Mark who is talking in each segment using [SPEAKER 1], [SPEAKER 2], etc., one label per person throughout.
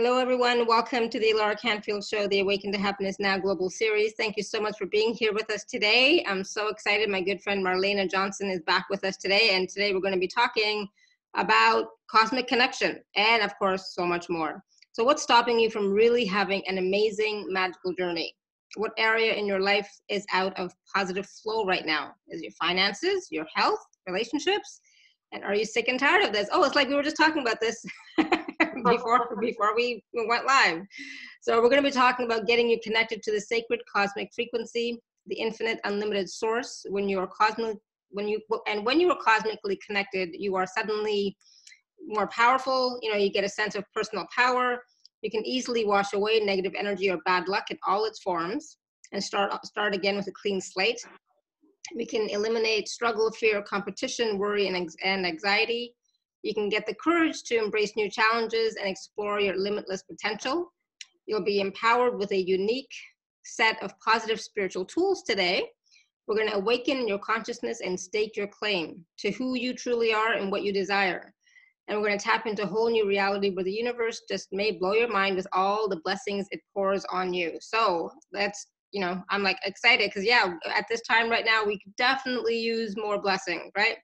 [SPEAKER 1] Hello, everyone. Welcome to the Alara Canfield Show, the Awaken to Happiness Now Global Series. Thank you so much for being here with us today. I'm so excited. My good friend Marlenea Johnson is back with us today, and today we're going to be talking about cosmic connection and, of course, so much more. So, what's stopping you from really having an amazing, magical journey? What area in your life is out of positive flow right now? Is your finances, your health, relationships? And are you sick and tired of this? Oh, it's like we were just talking about this before before we went live. So we're going to be talking about getting you connected to the sacred cosmic frequency, the infinite unlimited source. When you are cosmic, when you and when you are cosmically connected, you are suddenly more powerful. You know, you get a sense of personal power. You can easily wash away negative energy or bad luck in all its forms and start start again with a clean slate. We can eliminate struggle, fear, competition, worry, and, and anxiety. You can get the courage to embrace new challenges and explore your limitless potential. You'll be empowered with a unique set of positive spiritual tools today. We're going to awaken your consciousness and stake your claim to who you truly are and what you desire. And we're going to tap into a whole new reality where the universe just may blow your mind with all the blessings it pours on you. So that's, you know, I'm like excited because, yeah, at this time right now, we could definitely use more blessing, right?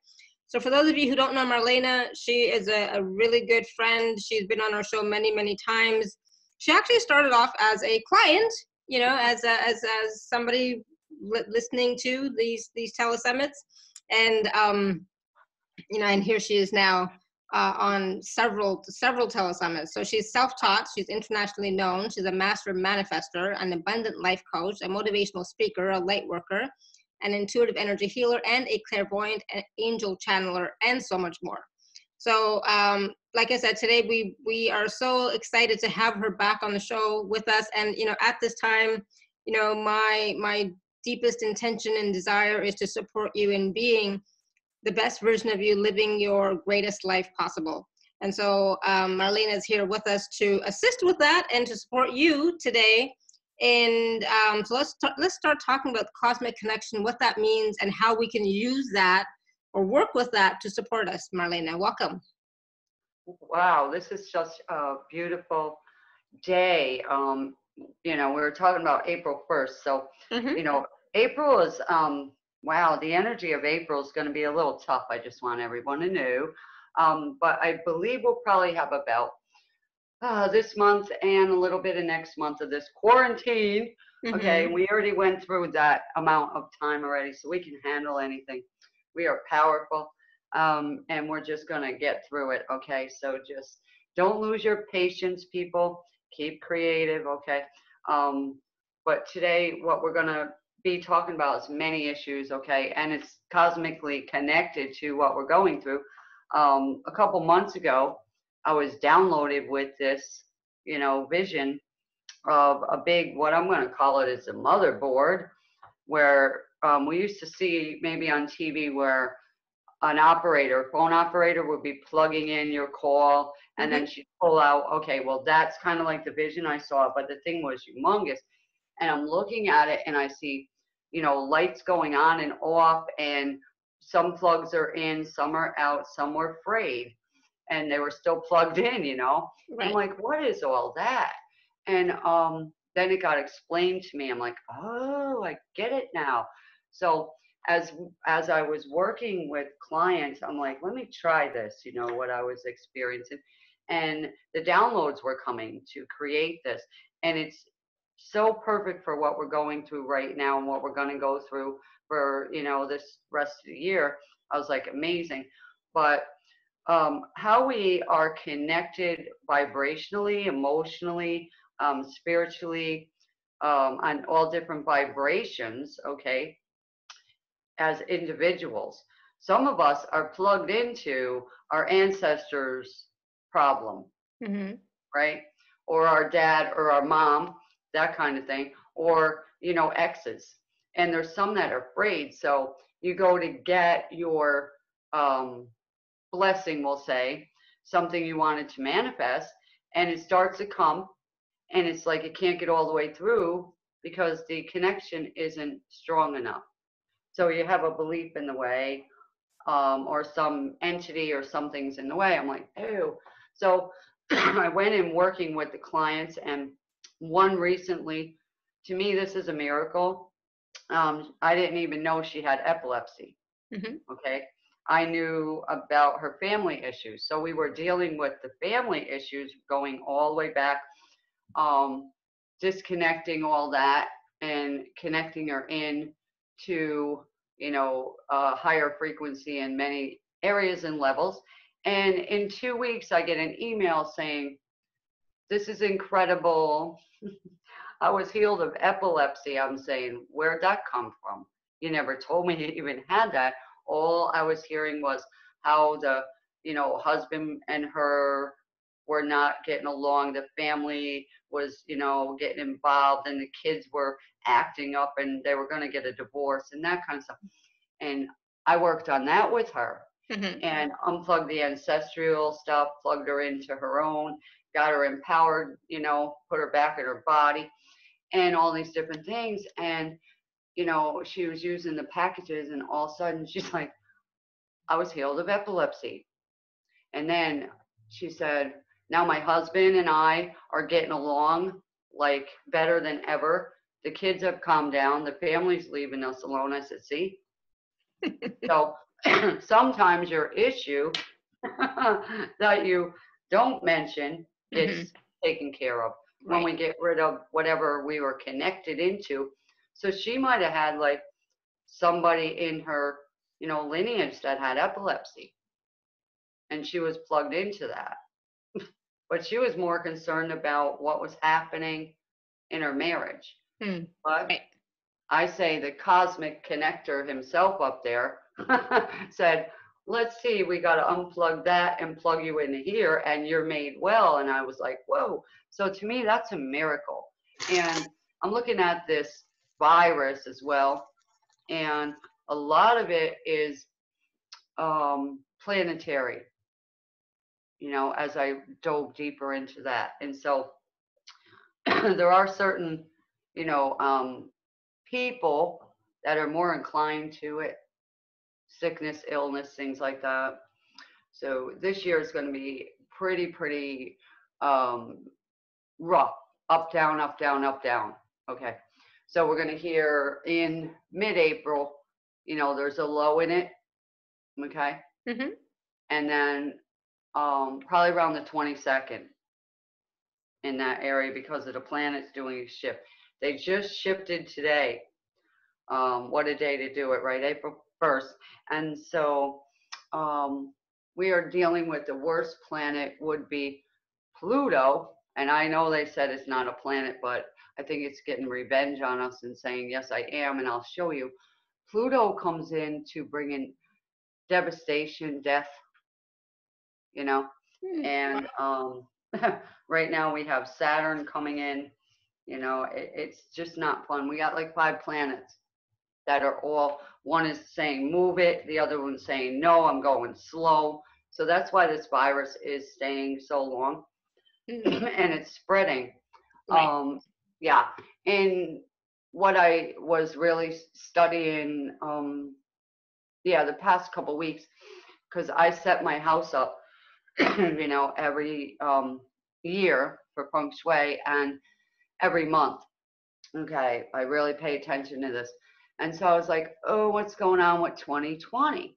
[SPEAKER 1] So for those of you who don't know Marlenea, she is a, a really good friend. She's been on our show many, many times. She actually started off as a client, you know, as a, as as somebody li- listening to these these telesummits, and um, you know, and here she is now uh, on several several telesummits. So she's self-taught. She's internationally known. She's a master manifester, an abundant life coach, a motivational speaker, a light worker, an intuitive energy healer, and a clairvoyant and angel channeler, and so much more. So, um, like I said, today we we are so excited to have her back on the show with us. And you know, at this time, you know, my my deepest intention and desire is to support you in being the best version of you, living your greatest life possible. And so, um, Marlenea is here with us to assist with that and to support you today and um, so let's let's start talking about cosmic connection, what that means, and how we can use that or work with that to support us. Marlenea, welcome.
[SPEAKER 2] Wow, this is just a beautiful day. Um, you know, we were talking about April 1st. So, mm-hmm. you know, April is, um, wow, the energy of April is going to be a little tough. I just want everyone to know. Um, but I believe we'll probably have about uh, this month and a little bit of next month of this quarantine. Mm-hmm. Okay, we already went through that amount of time already, so we can handle anything. We are powerful, um, and we're just gonna get through it. Okay, so just don't lose your patience, people. Keep creative. Okay, um, but today what we're gonna be talking about is many issues. Okay, and it's cosmically connected to what we're going through. Um, a couple months ago, I was downloaded with this, you know, vision of a big, what I'm going to call it is a motherboard, where um, we used to see maybe on TV where an operator, phone operator would be plugging in your call and mm-hmm. then she'd pull out, okay, well, that's kind of like the vision I saw, but the thing was humongous. And I'm looking at it and I see, you know, lights going on and off and some plugs are in, some are out, some were frayed and they were still plugged in, you know. Right. I'm like, what is all that? And um, then it got explained to me. I'm like, oh, I get it now. So as as I was working with clients, I'm like, let me try this, you know, what I was experiencing. And the downloads were coming to create this. And it's so perfect for what we're going through right now and what we're going to go through for, you know, this rest of the year. I was like, amazing. But um, how we are connected vibrationally, emotionally, um, spiritually, um, on all different vibrations, okay, as individuals. Some of us are plugged into our ancestors' problem, mm-hmm. right? Or our dad or our mom, that kind of thing, or, you know, exes. And there's some that are afraid. So you go to get your um, blessing, we'll say, something you wanted to manifest, and it starts to come, and it's like it can't get all the way through because the connection isn't strong enough. So you have a belief in the way, um, or some entity or something's in the way. I'm like, oh. So I went in working with the clients, and one recently, to me, this is a miracle. Um, I didn't even know she had epilepsy.
[SPEAKER 1] Mhm.
[SPEAKER 2] Okay. I knew about her family issues. So we were dealing with the family issues going all the way back, um, disconnecting all that and connecting her in to, you know, a higher frequency in many areas and levels. And in two weeks, I get an email saying, This is incredible. I was healed of epilepsy. I'm saying, Where'd that come from? You never told me you even had that. All I was hearing was how the, you know, husband and her were not getting along. The family was, you know, getting involved and the kids were acting up and they were going to get a divorce and that kind of stuff. And I worked on that with her
[SPEAKER 1] Mhm.
[SPEAKER 2] and unplugged the ancestral stuff, plugged her into her own, got her empowered, you know, put her back in her body, and all these different things. And, you know, she was using the packages, and all of a sudden she's like, I was healed of epilepsy. And then she said, Now my husband and I are getting along like better than ever. The kids have calmed down. The family's leaving us alone. I said, See? so sometimes your issue that you don't mention mm-hmm. gets taken care of when we get rid of whatever we were connected into. So she might have had like somebody in her, you know, lineage that had epilepsy. And she was plugged into that. but she was more concerned about what was happening in her marriage.
[SPEAKER 1] Hmm.
[SPEAKER 2] But
[SPEAKER 1] Right.
[SPEAKER 2] I say the cosmic connector himself up there said, let's see, we got to unplug that and plug you in here and you're made well. And I was like, whoa. So to me, that's a miracle. And I'm looking at this virus as well. And a lot of it is um, planetary, you know, as I dove deeper into that. And so there are certain, you know, um, people that are more inclined to it sickness, illness, things like that. So this year is going to be pretty, pretty um, rough up, down, up, down, up, down. Okay. So we're going to hear in mid April, you know, there's a low in it. Okay.
[SPEAKER 1] Mhm.
[SPEAKER 2] And then um, probably around the 22nd in that area because of the planets doing a shift. They just shifted today. Um, what a day to do it, right? April 1st. And so um, we are dealing with the worst planet would be Pluto. And I know they said it's not a planet, but I think it's getting revenge on us and saying, yes, I am, and I'll show you. Pluto comes in to bring in devastation, death, you know,
[SPEAKER 1] Hmm.
[SPEAKER 2] and um, right now we have Saturn coming in. You know, it, it's just not fun. We got like five planets that are all one is saying move it, the other one's saying no, I'm going slow. So that's why this virus is staying so long
[SPEAKER 1] Mhm.
[SPEAKER 2] and it's spreading.
[SPEAKER 1] Right.
[SPEAKER 2] Um, yeah, and what I was really studying, um, yeah, the past couple weeks, because I set my house up, you know, every um, year for feng shui and every month. Okay, I really pay attention to this. And so I was like, oh, what's going on with 2020?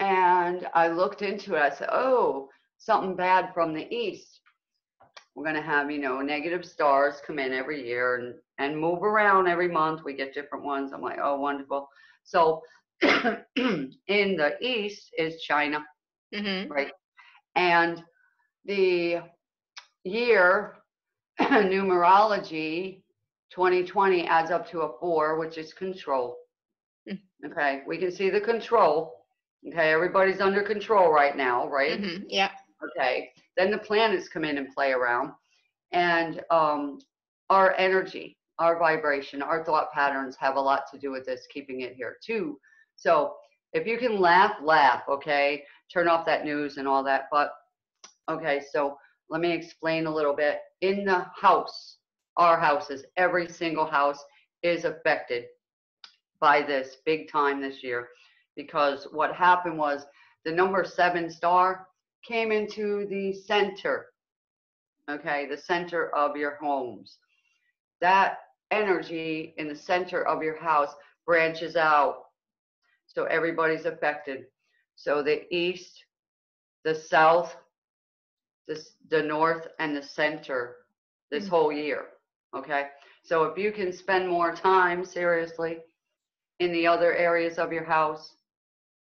[SPEAKER 2] And I looked into it. I said, oh, something bad from the east. We're going to have, you know, negative stars come in every year and, and move around every month. We get different ones. I'm like, oh, wonderful. So in the east is China,
[SPEAKER 1] Mhm.
[SPEAKER 2] right? And the year numerology 2020 adds up to a four, which is control.
[SPEAKER 1] Mm.
[SPEAKER 2] Okay, we can see the control. Okay, everybody's under control right now, right?
[SPEAKER 1] Mhm. Yeah.
[SPEAKER 2] Okay, then the planets come in and play around, and um, our energy, our vibration, our thought patterns have a lot to do with this, keeping it here too. So if you can laugh, laugh, okay? Turn off that news and all that. But okay, so let me explain a little bit. In the house, our houses, every single house is affected by this big time this year because what happened was the number seven star came into the center, okay, the center of your homes, that energy in the center of your house branches out. So everybody's affected. So the east, the south, the, the north, and the center this
[SPEAKER 1] Mm.
[SPEAKER 2] whole year. Okay. So if you can spend more time, seriously, in the other areas of your house,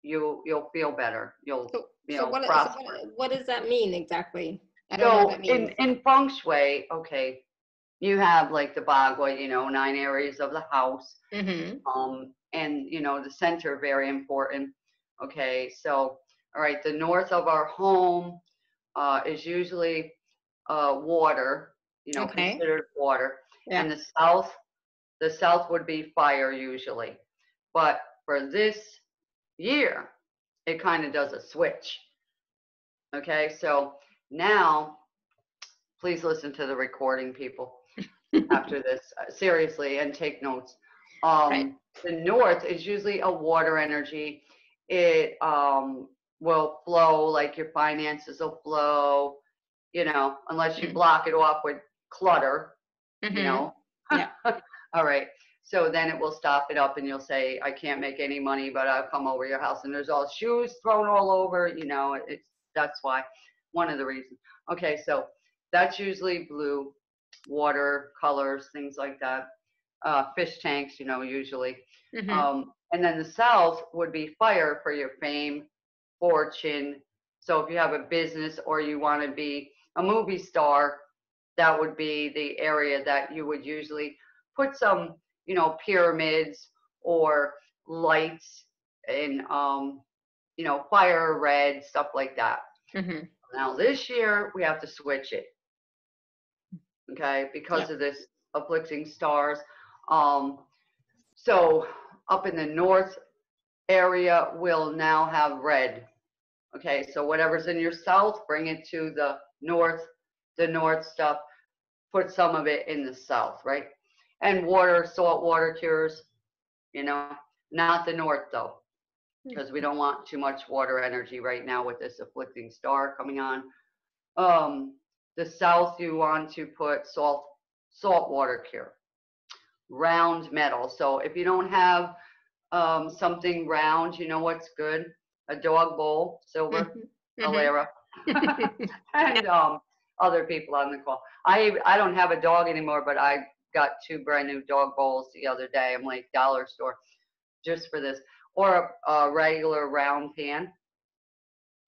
[SPEAKER 2] you you'll feel better. You'll
[SPEAKER 1] So,
[SPEAKER 2] you
[SPEAKER 1] so
[SPEAKER 2] know
[SPEAKER 1] what, so what, what does that mean exactly?
[SPEAKER 2] So in in feng shui, okay, you have like the bagua, you know, nine areas of the house,
[SPEAKER 1] hmm
[SPEAKER 2] um, and you know the center very important. Okay, so all right, the north of our home uh, is usually uh, water, you know,
[SPEAKER 1] Okay.
[SPEAKER 2] considered water,
[SPEAKER 1] Yeah.
[SPEAKER 2] and the south, the south would be fire usually, but for this year, it kind of does a switch. Okay, so now, please listen to the recording, people after this uh, seriously and take notes. Um,
[SPEAKER 1] Right.
[SPEAKER 2] The north is usually a water energy. It um, will flow like your finances will flow, you know, unless you
[SPEAKER 1] Mm.
[SPEAKER 2] block it off with clutter,
[SPEAKER 1] Mhm.
[SPEAKER 2] you know.
[SPEAKER 1] Yeah.
[SPEAKER 2] All right. So then it will stop it up and you'll say, I can't make any money, but I'll come over your house and there's all shoes thrown all over, you know, it's that's why one of the reasons. Okay, so that's usually blue water colors, things like that. Uh, fish tanks, you know, usually.
[SPEAKER 1] Mhm.
[SPEAKER 2] Um, and then the south would be fire for your fame, fortune. So if you have a business or you want to be a movie star, that would be the area that you would usually put some, you know, pyramids or lights and, um, you know, fire red, stuff like that.
[SPEAKER 1] Mhm.
[SPEAKER 2] Now this year we have to switch it. Okay, because of this afflicting stars. Um, so up in the north area we'll now have red. Okay, so whatever's in your south, bring it to the north, the north stuff, put some of it in the south, right? And water, salt water cures, you know, not the north though because we don't want too much water energy right now with this afflicting star coming on. Um, the south, you want to put salt, salt water cure, round metal. So if you don't have um, something round, you know what's good? A dog bowl, silver,
[SPEAKER 1] Mhm. Mhm.
[SPEAKER 2] Alara, and um, other people on the call. I I don't have a dog anymore, but I got two brand new dog bowls the other day. I'm like dollar store, just for this, or a, a regular round pan,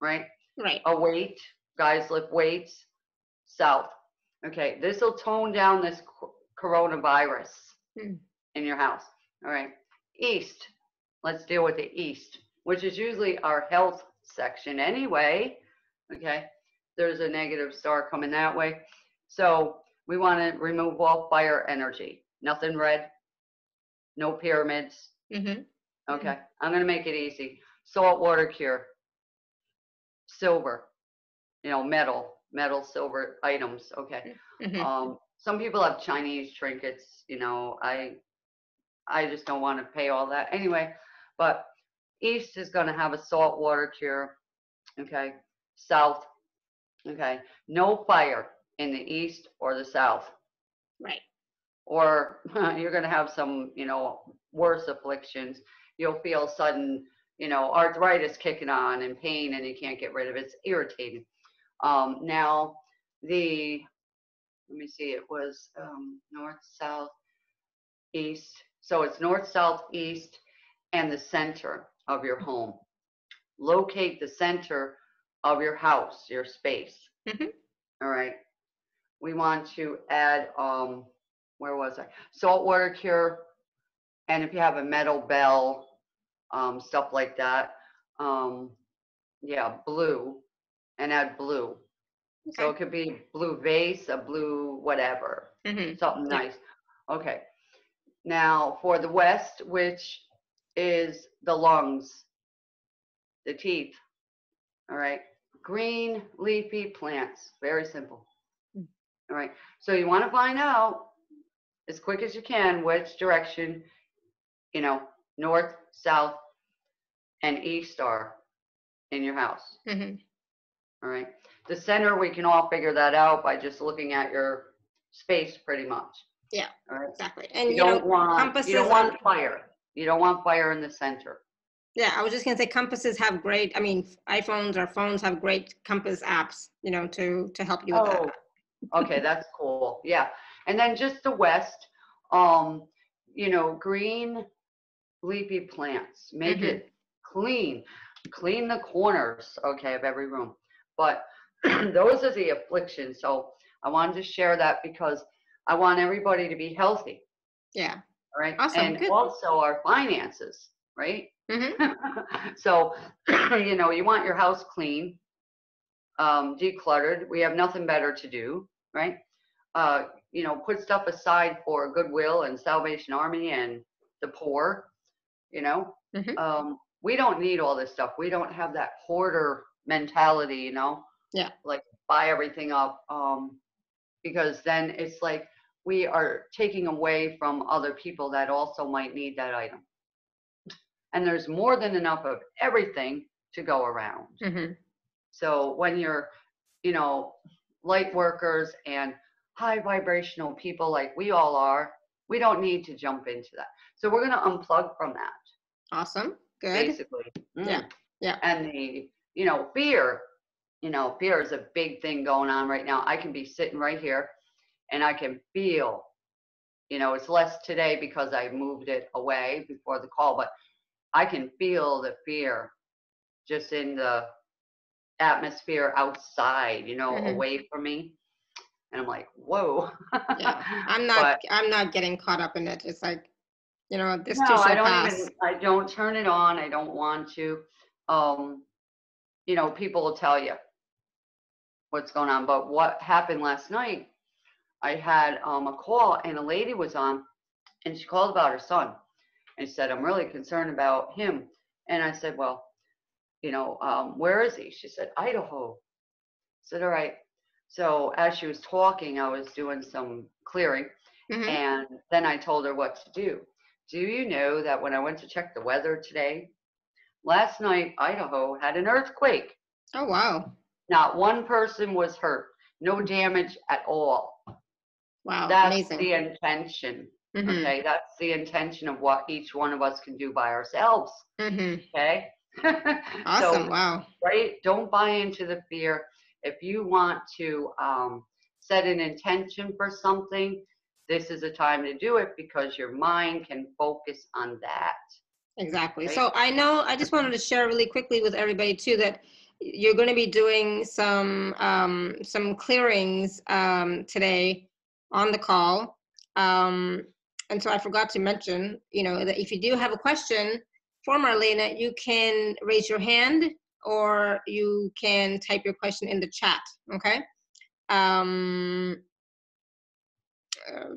[SPEAKER 2] right?
[SPEAKER 1] Right.
[SPEAKER 2] A weight, guys lift weights, south. Okay, this will tone down this coronavirus
[SPEAKER 1] Hmm.
[SPEAKER 2] in your house. All right, east. Let's deal with the east, which is usually our health section anyway. Okay, there's a negative star coming that way. So we want to remove all fire energy. Nothing red, no pyramids.
[SPEAKER 1] Mhm.
[SPEAKER 2] Okay, I'm gonna make it easy. Salt water cure. Silver, you know, metal, metal, silver items, okay.
[SPEAKER 1] Mhm.
[SPEAKER 2] Um, some people have Chinese trinkets, you know, I, I just don't want to pay all that anyway. But east is going to have a salt water cure, okay. South, okay. No fire in the east or the south,
[SPEAKER 1] Right.
[SPEAKER 2] or you're going to have some, you know, worse afflictions. You'll feel sudden, you know, arthritis kicking on and pain, and you can't get rid of it. It's irritating. Um, now, the let me see, it was um, north, south, east. So it's north, south, east, and the center of your home. Locate the center of your house, your space.
[SPEAKER 1] Mhm.
[SPEAKER 2] All right. We want to add, um, where was I? Saltwater cure. And if you have a metal bell, um, stuff like that, um, yeah, blue, and add blue.
[SPEAKER 1] Okay.
[SPEAKER 2] So it could be blue vase, a blue whatever,
[SPEAKER 1] Mhm.
[SPEAKER 2] something
[SPEAKER 1] Yeah.
[SPEAKER 2] nice. Okay. Now for the west, which is the lungs, the teeth. All right. Green leafy plants. Very simple. All right. So you want to find out as quick as you can which direction, you know, north, south, and east are in your house.
[SPEAKER 1] Mhm.
[SPEAKER 2] All right. The center, we can all figure that out by just looking at your space pretty much.
[SPEAKER 1] Yeah.
[SPEAKER 2] All right.
[SPEAKER 1] Exactly. And
[SPEAKER 2] You
[SPEAKER 1] you know,
[SPEAKER 2] don't want, you don't want fire. You don't want fire in the center.
[SPEAKER 1] Yeah, I was just gonna say compasses have great, I mean, iPhones or phones have great compass apps, you know, to, to help you with that.
[SPEAKER 2] Oh, okay, that's cool. Yeah. And then just the west, um, you know, green leafy plants. Make
[SPEAKER 1] Mhm.
[SPEAKER 2] it clean. Clean the corners, okay, of every room. But those are the afflictions. So I wanted to share that because I want everybody to be healthy.
[SPEAKER 1] Yeah.
[SPEAKER 2] All right.
[SPEAKER 1] Awesome,
[SPEAKER 2] And
[SPEAKER 1] good.
[SPEAKER 2] also our finances, right?
[SPEAKER 1] hmm
[SPEAKER 2] so, you know, you want your house clean, um, decluttered. We have nothing better to do, right? Uh, you know, put stuff aside for Goodwill and Salvation Army and the poor, you know.
[SPEAKER 1] Mhm.
[SPEAKER 2] Um, we don't need all this stuff. We don't have that hoarder mentality, you know.
[SPEAKER 1] Yeah.
[SPEAKER 2] Like buy everything up, um, because then it's like we are taking away from other people that also might need that item and there's more than enough of everything to go around.
[SPEAKER 1] hmm
[SPEAKER 2] So when you're, you know, light workers and high vibrational people like we all are, we don't need to jump into that. So we're going to unplug from that,
[SPEAKER 1] Awesome. Good.
[SPEAKER 2] basically.
[SPEAKER 1] Yeah,
[SPEAKER 2] Mm.
[SPEAKER 1] yeah.
[SPEAKER 2] And the, you know, fear, you know, fear is a big thing going on right now. I can be sitting right here and I can feel, you know, it's less today because I moved it away before the call, but I can feel the fear just in the atmosphere outside, you know,
[SPEAKER 1] Mhm.
[SPEAKER 2] away from me. And I'm like, whoa.
[SPEAKER 1] Yeah. I'm not,
[SPEAKER 2] But-
[SPEAKER 1] I'm not getting caught up in it. It's like, you know, this too
[SPEAKER 2] no, I don't
[SPEAKER 1] pass.
[SPEAKER 2] even, I don't turn it on. I don't want to. Um, you know, people will tell you what's going on. But what happened last night, I had um, a call and a lady was on and she called about her son and said, I'm really concerned about him. And I said, Well, you know, um, where is he? She said, Idaho. I said, All right. So as she was talking, I was doing some clearing
[SPEAKER 1] Mhm.
[SPEAKER 2] and then I told her what to do. Do you know that when I went to check the weather today, last night Idaho had an earthquake?
[SPEAKER 1] Oh, wow.
[SPEAKER 2] Not one person was hurt, no damage at all.
[SPEAKER 1] Wow.
[SPEAKER 2] That's
[SPEAKER 1] Amazing.
[SPEAKER 2] the intention.
[SPEAKER 1] Mhm.
[SPEAKER 2] Okay, that's the intention of what each one of us can do by ourselves.
[SPEAKER 1] Mhm.
[SPEAKER 2] Okay.
[SPEAKER 1] Awesome.
[SPEAKER 2] so,
[SPEAKER 1] wow.
[SPEAKER 2] right? Don't buy into the fear. If you want to um, set an intention for something, this is a time to do it because your mind can focus on that.
[SPEAKER 1] Exactly.
[SPEAKER 2] Right?
[SPEAKER 1] So I know, I just wanted to share really quickly with everybody too, that you're going to be doing some, um, some clearings, um, today on the call. Um, and so I forgot to mention, you know, that if you do have a question for Marlenea, you can raise your hand or you can type your question in the chat. Okay. Um,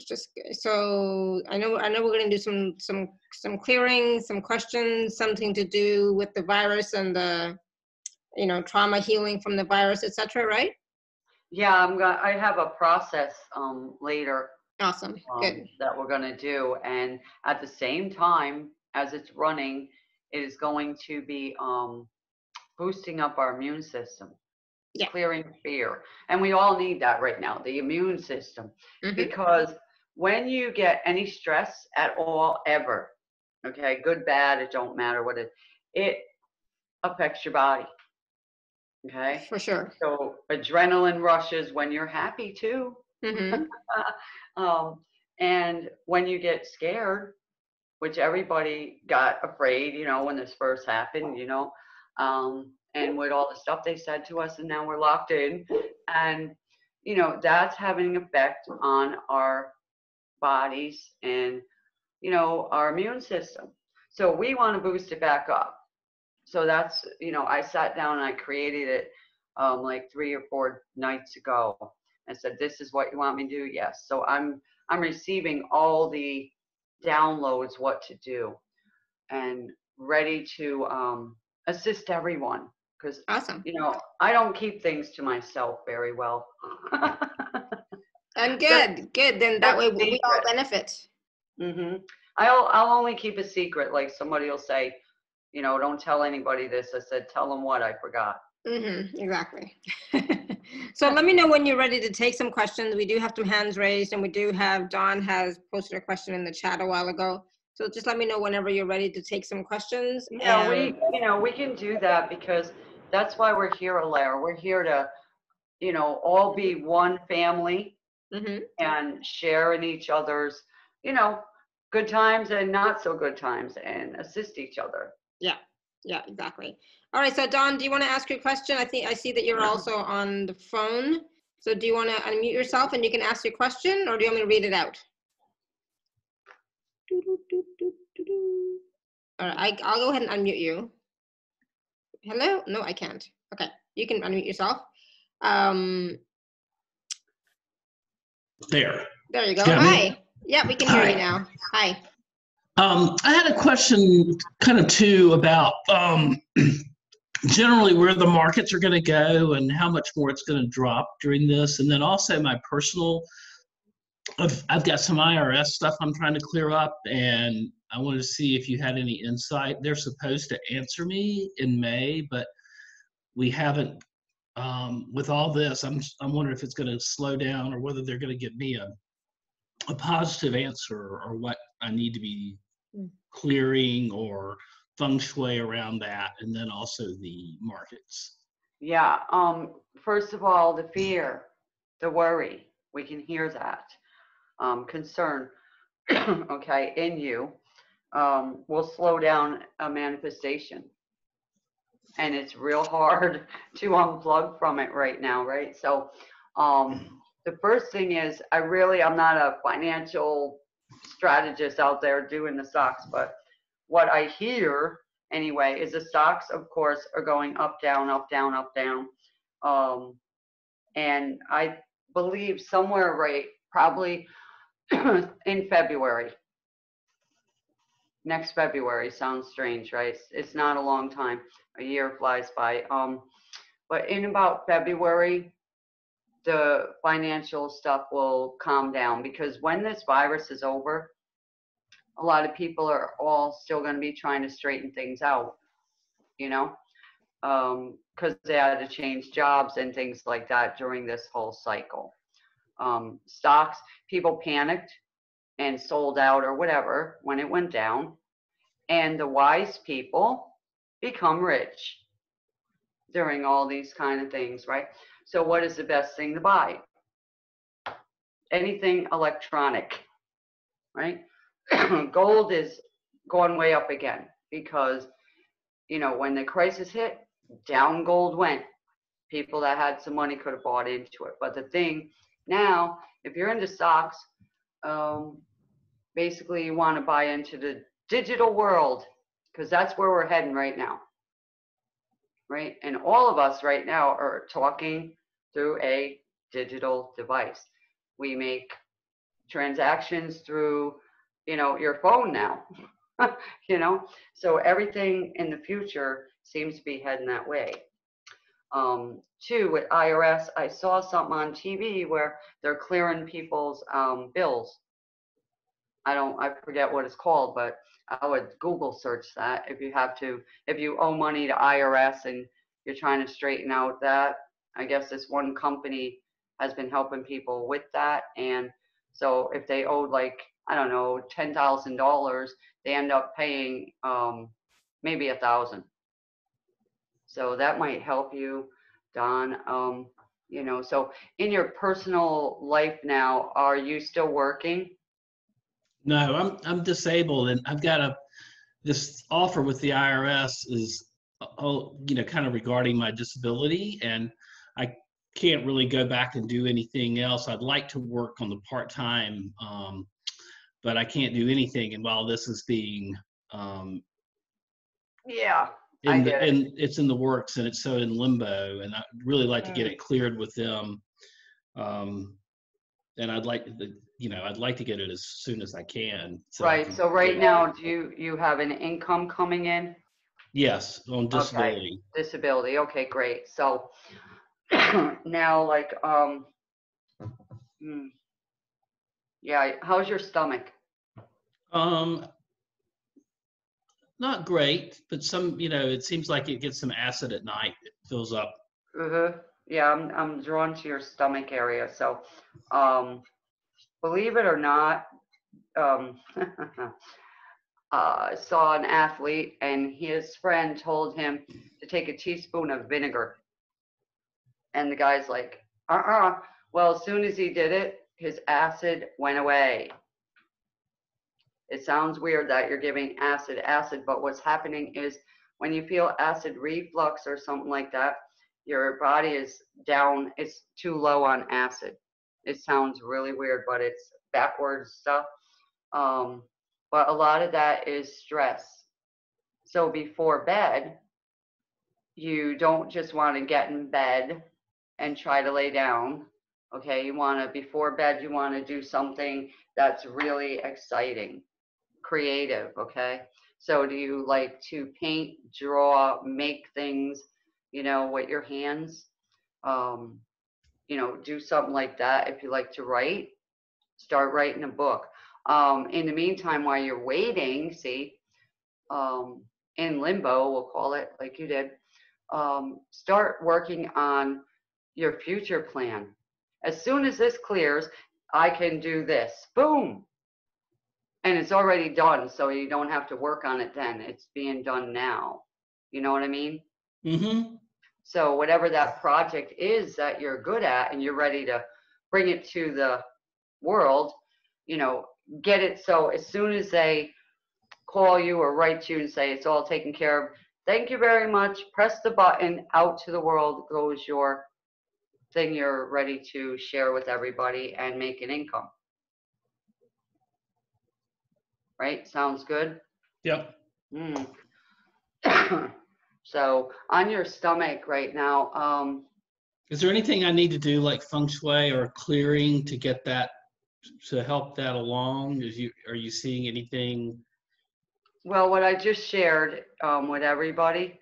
[SPEAKER 1] just so I know I know we're going to do some some some clearing, some questions, something to do with the virus and the you know trauma healing from the virus, etc. Right?
[SPEAKER 2] Yeah, I'm gonna. I have a process um, later
[SPEAKER 1] Awesome.
[SPEAKER 2] um,
[SPEAKER 1] Good.
[SPEAKER 2] that we're gonna do, and at the same time as it's running, it is going to be um, boosting up our immune system,
[SPEAKER 1] Yeah.
[SPEAKER 2] clearing fear, and we all need that right now. The immune system.
[SPEAKER 1] Mhm.
[SPEAKER 2] because when you get any stress at all ever okay good bad it don't matter what it it affects your body okay
[SPEAKER 1] For sure.
[SPEAKER 2] so adrenaline rushes when you're happy too
[SPEAKER 1] hmm
[SPEAKER 2] um, and when you get scared which everybody got afraid you know when this first happened you know um, and with all the stuff they said to us and now we're locked in. And you know that's having an effect on our bodies and you know our immune system. So we want to boost it back up. So that's you know i sat down and i created it um, like three or four nights ago. And said this is what you want me to do? Yes. So i'm i'm receiving all the downloads what to do and ready to um, assist everyone because
[SPEAKER 1] Awesome.
[SPEAKER 2] you know i don't keep things to myself very well
[SPEAKER 1] And good. Good. Then that
[SPEAKER 2] that's
[SPEAKER 1] way we all benefit.
[SPEAKER 2] hmm I'll I'll only keep a secret. Like somebody will say, you know, don't tell anybody this. I said, tell them what I forgot.
[SPEAKER 1] Mm-hmm, exactly. so let me know when you're ready to take some questions. We do have some hands raised and we do have, Don has posted a question in the chat a while ago. So just let me know whenever you're ready to take some questions.
[SPEAKER 2] Yeah, we, you know, we can do that because that's why we're here, Alara. We're here to, you know, all be one family mm-hmm. and share in each other's, you know, good times and not so good times and assist each other.
[SPEAKER 1] Yeah, yeah, exactly. All right, so Don, do you want to ask your question? I think I see that you're also on the phone. So do you want to unmute yourself and you can ask your question or do you want me to read it out? All right, I, will go ahead and unmute you. Hello? No, I can't. Okay, you can unmute yourself. Um,
[SPEAKER 3] there.
[SPEAKER 1] There you go. Hi. Yeah, we can hear Hi. you now. Hi.
[SPEAKER 3] Um, I had a question, kind of too, about um, generally where the markets are going to go and how much more it's going to drop during this, and then also my personal. I've, I've got some IRS stuff I'm trying to clear up, and I wanted to see if you had any insight. They're supposed to answer me in May, but we haven't. Um, with all this, I'm I'm wondering if it's going to slow down or whether they're going to give me a a positive answer or what I need to be hmm. clearing or feng shui around that, and then also the markets.
[SPEAKER 2] Yeah. Um, first of all, the fear, the worry, we can hear that. Um, concern, okay, in you um, will slow down a manifestation. And it's real hard to unplug from it right now, right? So, um, the first thing is I really I'm not a financial strategist out there doing the stocks, but what I hear anyway is the stocks, of course, are going up, down, up, down, up, down. Um, and I believe somewhere right, probably in February. Next February sounds strange, right? It's not a long time. A year flies by. Um, but in about February, the financial stuff will calm down because when this virus is over, a lot of people are all still going to be trying to straighten things out, you know, because um, they had to change jobs and things like that during this whole cycle. Um, stocks, people panicked and sold out or whatever when it went down, and the wise people become rich during all these kind of things, right? So what is the best thing to buy? Anything electronic, right? Gold is going way up again because, you know, when the crisis hit, down gold went. People that had some money could have bought into it. But the thing now, if you're into stocks, um, basically you want to buy into the digital world because that's where we're heading right now right? And all of us right now are talking through a digital device. We make transactions through, you know, your phone now, you know? So everything in the future seems to be heading that way. Um, two, with IRS, I saw something on TV where they're clearing people's um, bills. I don't, I forget what it's called, but I would Google search that if you have to, if you owe money to IRS and you're trying to straighten out that. I guess this one company has been helping people with that. And so if they owed like, I don't know, $10,000, they end up paying um, maybe a thousand. So that might help you, Don. Um, you know, so in your personal life now, are you still working?
[SPEAKER 3] No, I'm I'm disabled, and I've got a this offer with the IRS is, oh, you know, kind of regarding my disability, and I can't really go back and do anything else. I'd like to work on the part time, um, but I can't do anything. And while this is being, um,
[SPEAKER 2] yeah,
[SPEAKER 3] in the, it. and it's in the works and it's so in limbo, and I'd really like mm. to get mm. it cleared with them. Um, and I'd like the, you know, I'd like to get it as soon as I can.
[SPEAKER 2] So right. Can so right now, do you you have an income coming in?
[SPEAKER 3] Yes, on disability.
[SPEAKER 2] Okay. Disability. Okay, great. So now, like, um, hmm, yeah, how's your stomach?
[SPEAKER 3] Um, not great, but some, you know, it seems like it gets some acid at night. It fills up.
[SPEAKER 2] Mm-hmm. Yeah, I'm I'm drawn to your stomach area. So, um, believe it or not, um, uh, saw an athlete and his friend told him to take a teaspoon of vinegar. And the guy's like, uh-uh. Well, as soon as he did it, his acid went away. It sounds weird that you're giving acid acid, but what's happening is when you feel acid reflux or something like that, your body is down, it's too low on acid. It sounds really weird, but it's backwards stuff. Um, but a lot of that is stress. So before bed, you don't just want to get in bed and try to lay down. Okay, you want to, before bed, you want to do something that's really exciting, creative. Okay, so do you like to paint, draw, make things, you know, with your hands? Um, you know, do something like that. If you like to write, start writing a book. Um, in the meantime, while you're waiting, see, um, in limbo, we'll call it like you did, um, start working on your future plan. As soon as this clears, I can do this. Boom. And it's already done, so you don't have to work on it then. It's being done now. You know what I mean?
[SPEAKER 3] Mm-hmm.
[SPEAKER 2] So whatever that project is that you're good at and you're ready to bring it to the world, you know, get it so as soon as they call you or write to you and say it's all taken care of, thank you very much. Press the button, out to the world goes your thing you're ready to share with everybody and make an income. Right? Sounds good?
[SPEAKER 3] Yep.
[SPEAKER 2] Mm. so on your stomach right now, um,
[SPEAKER 3] Is there anything I need to do like feng shui or clearing to get that to help that along? Is you are you seeing anything?
[SPEAKER 2] well, what I just shared um, with everybody,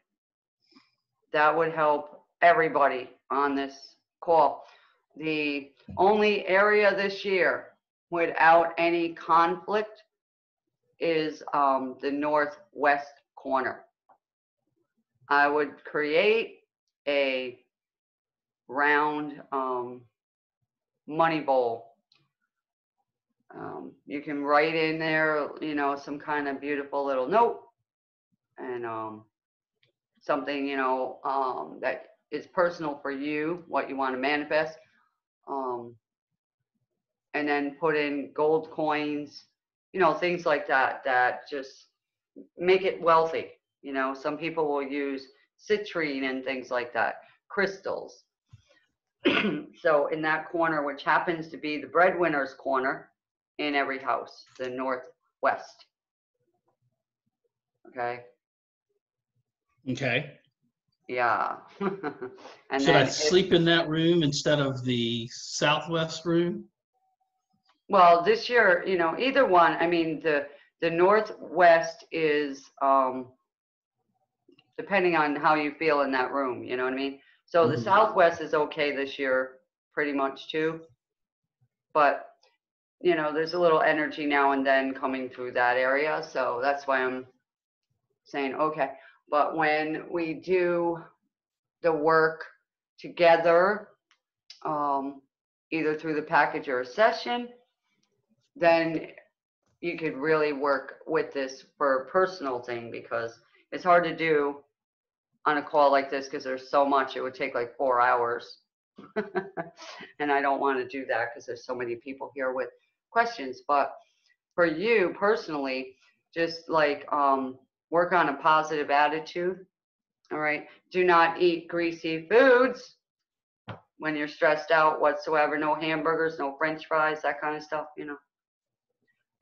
[SPEAKER 2] that would help everybody on this call. The only area this year without any conflict is um, the northwest corner. I would create a round um, money bowl. Um, you can write in there, you know, some kind of beautiful little note and um, something, you know, um, that is personal for you, what you want to manifest. Um, and then put in gold coins, you know, things like that, that just make it wealthy. You know, some people will use citrine and things like that, crystals. so in that corner, which happens to be the breadwinner's corner in every house, the northwest. Okay.
[SPEAKER 3] Okay.
[SPEAKER 2] Yeah. and
[SPEAKER 3] Should I sleep in that room instead of the southwest room?
[SPEAKER 2] Well, this year, you know, either one, I mean, the, the northwest is, um, depending on how you feel in that room, you know what I mean? So the
[SPEAKER 3] Mhm.
[SPEAKER 2] southwest is okay this year, pretty much too. But, you know, there's a little energy now and then coming through that area, so that's why I'm saying, okay. But when we do the work together, um, either through the package or a session, then you could really work with this for a personal thing because it's hard to do on a call like this because there's so much. It would take like four hours. and I don't want to do that because there's so many people here with questions. But for you personally, just like um, work on a positive attitude. All right. Do not eat greasy foods when you're stressed out whatsoever. No hamburgers, no french fries, that kind of stuff, you know.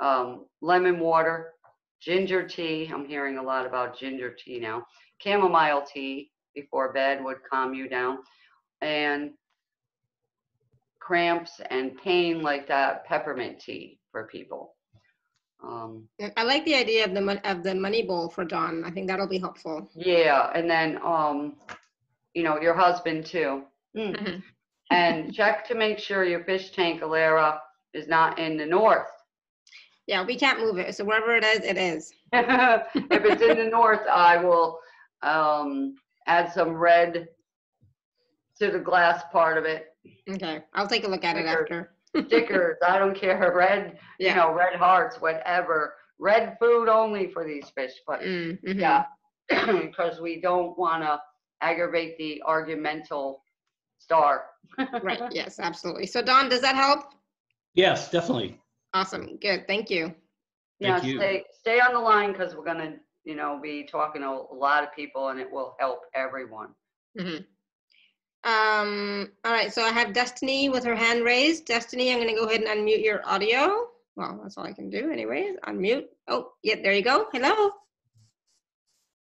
[SPEAKER 2] Um, lemon water, ginger tea. I'm hearing a lot about ginger tea now. Chamomile tea before bed would calm you down. And cramps and pain like that, peppermint tea for people. Um,
[SPEAKER 1] I like the idea of the mon- of the money bowl for Don. I think that'll be helpful.
[SPEAKER 2] yeah, and then um, you know, your husband too. Mm.
[SPEAKER 1] Mhm.
[SPEAKER 2] And check to make sure your fish tank Alara is not in the north.
[SPEAKER 1] Yeah, we can't move it. So wherever it is, it is.
[SPEAKER 2] if it's in the north, I will um, add some red to the glass part of it.
[SPEAKER 1] Okay, I'll take a look at it after.
[SPEAKER 2] Stickers, I don't care, red, you know, red hearts, whatever. Red food only for these fish, but
[SPEAKER 1] Mm, mhm.
[SPEAKER 2] yeah, because we don't want to aggravate the argumental star.
[SPEAKER 1] Right, yes, absolutely. So Don, does that help?
[SPEAKER 3] Yes, definitely.
[SPEAKER 1] Awesome, good, thank you.
[SPEAKER 2] Yeah,
[SPEAKER 3] Thank you.
[SPEAKER 2] stay, stay on the line because we're gonna, you know, be talking to a lot of people and it will help everyone.
[SPEAKER 1] Mhm. Um, all right, so I have Destiny with her hand raised. Destiny, I'm gonna go ahead and unmute your audio. Well, that's all I can do anyways, unmute. Oh, yeah, there you go. Hello.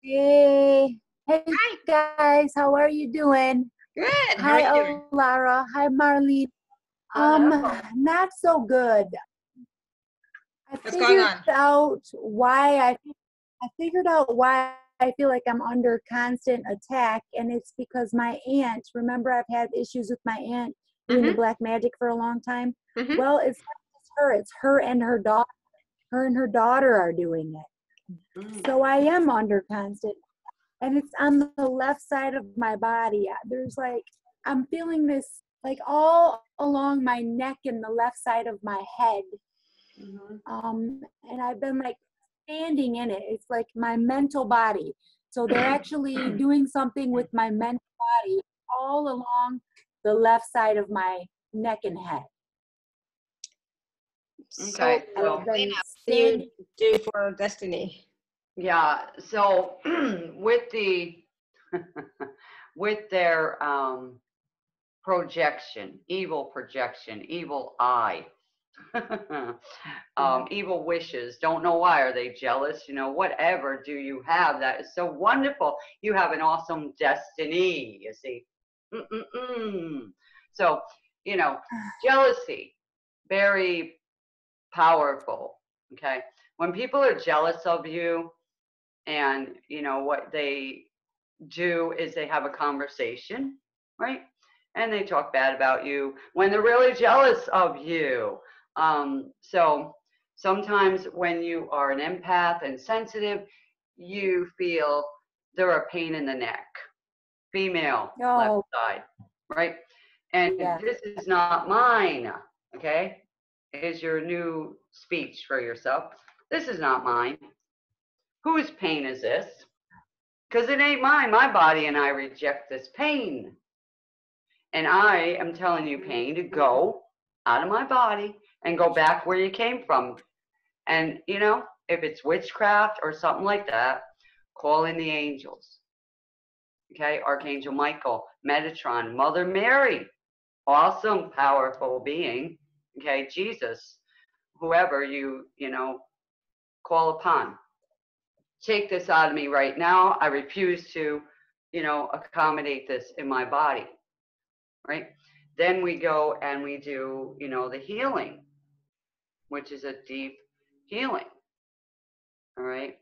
[SPEAKER 4] Hey, hey
[SPEAKER 1] Hi.
[SPEAKER 4] guys, how are you doing?
[SPEAKER 1] Good. How
[SPEAKER 4] Hi,
[SPEAKER 1] you?
[SPEAKER 4] Lara. Hi, Marlene. Um,
[SPEAKER 2] Hello.
[SPEAKER 4] not so good. I
[SPEAKER 1] What's going
[SPEAKER 4] figured
[SPEAKER 1] on?
[SPEAKER 4] out why I I figured out why I feel like I'm under constant attack, and it's because my aunt. Remember, I've had issues with my aunt doing the black magic for a long time.
[SPEAKER 1] Mhm.
[SPEAKER 4] Well, it's not just her; it's her and her daughter. Her and her daughter are doing it.
[SPEAKER 2] Mm.
[SPEAKER 4] So I am under constant, and it's on the left side of my body. There's like, I'm feeling this like all along my neck and the left side of my head.
[SPEAKER 2] Mhm.
[SPEAKER 4] Um, and I've been like standing in it. It's like my mental body. So they're actually doing something with my mental body all along the left side of my neck and head.
[SPEAKER 2] Okay,
[SPEAKER 1] So,
[SPEAKER 2] so-
[SPEAKER 4] I've been
[SPEAKER 1] Lena, what do you do for Destiny?
[SPEAKER 2] Yeah, so with the, with their um, projection, evil projection, evil eye, um, evil wishes, don't know why, are they jealous? You know, whatever do you have that is so wonderful? You have an awesome destiny, you see. Mm-mm-mm. So, you know, jealousy, very powerful, okay? When people are jealous of you, and you know what they do is they have a conversation right and they talk bad about you when they're really jealous of you um, so sometimes when you are an empath and sensitive you feel they're a pain in the neck female left
[SPEAKER 4] Oh.
[SPEAKER 2] side right and
[SPEAKER 4] Yeah.
[SPEAKER 2] this is not mine okay is your new speech for yourself this is not mine Whose pain is this? Because it ain't mine. My body and I reject this pain. And I am telling you, pain, to go out of my body and go back where you came from. And, you know, if it's witchcraft or something like that, call in the angels. Okay, Archangel Michael, Metatron, Mother Mary, awesome, powerful being. Okay, Jesus, whoever you, you know, call upon take this out of me right now. I refuse to, you know, accommodate this in my body. Right? Then we go and we do, you know, the healing, which is a deep healing. All right?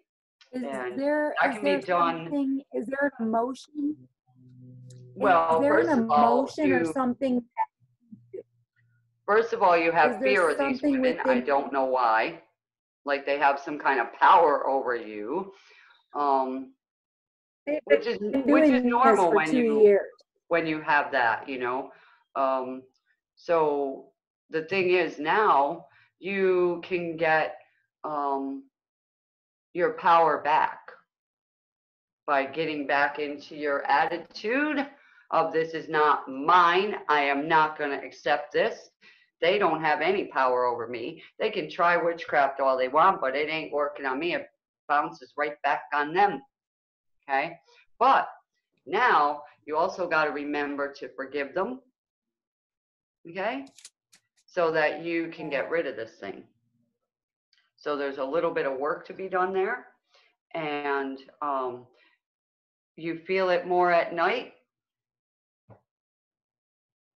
[SPEAKER 4] Is
[SPEAKER 2] And
[SPEAKER 4] there,
[SPEAKER 2] that
[SPEAKER 4] is
[SPEAKER 2] can be done-
[SPEAKER 4] something, is there an emotion?
[SPEAKER 2] Well,
[SPEAKER 4] is there
[SPEAKER 2] first
[SPEAKER 4] an
[SPEAKER 2] of all,
[SPEAKER 4] emotion or
[SPEAKER 2] you-
[SPEAKER 4] something?
[SPEAKER 2] First of all, you have fear of these
[SPEAKER 4] something
[SPEAKER 2] women. I don't know why. Like they have some kind of power over you. Um, which is which is normal when you
[SPEAKER 4] years.
[SPEAKER 2] when you have that, you know. Um, so the thing is now you can get um, your power back by getting back into your attitude of this is not mine. I am not going to accept this. They don't have any power over me. They can try witchcraft all they want, but it ain't working on me. It bounces right back on them. Okay. But now you also got to remember to forgive them. Okay? So that you can get rid of this thing. So there's a little bit of work to be done there. And um, you feel it more at night.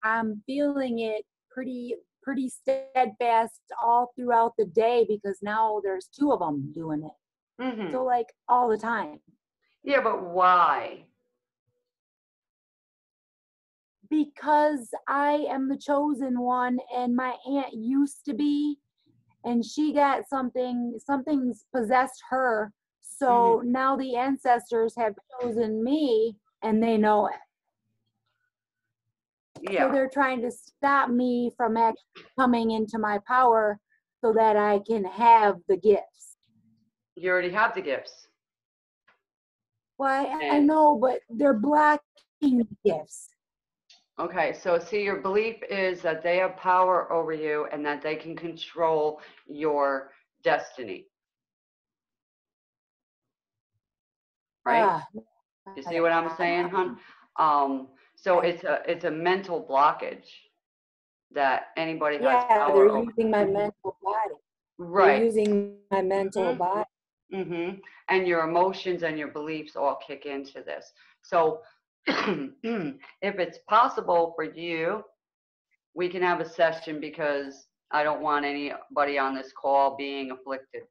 [SPEAKER 4] I'm feeling it pretty pretty steadfast all throughout the day because now there's two of them doing it.
[SPEAKER 2] hmm
[SPEAKER 4] So like all the time.
[SPEAKER 2] Yeah, but why?
[SPEAKER 4] Because I am the chosen one and my aunt used to be and she got something something's possessed her so
[SPEAKER 2] Mm-hmm.
[SPEAKER 4] now the ancestors have chosen me and they know it
[SPEAKER 2] yeah.
[SPEAKER 4] so they're trying to stop me from actually coming into my power so that i can have the gifts
[SPEAKER 2] you already have the gifts.
[SPEAKER 4] well i, I know but they're blocking the gifts
[SPEAKER 2] Okay, so see, your belief is that they have power over you and that they can control your destiny. Right?
[SPEAKER 4] Ah,
[SPEAKER 2] You see what I'm saying, hon? Um, so it's a it's a mental blockage that anybody has
[SPEAKER 4] yeah they're
[SPEAKER 2] over.
[SPEAKER 4] using my mental body they're
[SPEAKER 2] Right.
[SPEAKER 4] using my mental
[SPEAKER 2] Mhm.
[SPEAKER 4] body
[SPEAKER 2] Mm-hmm. And your emotions and your beliefs all kick into this. So if it's possible for you, we can have a session because I don't want anybody on this call being afflicted.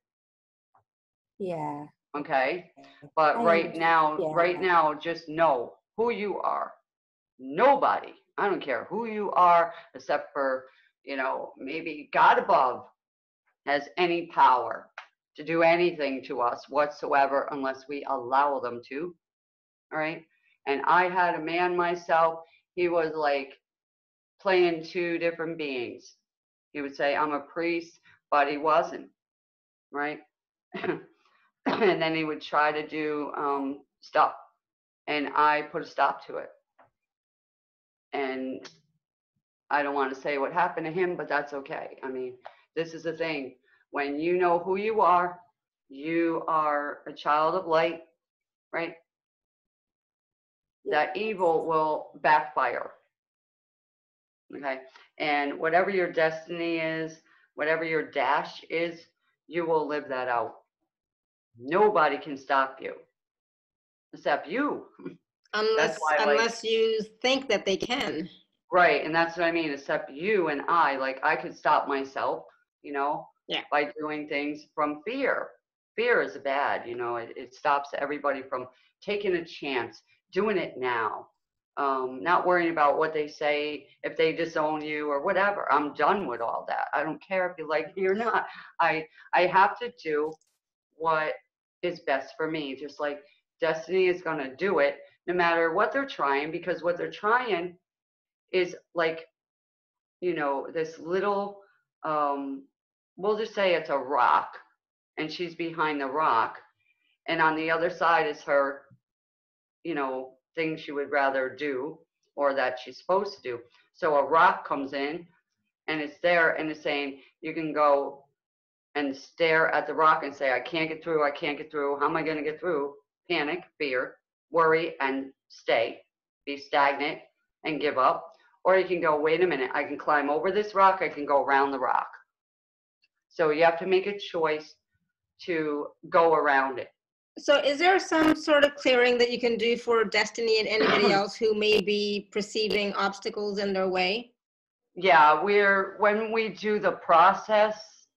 [SPEAKER 4] yeah
[SPEAKER 2] Okay. But
[SPEAKER 4] I
[SPEAKER 2] right now,
[SPEAKER 4] yeah.
[SPEAKER 2] right now, just know who you are. Nobody, I don't care who you are, except for, you know, maybe God above has any power to do anything to us whatsoever unless we allow them to. All right. And I had a man myself, he was like playing two different beings. He would say, I'm a priest, but he wasn't. Right. and then he would try to do um, stuff. And I put a stop to it. And I don't want to say what happened to him, but that's okay. I mean, this is the thing. When you know who you are, you are a child of light, right? That evil will backfire. Okay. And whatever your destiny is, whatever your dash is, you will live that out. Nobody can stop you except you.
[SPEAKER 1] Unless,
[SPEAKER 2] I like-
[SPEAKER 1] unless you think that they can.
[SPEAKER 2] Right, and that's what I mean, except you and I, like I could stop myself, you know,
[SPEAKER 1] Yeah.
[SPEAKER 2] by doing things from fear. Fear is bad, you know, it, it stops everybody from taking a chance, doing it now. Um, not worrying about what they say, if they disown you or whatever. I'm done with all that. I don't care if you like me or not. I I have to do what is best for me. Just like destiny is gonna do it, no matter what they're trying, because what they're trying is like you know this little um we'll just say it's a rock and she's behind the rock and on the other side is her you know things she would rather do or that she's supposed to do. So a rock comes in and it's there and it's saying you can go and stare at the rock and say i can't get through i can't get through. How am i going to get through panic fear worry and stay. Be stagnant and give up. Or you can go, wait a minute, I can climb over this rock, I can go around the rock. So you have to make a choice to go around it.
[SPEAKER 1] So is there some sort of clearing that you can do for Destiny and anybody else who may be perceiving obstacles in their way?
[SPEAKER 2] Yeah, we're when we do the process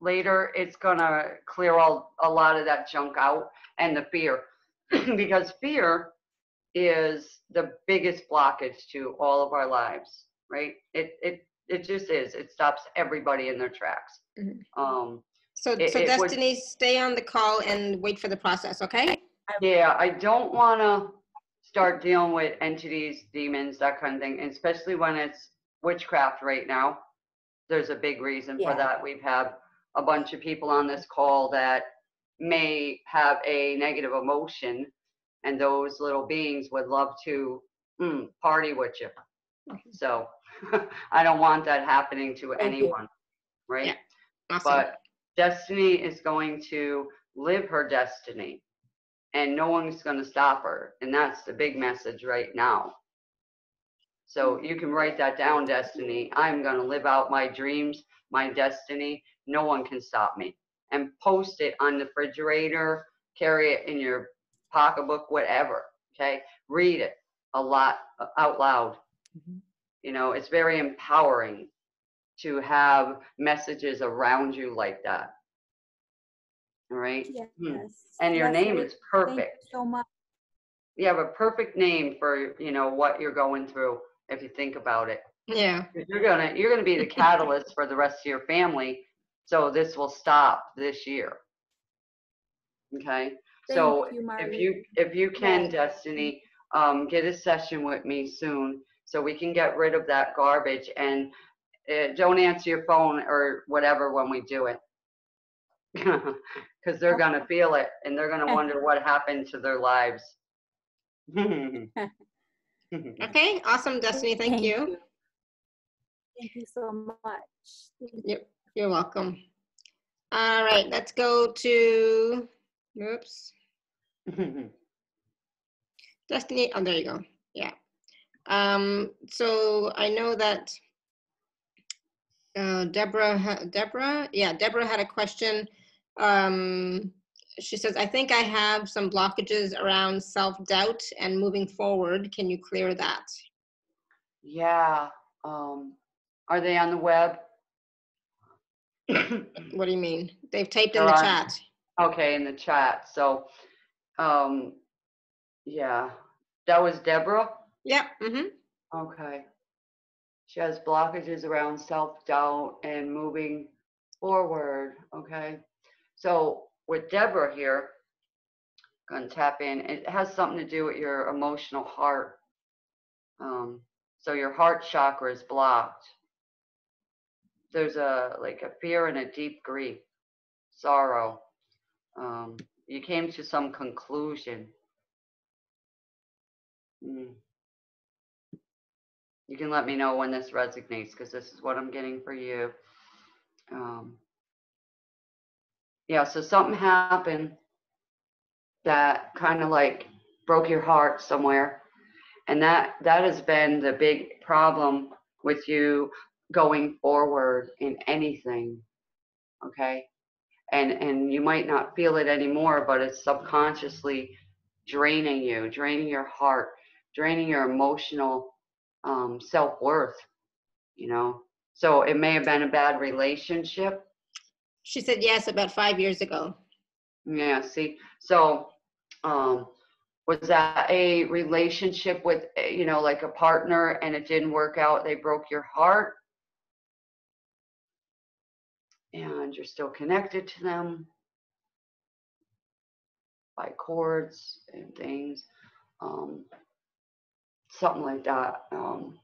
[SPEAKER 2] later, it's gonna clear all a lot of that junk out and the fear. because fear is the biggest blockage to all of our lives, right? It it it just is. It stops everybody in their tracks.
[SPEAKER 1] Mhm.
[SPEAKER 2] Um
[SPEAKER 1] So,
[SPEAKER 2] It-
[SPEAKER 1] so
[SPEAKER 2] it would-
[SPEAKER 1] Destiny, stay on the call and wait for the process, okay?
[SPEAKER 2] Yeah, I don't want to start dealing with entities, demons, that kind of thing, and especially when it's witchcraft right now. There's a big reason for
[SPEAKER 4] Yeah.
[SPEAKER 2] that. We've had a bunch of people on this call that may have a negative emotion, and those little beings would love to mm, party with you. So I don't want that happening to
[SPEAKER 4] Thank you.
[SPEAKER 2] anyone, right?
[SPEAKER 1] Yeah. Awesome.
[SPEAKER 2] But Destiny is going to live her destiny and no one's going to stop her. And that's the big message right now. So you can write that down, Destiny. I'm going to live out my dreams, my destiny. No one can stop me. And post it on the refrigerator, carry it in your pocketbook, whatever. Okay. Read it a lot uh, out loud.
[SPEAKER 1] Mhm.
[SPEAKER 2] You know, it's very empowering to have messages around you like that. All right.
[SPEAKER 4] Yes.
[SPEAKER 2] Hmm. And your
[SPEAKER 4] yes,
[SPEAKER 2] name
[SPEAKER 4] it
[SPEAKER 2] is
[SPEAKER 4] Thank you
[SPEAKER 2] perfect.
[SPEAKER 4] so much.
[SPEAKER 2] You have a perfect name for, you know, what you're going through if you think about it.
[SPEAKER 1] Yeah.
[SPEAKER 2] You're gonna you're gonna be the catalyst for the rest of your family So this will stop this year. Okay. so
[SPEAKER 4] Thank you,
[SPEAKER 2] if you if you can,
[SPEAKER 4] Yes.
[SPEAKER 2] Destiny, um, get a session with me soon so we can get rid of that garbage and uh, don't answer your phone or whatever when we do it. Because they're gonna feel it and they're gonna wonder what happened to their lives.
[SPEAKER 1] Okay, awesome, Destiny. Thank you.
[SPEAKER 4] Thank you so much. You.
[SPEAKER 1] Yep, you're welcome. All right, let's go to, oops, Destiny. Oh, there you go. Yeah. Um, so I know that uh, Deborah, Deborah, yeah, Deborah had a question. Um, she says, I think I have some blockages around self-doubt and moving forward. Can you clear that?
[SPEAKER 2] yeah. Um, are they on the web?
[SPEAKER 1] What do you mean? They've typed in the
[SPEAKER 2] on-
[SPEAKER 1] chat.
[SPEAKER 2] Okay, in the chat. So, um, yeah, that was Deborah.
[SPEAKER 1] Yep, mm-hmm.
[SPEAKER 2] Okay. She has blockages around self-doubt and moving forward. Okay. So with Deborah here, gonna tap in. It has something to do with your emotional heart. Um, so your heart chakra is blocked. There's a like a fear and a deep grief, sorrow. Um, you came to some conclusion. Mm. You can let me know when this resonates because this is what I'm getting for you. Um, yeah, so something happened that kind of like broke your heart somewhere. And that that has been the big problem with you going forward in anything. Okay? And and you might not feel it anymore, but it's subconsciously draining you, draining your heart, draining your emotional um, self worth, you know. So it may have been a bad relationship.
[SPEAKER 1] She said yes about five years ago.
[SPEAKER 2] Yeah, see, so um, was that a relationship with, you know, like a partner and it didn't work out? They broke your heart and you're still connected to them by cords and things. Um, something like that. Um,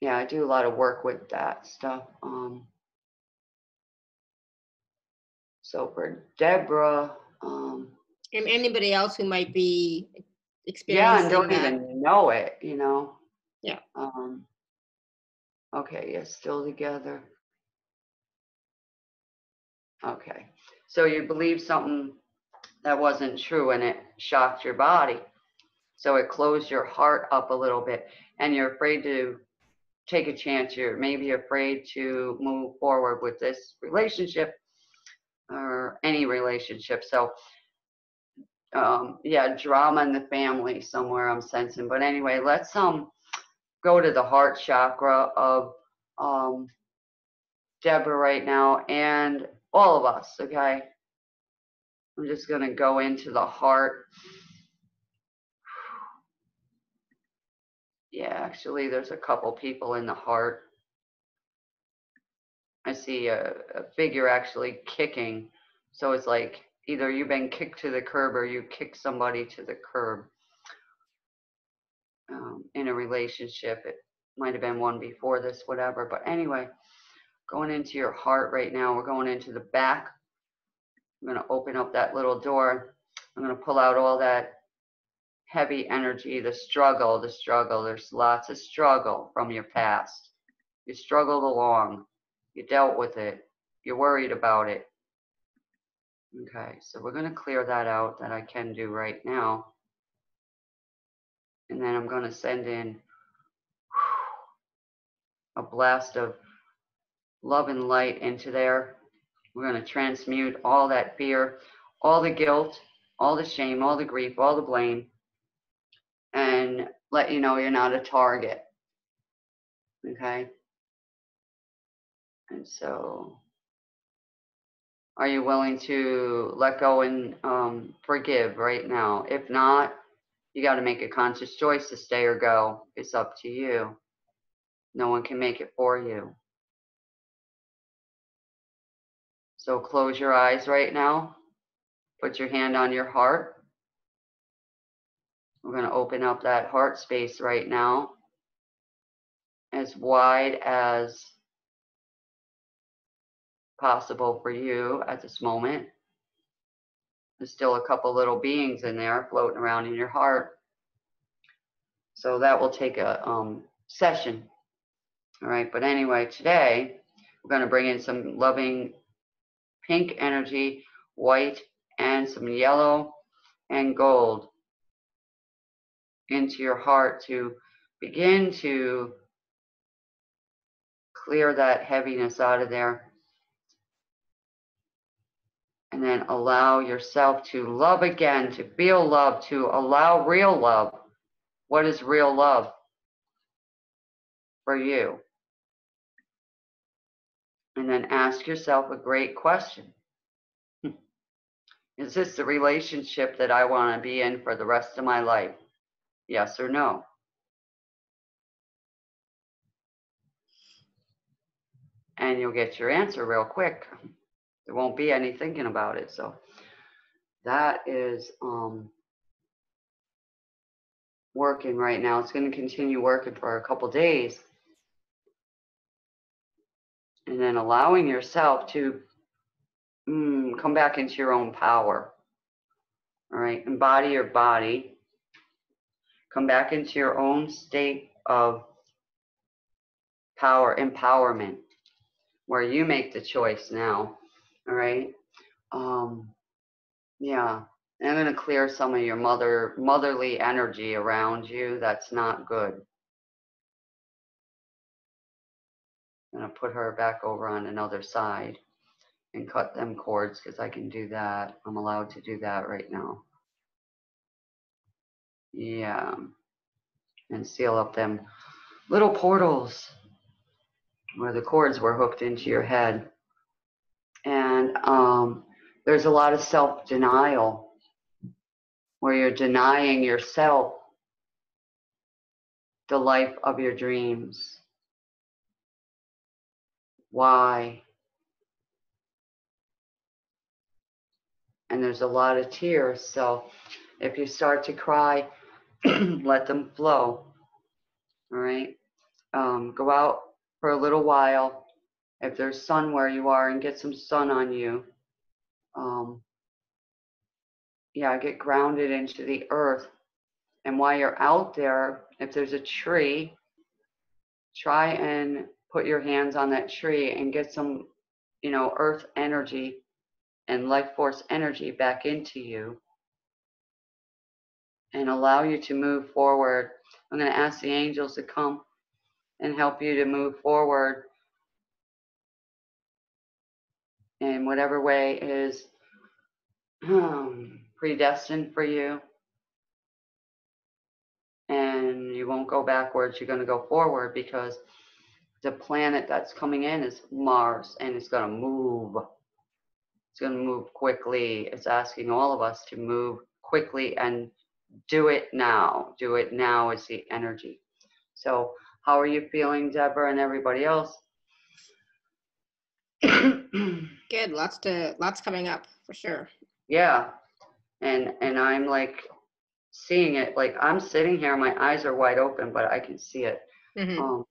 [SPEAKER 2] yeah, I do a lot of work with that stuff. Um, so for Deborah, um,
[SPEAKER 1] And anybody else who might be experiencing yeah,
[SPEAKER 2] and don't
[SPEAKER 1] that.
[SPEAKER 2] even know it, you know.
[SPEAKER 1] Yeah.
[SPEAKER 2] Um, okay, yeah, still together. Okay, so you believe something that wasn't true and it shocked your body. So it closed your heart up a little bit and you're afraid to take a chance. You're maybe afraid to move forward with this relationship or any relationship. So, um, yeah, drama in the family somewhere I'm sensing. But anyway, let's um go to the heart chakra of um, Deborah right now and all of us, okay? I'm just going to go into the heart. Yeah, actually, there's a couple people in the heart. I see a, a figure actually kicking. So it's like either you've been kicked to the curb or you kick somebody to the curb um, in a relationship. It might have been one before this, whatever. But anyway, going into your heart right now, we're going into the back. I'm going to open up that little door. I'm going to pull out all that heavy energy, the struggle, the struggle. There's lots of struggle from your past. You struggled along. You dealt with it. You're worried about it. Okay, so we're going to clear that out that I can do right now. And then I'm going to send in a blast of love and light into there. We're going to transmute all that fear, all the guilt, all the shame, all the grief, all the blame, and let you know you're not a target. Okay? And so, are you willing to let go and um, forgive right now? If not, you got to make a conscious choice to stay or go. It's up to you. No one can make it for you. So close your eyes right now. Put your hand on your heart. We're going to open up that heart space right now as wide as possible for you at this moment. There's still a couple little beings in there floating around in your heart. So that will take a um, session. All right, but anyway, today we're going to bring in some loving pink energy, white, and some yellow and gold into your heart to begin to clear that heaviness out of there. And then allow yourself to love again, to feel love, to allow real love. What is real love for you? And then ask yourself a great question hmm. Is this the relationship that I want to be in for the rest of my life? Yes or no? And you'll get your answer real quick. There won't be any thinking about it. So that is um, working right now. It's going to continue working for a couple days. And then allowing yourself to mm, come back into your own power. All right, embody your body. Come back into your own state of power, empowerment, where you make the choice now. All right. Um, yeah. And I'm going to clear some of your mother motherly energy around you. That's not good. I'm going to put her back over on another side and cut them cords because I can do that. I'm allowed to do that right now. Yeah. And seal up them little portals where the cords were hooked into your head. And um, there's a lot of self denial where you're denying yourself the life of your dreams. Why? And there's a lot of tears. So if you start to cry, let them flow. All right. Um, go out for a little while. If there's sun where you are, and get some sun on you. Um, yeah, get grounded into the earth. And while you're out there, if there's a tree, try and put your hands on that tree and get some, you know, earth energy and life force energy back into you and allow you to move forward. I'm going to ask the angels to come and help you to move forward in whatever way is um, predestined for you. And you won't go backwards, you're going to go forward because the planet that's coming in is Mars and it's going to move. It's going to move quickly. It's asking all of us to move quickly and do it now. Do it now is the energy. So, how are you feeling, Deborah, and everybody else?
[SPEAKER 1] Good. Lots to lots coming up for sure.
[SPEAKER 2] Yeah, and and I'm like seeing it. Like I'm sitting here, my eyes are wide open, but I can see it.
[SPEAKER 1] Mhm.
[SPEAKER 2] Um,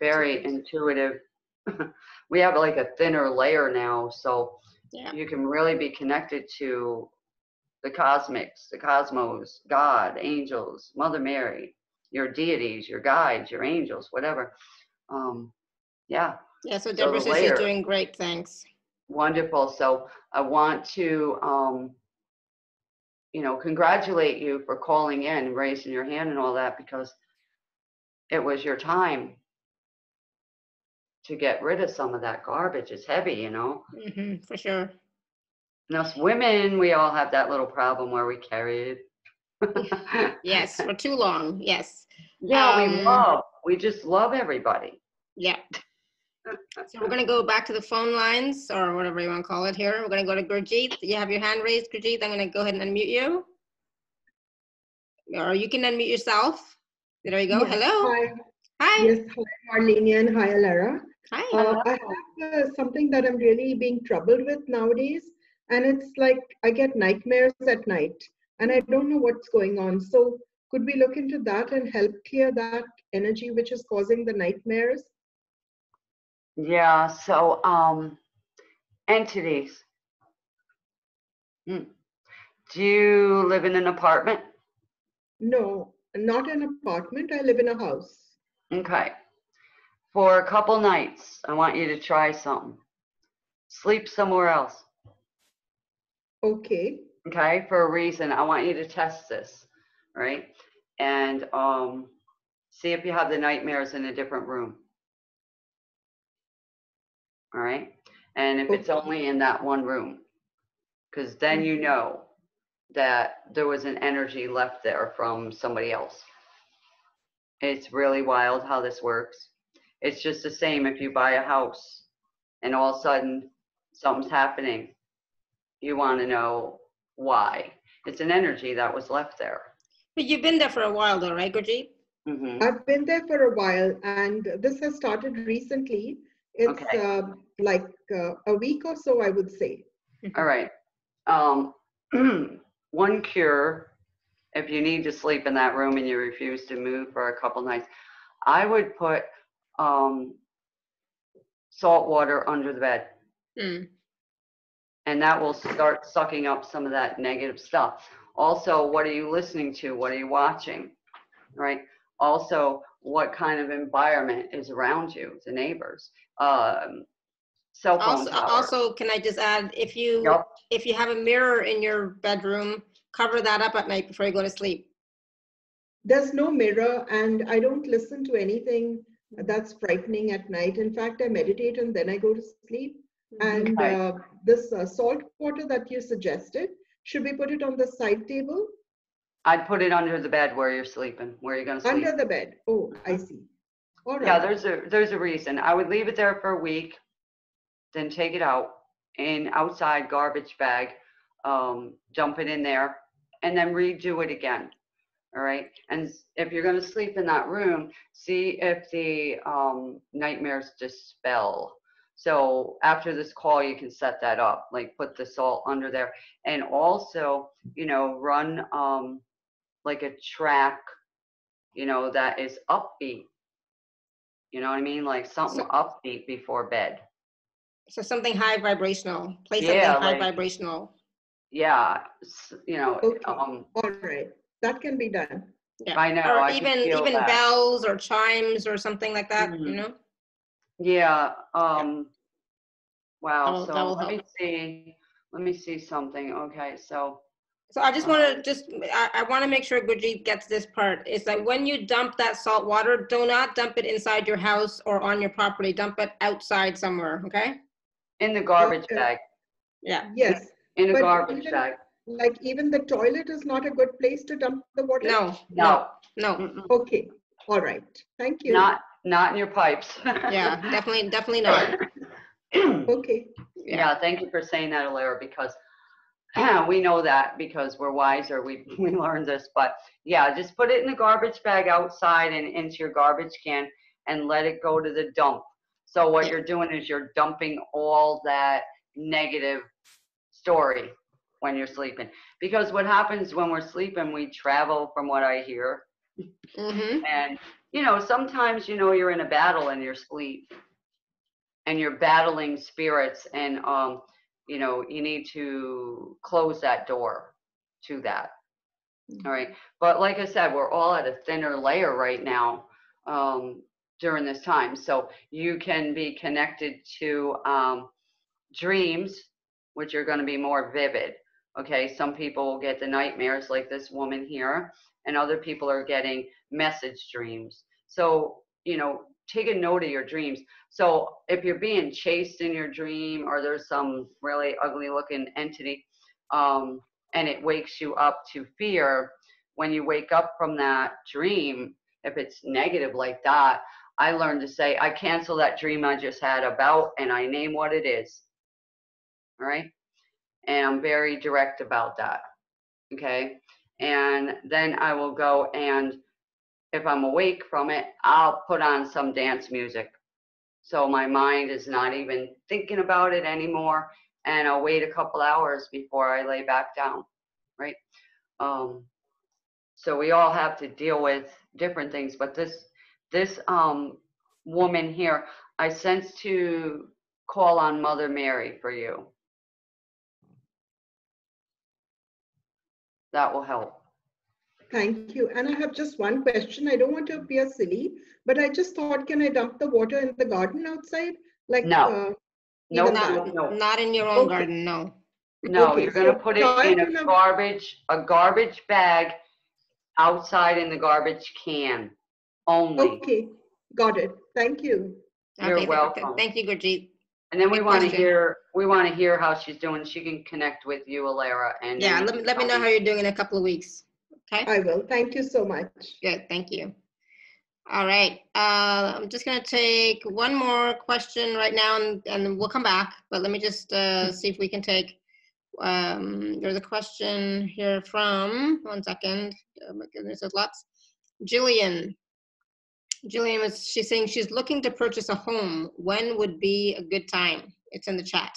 [SPEAKER 2] very intuitive. we have like a thinner layer now, so
[SPEAKER 1] Yeah.
[SPEAKER 2] you can really be connected to the cosmics, the cosmos, God, angels, Mother Mary, your deities, your guides, your angels, whatever. Um, yeah,
[SPEAKER 1] Yeah. So Deborah
[SPEAKER 2] the
[SPEAKER 1] says she's
[SPEAKER 2] layer-
[SPEAKER 1] doing great. Thanks.
[SPEAKER 2] wonderful. So I want to, um, you know, congratulate you for calling in and raising your hand and all that because it was your time to get rid of some of that garbage. It's heavy, you know.
[SPEAKER 1] Mm-hmm, for sure.
[SPEAKER 2] And us women, we all have that little problem where we carry it.
[SPEAKER 1] Yes. For too long. Yes.
[SPEAKER 2] Yeah, we
[SPEAKER 1] Um,
[SPEAKER 2] love. We just love everybody.
[SPEAKER 1] Yeah. So we're going to go back to the phone lines or whatever you want to call it here. We're going to go to Gurjeet. You have your hand raised, Gurjeet. I'm going to go ahead and unmute you. Or you can unmute yourself. There you go.
[SPEAKER 5] Yes,
[SPEAKER 1] Hello.
[SPEAKER 5] Hi.
[SPEAKER 1] Hi.
[SPEAKER 5] Yes, hi, Marlene and hi, Alara.
[SPEAKER 1] Hi.
[SPEAKER 5] Uh, I have uh, something that I'm really being troubled with nowadays, and it's like I get nightmares at night, and I don't know what's going on. So, could we look into that and help clear that energy which is causing the nightmares?
[SPEAKER 2] Yeah, so um entities. Hmm. Do you live in an apartment?
[SPEAKER 5] No, not an apartment. I live in a house.
[SPEAKER 2] Okay. For a couple nights, I want you to try something. Sleep somewhere else.
[SPEAKER 5] Okay.
[SPEAKER 2] Okay, for a reason. I want you to test this, right? And um see if you have the nightmares in a different room. All right? And if it's only in that one room, because then you know that there was an energy left there from somebody else. It's really wild how this works. It's just the same if you buy a house and all of a sudden something's happening. You want to know why. It's an energy that was left there.
[SPEAKER 1] But you've been there for a while though, right, Gurjeet?
[SPEAKER 2] hmm
[SPEAKER 5] I've been there for a while, and this has started recently. It's
[SPEAKER 2] Okay.
[SPEAKER 5] uh, like uh, a week or so, I would say.
[SPEAKER 2] All right. Um, one cure, if you need to sleep in that room and you refuse to move for a couple nights, I would put um, salt water under the bed,
[SPEAKER 1] Mm.
[SPEAKER 2] And that will start sucking up some of that negative stuff. Also, what are you listening to? What are you watching? Right. Also, what kind of environment is around you, the neighbors, um, cell phone
[SPEAKER 1] Also,
[SPEAKER 2] towers.
[SPEAKER 1] also, can I just add, if you
[SPEAKER 2] Yep.
[SPEAKER 1] if you have a mirror in your bedroom, cover that up at night before you go to sleep.
[SPEAKER 5] There's no mirror, and I don't listen to anything that's frightening at night. In fact, I meditate and then I go to sleep. And
[SPEAKER 2] Okay.
[SPEAKER 5] uh, this uh, salt water that you suggested, should we put it on the side table
[SPEAKER 2] I'd put it under the bed where you're sleeping, where you're gonna sleep.
[SPEAKER 5] under the bed? Oh, I see. All right.
[SPEAKER 2] Yeah, there's a there's a reason. I would leave it there for a week, then take it out in outside garbage bag, um, dump it in there, and then redo it again. All right. And if you're gonna sleep in that room, see if the um, nightmares dispel. So after this call, you can set that up, like put the salt under there, and also, you know, run um, like a track, you know, that is upbeat. You know what I mean? Like something
[SPEAKER 1] So-
[SPEAKER 2] upbeat before bed.
[SPEAKER 1] So something high vibrational. Play something
[SPEAKER 2] Yeah,
[SPEAKER 1] high
[SPEAKER 2] like-
[SPEAKER 1] vibrational.
[SPEAKER 2] Yeah, you know,
[SPEAKER 5] Okay.
[SPEAKER 2] um,
[SPEAKER 5] All right. That can be done.
[SPEAKER 1] Yeah.
[SPEAKER 2] I know.
[SPEAKER 1] or
[SPEAKER 2] I
[SPEAKER 1] even even
[SPEAKER 2] that.
[SPEAKER 1] bells or chimes or something like that. You
[SPEAKER 2] Mhm.
[SPEAKER 1] know.
[SPEAKER 2] Yeah. Um. Wow.
[SPEAKER 1] That'll-
[SPEAKER 2] so
[SPEAKER 1] that'll
[SPEAKER 2] let me see. Let me see something. Okay. So
[SPEAKER 1] So I just want to just I, I want to make sure Gurjeet gets this part. It's like when you dump that salt water, do not dump it inside your house or on your property. Dump it outside somewhere. Okay.
[SPEAKER 2] in the garbage
[SPEAKER 5] Okay.
[SPEAKER 2] bag.
[SPEAKER 1] Yeah.
[SPEAKER 5] Yes.
[SPEAKER 2] In a
[SPEAKER 5] But
[SPEAKER 2] garbage
[SPEAKER 5] even-
[SPEAKER 2] bag.
[SPEAKER 5] Like even the toilet is not a good place to dump the water?
[SPEAKER 1] No.
[SPEAKER 2] No.
[SPEAKER 1] No.
[SPEAKER 2] mm-mm,
[SPEAKER 5] Okay. All right. Thank you.
[SPEAKER 2] Not not in your pipes.
[SPEAKER 1] Yeah. Definitely. Definitely not.
[SPEAKER 5] Okay.
[SPEAKER 1] Yeah.
[SPEAKER 2] Yeah, thank you for saying that, Alara, because we know that because we're wiser. We we learned this, but yeah, just put it in the garbage bag outside and into your garbage can and let it go to the dump. So what you're doing is you're dumping all that negative story when you're sleeping. Because what happens when we're sleeping, we travel from what I hear.
[SPEAKER 1] Mm-hmm.
[SPEAKER 2] And you know, sometimes you know you're in a battle in your sleep and you're battling spirits and um you know, you need to close that door to that. All right. But like I said, we're all at a thinner layer right now um during this time. So you can be connected to um dreams which are going to be more vivid. Okay, some people will get the nightmares like this woman here and other people are getting message dreams. So, you know, take a note of your dreams. So, if you're being chased in your dream or there's some really ugly looking entity um, and it wakes you up to fear, when you wake up from that dream, if it's negative like that, I learned to say, I cancel that dream I just had about and I name what it is. All right. And I'm very direct about that. Okay and then I will go and if I'm awake from it, I'll put on some dance music. So my mind is not even thinking about it anymore. And I'll wait a couple hours before I lay back down, right? Um, so we all have to deal with different things, but this this um, woman here, I sense to call on Mother Mary for you. That will help.
[SPEAKER 5] Thank you. And I have just one question. I don't want to appear silly, but I just thought, can I dump the water in the garden outside? Like,
[SPEAKER 2] No.
[SPEAKER 5] uh,
[SPEAKER 2] No,
[SPEAKER 5] even
[SPEAKER 2] no, no,
[SPEAKER 1] Not in your own
[SPEAKER 5] Okay.
[SPEAKER 1] garden, no.
[SPEAKER 2] no,
[SPEAKER 5] Okay,
[SPEAKER 2] you're gonna
[SPEAKER 5] so
[SPEAKER 2] put it in
[SPEAKER 5] to
[SPEAKER 2] a
[SPEAKER 5] have-
[SPEAKER 2] garbage, a garbage bag outside in the garbage can only.
[SPEAKER 5] Okay, got it. Thank you.
[SPEAKER 2] You're
[SPEAKER 1] Okay, th- th-
[SPEAKER 2] welcome.
[SPEAKER 1] Thank you, Gurjeet.
[SPEAKER 2] And then we wanna hear, we wanna hear how she's doing. She can connect with you, Alara, and.
[SPEAKER 1] Yeah, let me, let me know how you're doing in a couple of weeks. Okay,
[SPEAKER 5] I will. Thank you so much.
[SPEAKER 1] good, thank you. All right, uh, I'm just gonna take one more question right now and, and we'll come back, but let me just, uh, see if we can take, um, there's a question here from, one second, oh my goodness, there's lots. Jillian. Jillian was, she's saying she's looking to purchase a home. When would be a good time? It's in the chat.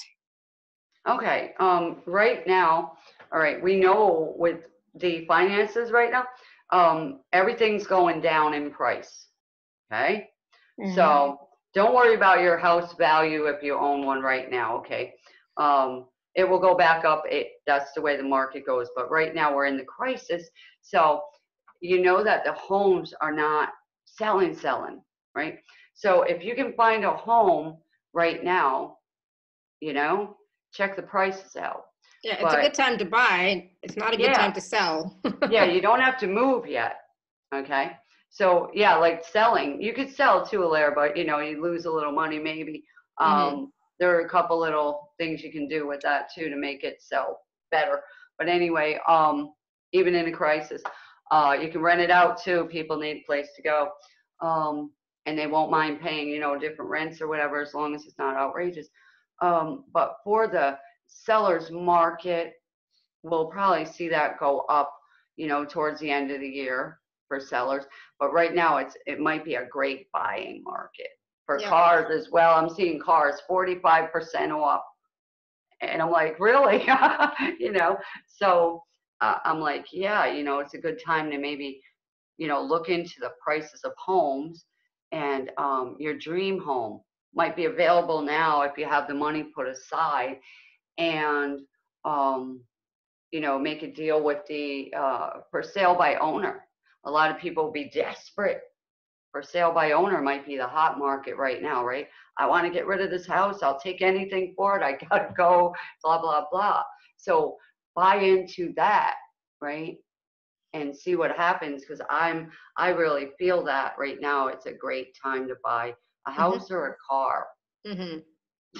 [SPEAKER 2] Okay, um, right now, all right, we know with the finances right now, um, everything's going down in price. Okay?
[SPEAKER 1] Mm-hmm.
[SPEAKER 2] So don't worry about your house value if you own one right now, okay? Um, it will go back up. It, that's the way the market goes. But right now we're in the crisis. So you know that the homes are not selling, selling, right? So if you can find a home right now, you know, check the prices out.
[SPEAKER 1] Yeah, it's a
[SPEAKER 2] But-
[SPEAKER 1] good time to buy. It's not a good
[SPEAKER 2] Yeah.
[SPEAKER 1] time to sell.
[SPEAKER 2] yeah, you don't have to move yet. Okay. So yeah, like selling, you could sell to a layer, but you know, you lose a little money maybe. Um, there are a couple little things you can do with that too to make it sell better. But anyway, um, even in a crisis, uh, you can rent it out too. People need a place to go. Um, and they won't mind paying, you know, different rents or whatever, as long as it's not outrageous. Um, but for the seller's market, we'll probably see that go up, you know, towards the end of the year for sellers. But right now, it's it might be a great buying market for
[SPEAKER 1] Yeah.
[SPEAKER 2] cars as well. I'm seeing cars 45% off, and I'm like, really, you know? So uh, I'm like, yeah, you know, it's a good time to maybe, you know, look into the prices of homes, and um, your dream home might be available now if you have the money put aside, and um, you know, make a deal with the uh, for sale by owner. A lot of people will be desperate. For sale by owner might be the hot market right now, right? I want to get rid of this house. I'll take anything for it. I gotta go. Blah blah blah. So buy into that, right? And see what happens because I'm I really feel that right now. It's a great time to buy a house or a car.
[SPEAKER 1] hmm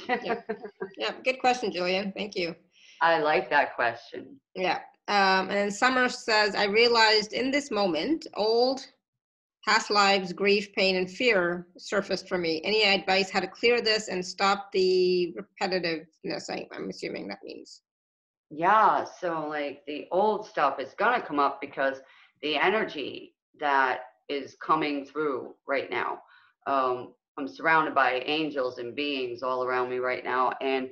[SPEAKER 1] Yeah. Yeah, good question, Julian. Thank you.
[SPEAKER 2] I like that question.
[SPEAKER 1] Yeah. Um, and then Summer says, I realized in this moment, old past lives, grief, pain, and fear surfaced for me. Any advice how to clear this and stop the repetitiveness? I, I'm assuming that means.
[SPEAKER 2] Yeah, so like the old stuff is gonna come up because the energy that is coming through right now. Um, I'm surrounded by angels and beings all around me right now, and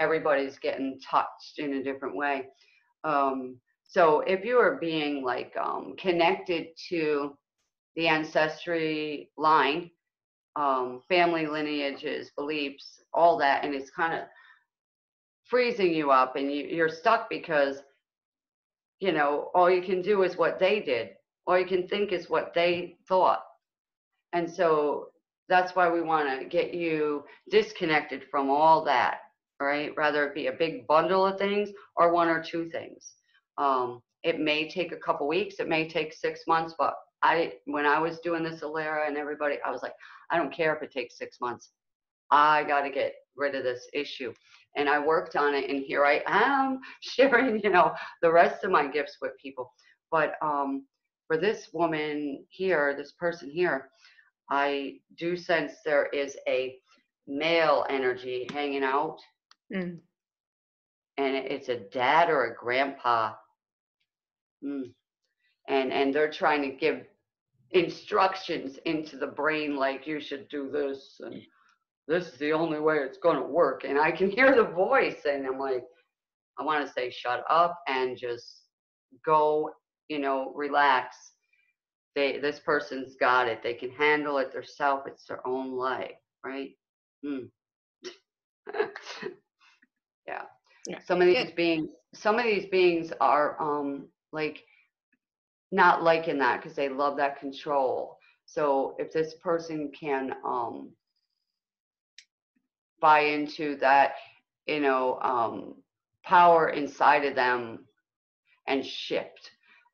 [SPEAKER 2] everybody's getting touched in a different way. Um, so if you are being like um, connected to the ancestry line, um, family lineages, beliefs, all that, and it's kind of freezing you up and you, you're stuck because you know all you can do is what they did all you can think is what they thought and so that's why we want to get you disconnected from all that right? Rather it be a big bundle of things or one or two things. Um, it may take a couple weeks it may take six months but i when i was doing this Alara and everybody i was like i don't care if it takes six months. I got to get rid of this issue. And I worked on it and here I am sharing, you know, the rest of my gifts with people. But um, for this woman here, this person here, I do sense there is a male energy hanging out
[SPEAKER 1] Mm.
[SPEAKER 2] and it's a dad or a grandpa. Mm. And and they're trying to give instructions into the brain like you should do this and this is the only way it's going to work. And I can hear the voice, and I'm like, I want to say, shut up and just go, you know, relax. They, this person's got it. They can handle it themselves. It's their own life, right? Mm. yeah.
[SPEAKER 1] Yeah.
[SPEAKER 2] Some of these
[SPEAKER 1] Good.
[SPEAKER 2] beings, some of these beings are um like not liking that because they love that control. So if this person can um buy into that, you know, um power inside of them and shift,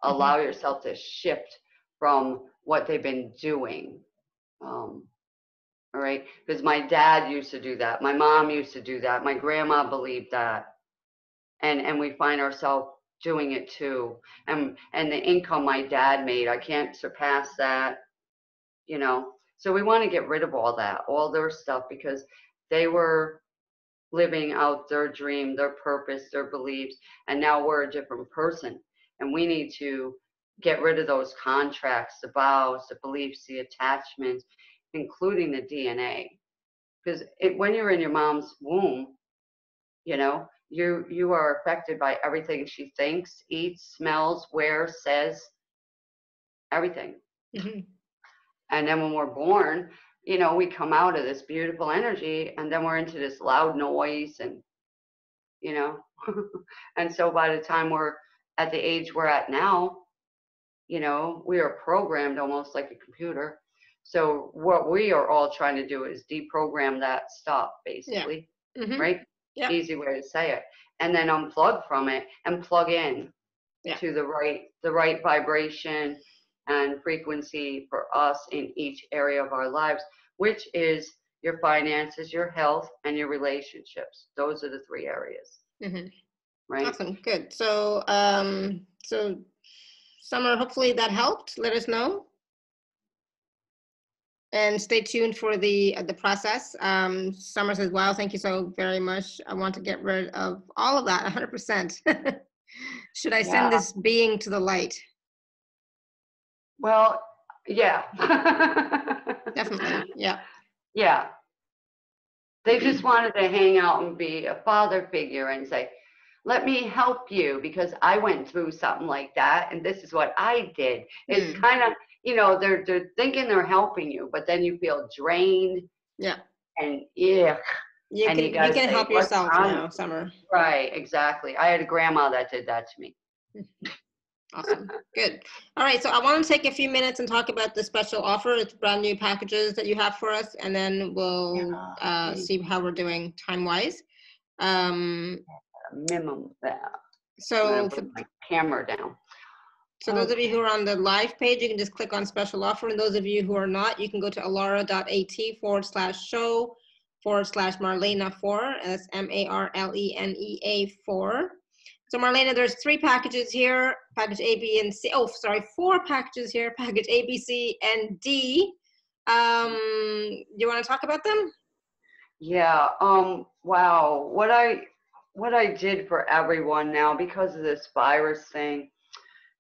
[SPEAKER 1] Mhm.
[SPEAKER 2] allow yourself to shift from what they've been doing. Um, all right, because my dad used to do that, my mom used to do that, my grandma believed that, and and we find ourselves doing it too. And and the income my dad made, I can't surpass that, you know. So we want to get rid of all that, all their stuff, because they were living out their dream, their purpose, their beliefs, and now we're a different person, and we need to get rid of those contracts, the vows, the beliefs, the attachments, including the DNA. Because when you're in your mom's womb, you know, you you are affected by everything she thinks, eats, smells, wears, says, everything.
[SPEAKER 1] Mhm.
[SPEAKER 2] And then when we're born, you know, we come out of this beautiful energy and then we're into this loud noise and you know. and so by the time we're at the age we're at now, you know, we are programmed almost like a computer. So what we are all trying to do is deprogram that stuff basically,
[SPEAKER 1] Mhm.
[SPEAKER 2] right?
[SPEAKER 1] Yeah.
[SPEAKER 2] Easy way to say it. And then unplug from it and plug in
[SPEAKER 1] Yeah.
[SPEAKER 2] to the right the right vibration and frequency for us in each area of our lives, which is your finances, your health, and your relationships. Those are the three areas,
[SPEAKER 1] mm-hmm.
[SPEAKER 2] right?
[SPEAKER 1] Awesome. Good. So, um, so Summer, hopefully that helped. Let us know. And stay tuned for the uh, the process. Um, Summer says, "Wow, thank you so very much. I want to get rid of all of that, 100%. Should I send
[SPEAKER 2] Yeah.
[SPEAKER 1] this being to the light?
[SPEAKER 2] Well, yeah.
[SPEAKER 1] Definitely. Yeah.
[SPEAKER 2] Yeah. They just wanted to hang out and be a father figure and say, let me help you because I went through something like that and this is what I did. It's
[SPEAKER 1] Mm.
[SPEAKER 2] kind of, you know, they're they're thinking they're helping you, but then you feel drained
[SPEAKER 1] Yeah.
[SPEAKER 2] and yeah.
[SPEAKER 1] You
[SPEAKER 2] And
[SPEAKER 1] can
[SPEAKER 2] you
[SPEAKER 1] you, can
[SPEAKER 2] say,
[SPEAKER 1] help
[SPEAKER 2] "What's
[SPEAKER 1] yourself
[SPEAKER 2] wrong?"
[SPEAKER 1] now, Summer.
[SPEAKER 2] Right, exactly. I had a grandma that did that to me.
[SPEAKER 1] Awesome. Good. All right. So I want to take a few minutes and talk about the special offer. It's brand new packages that you have for us, and then we'll uh, see how we're doing time wise. Um,
[SPEAKER 2] Minimum that.
[SPEAKER 1] So, for,
[SPEAKER 2] put my camera down.
[SPEAKER 1] so those of you who are on the live page, you can just click on special offer. And those of you who are not, you can go to alara.at forward slash show forward slash Marlenea 4. That's M A R L E N E A 4. So Marlenea, there's three packages here, package A, B, and C. Oh, sorry, four packages here, package A, B, C, and D. Um, you want to talk about them?
[SPEAKER 2] Yeah, um, wow. What I what I did for everyone now because of this virus thing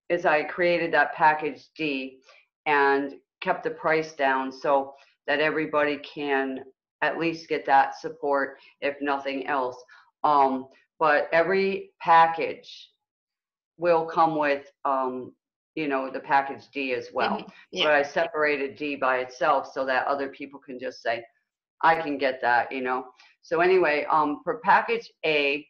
[SPEAKER 2] is I created that package D and kept the price down so that everybody can at least get that support if nothing else. Um, but every package will come with um, you know, the package D as well.
[SPEAKER 1] Mhm, yeah.
[SPEAKER 2] But I separated D by itself so that other people can just say, I can get that, you know. So anyway, um, for package A,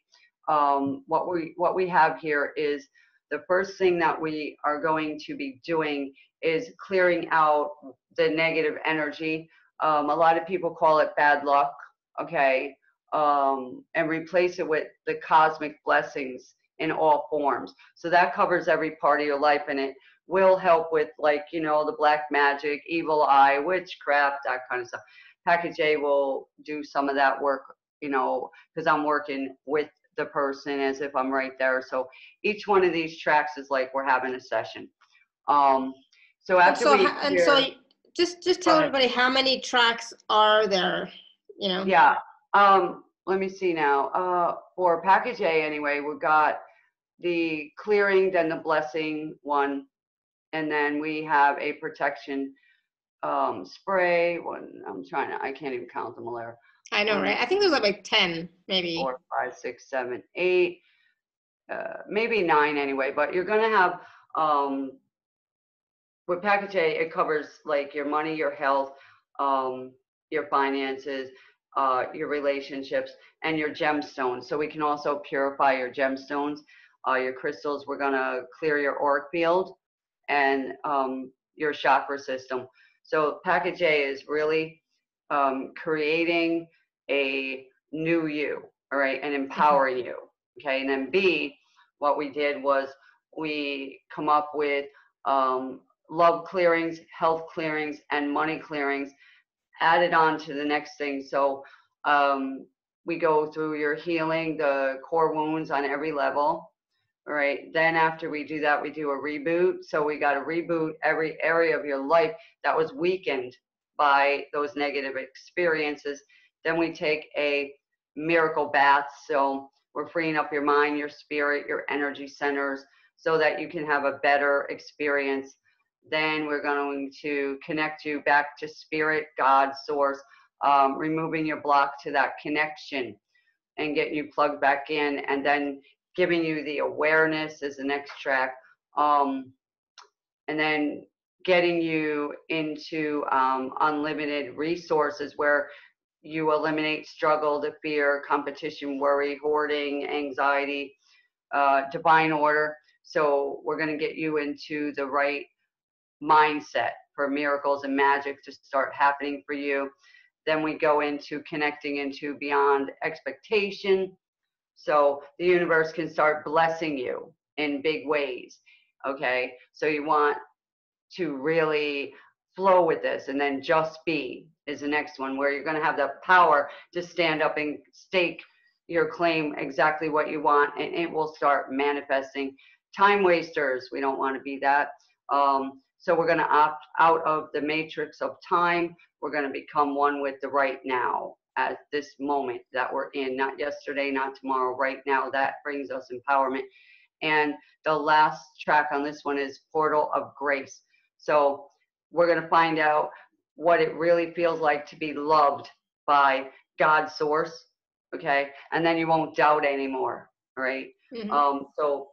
[SPEAKER 2] um, what we what we have here is the first thing that we are going to be doing is clearing out the negative energy. Um, a lot of people call it bad luck, okay, um, and replace it with the cosmic blessings in all forms. So that covers every part of your life, and it will help with like you know the black magic, evil eye, witchcraft, that kind of stuff. Package A will do some of that work, you know, because I'm working with the person as if I'm right there. So each one of these tracks is like we're having a session. Um, so
[SPEAKER 1] And
[SPEAKER 2] after
[SPEAKER 1] so,
[SPEAKER 2] we
[SPEAKER 1] and so
[SPEAKER 2] hear-
[SPEAKER 1] y- just just tell everybody how many tracks are there, you know?
[SPEAKER 2] Yeah. Um, let me see now. Uh, for package A anyway, we've got the clearing, then the blessing one, and then we have a protection um, spray. One, I'm trying to, I can't even count them all there.
[SPEAKER 1] I know,
[SPEAKER 2] Um,
[SPEAKER 1] right? I think there's like 10, maybe.
[SPEAKER 2] four, five, six, seven, eight, uh, maybe nine anyway, but you're gonna have, um, with package A, it covers like your money, your health, um, your finances, uh, your relationships, and your gemstones. So we can also purify your gemstones, uh, your crystals. We're gonna clear your auric field and um, your chakra system. So package A is really um, creating a new you, all right, and empowering you. Okay, and then B, what we did was we come up with um, love clearings, health clearings, and money clearings added on to the next thing. So um, we go through your healing, the core wounds on every level. All right. Then after we do that, we do a reboot. So we got to reboot every area of your life that was weakened by those negative experiences. Then we take a miracle bath. So we're freeing up your mind, your spirit, your energy centers so that you can have a better experience. Then we're going to connect you back to spirit, God, source, um, removing your block to that connection and getting you plugged back in. And then giving you the awareness is the next track. Um, and then getting you into um, unlimited resources where you eliminate struggle, the fear, competition, worry, hoarding, anxiety, uh, divine order. So we're going to get you into the right mindset for miracles and magic to start happening for you. Then we go into connecting into beyond expectation. So the universe can start blessing you in big ways. Okay. So you want to really flow with this and then just be is the next one where you're going to have the power to stand up and stake your claim exactly what you want and it will start manifesting time wasters we don't want to be that um, so we're going to opt out of the matrix of time we're going to become one with the right now at this moment that we're in not yesterday not tomorrow right now that brings us empowerment and the last track on this one is portal of grace so we're going to find out what it really feels like to be loved by God's source. Okay. And then you won't doubt anymore. Right.
[SPEAKER 1] Mhm.
[SPEAKER 2] Um, so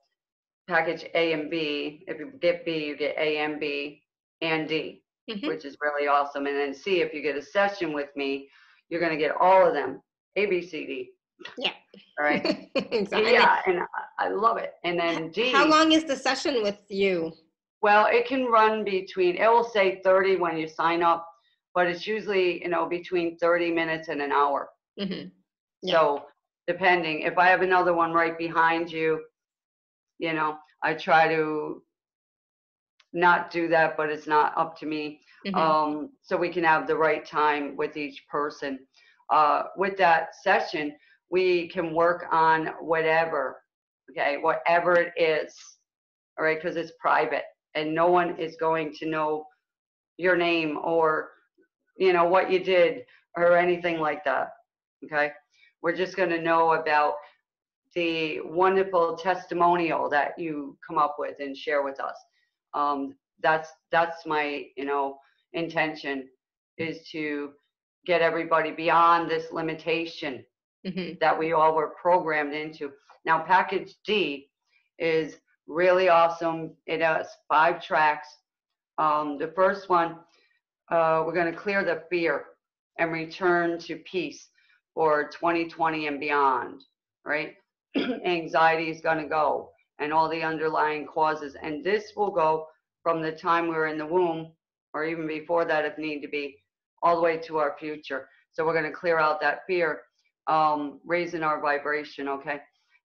[SPEAKER 2] package A and B, if you get B, you get A and B and D,
[SPEAKER 1] Mhm.
[SPEAKER 2] which is really awesome. And then C, if you get a session with me, you're going to get all of them A, B, C, D.
[SPEAKER 1] Yeah.
[SPEAKER 2] All right.
[SPEAKER 1] exactly.
[SPEAKER 2] yeah. And I- love it. And then D.
[SPEAKER 1] How long is the session with you?
[SPEAKER 2] Well, it can run between, it will say 30 when you sign up, but it's usually, you know, between 30 minutes and an hour.
[SPEAKER 1] hmm Yeah.
[SPEAKER 2] So depending, if I have another one right behind you, you know, I try to not do that, but it's not up to me.
[SPEAKER 1] Mhm.
[SPEAKER 2] Um, so we can have the right time with each person. Uh, with that session, we can work on whatever, okay, whatever it is, all right, because it's private and no one is going to know your name or, you know, what you did or anything like that, okay? We're just going to know about the wonderful testimonial that you come up with and share with us. Um, that's that's my you know intention is to get everybody beyond this limitation
[SPEAKER 1] Mhm.
[SPEAKER 2] that we all were programmed into. Now, package D is really awesome. It has five tracks. Um, the first one, uh, we're going to clear the fear and return to peace for 2020 and beyond, right? Anxiety is going to go and all the underlying causes. And this will go from the time we're in the womb or even before that if need to be, all the way to our future. So we're going to clear out that fear, um, raising our vibration, okay?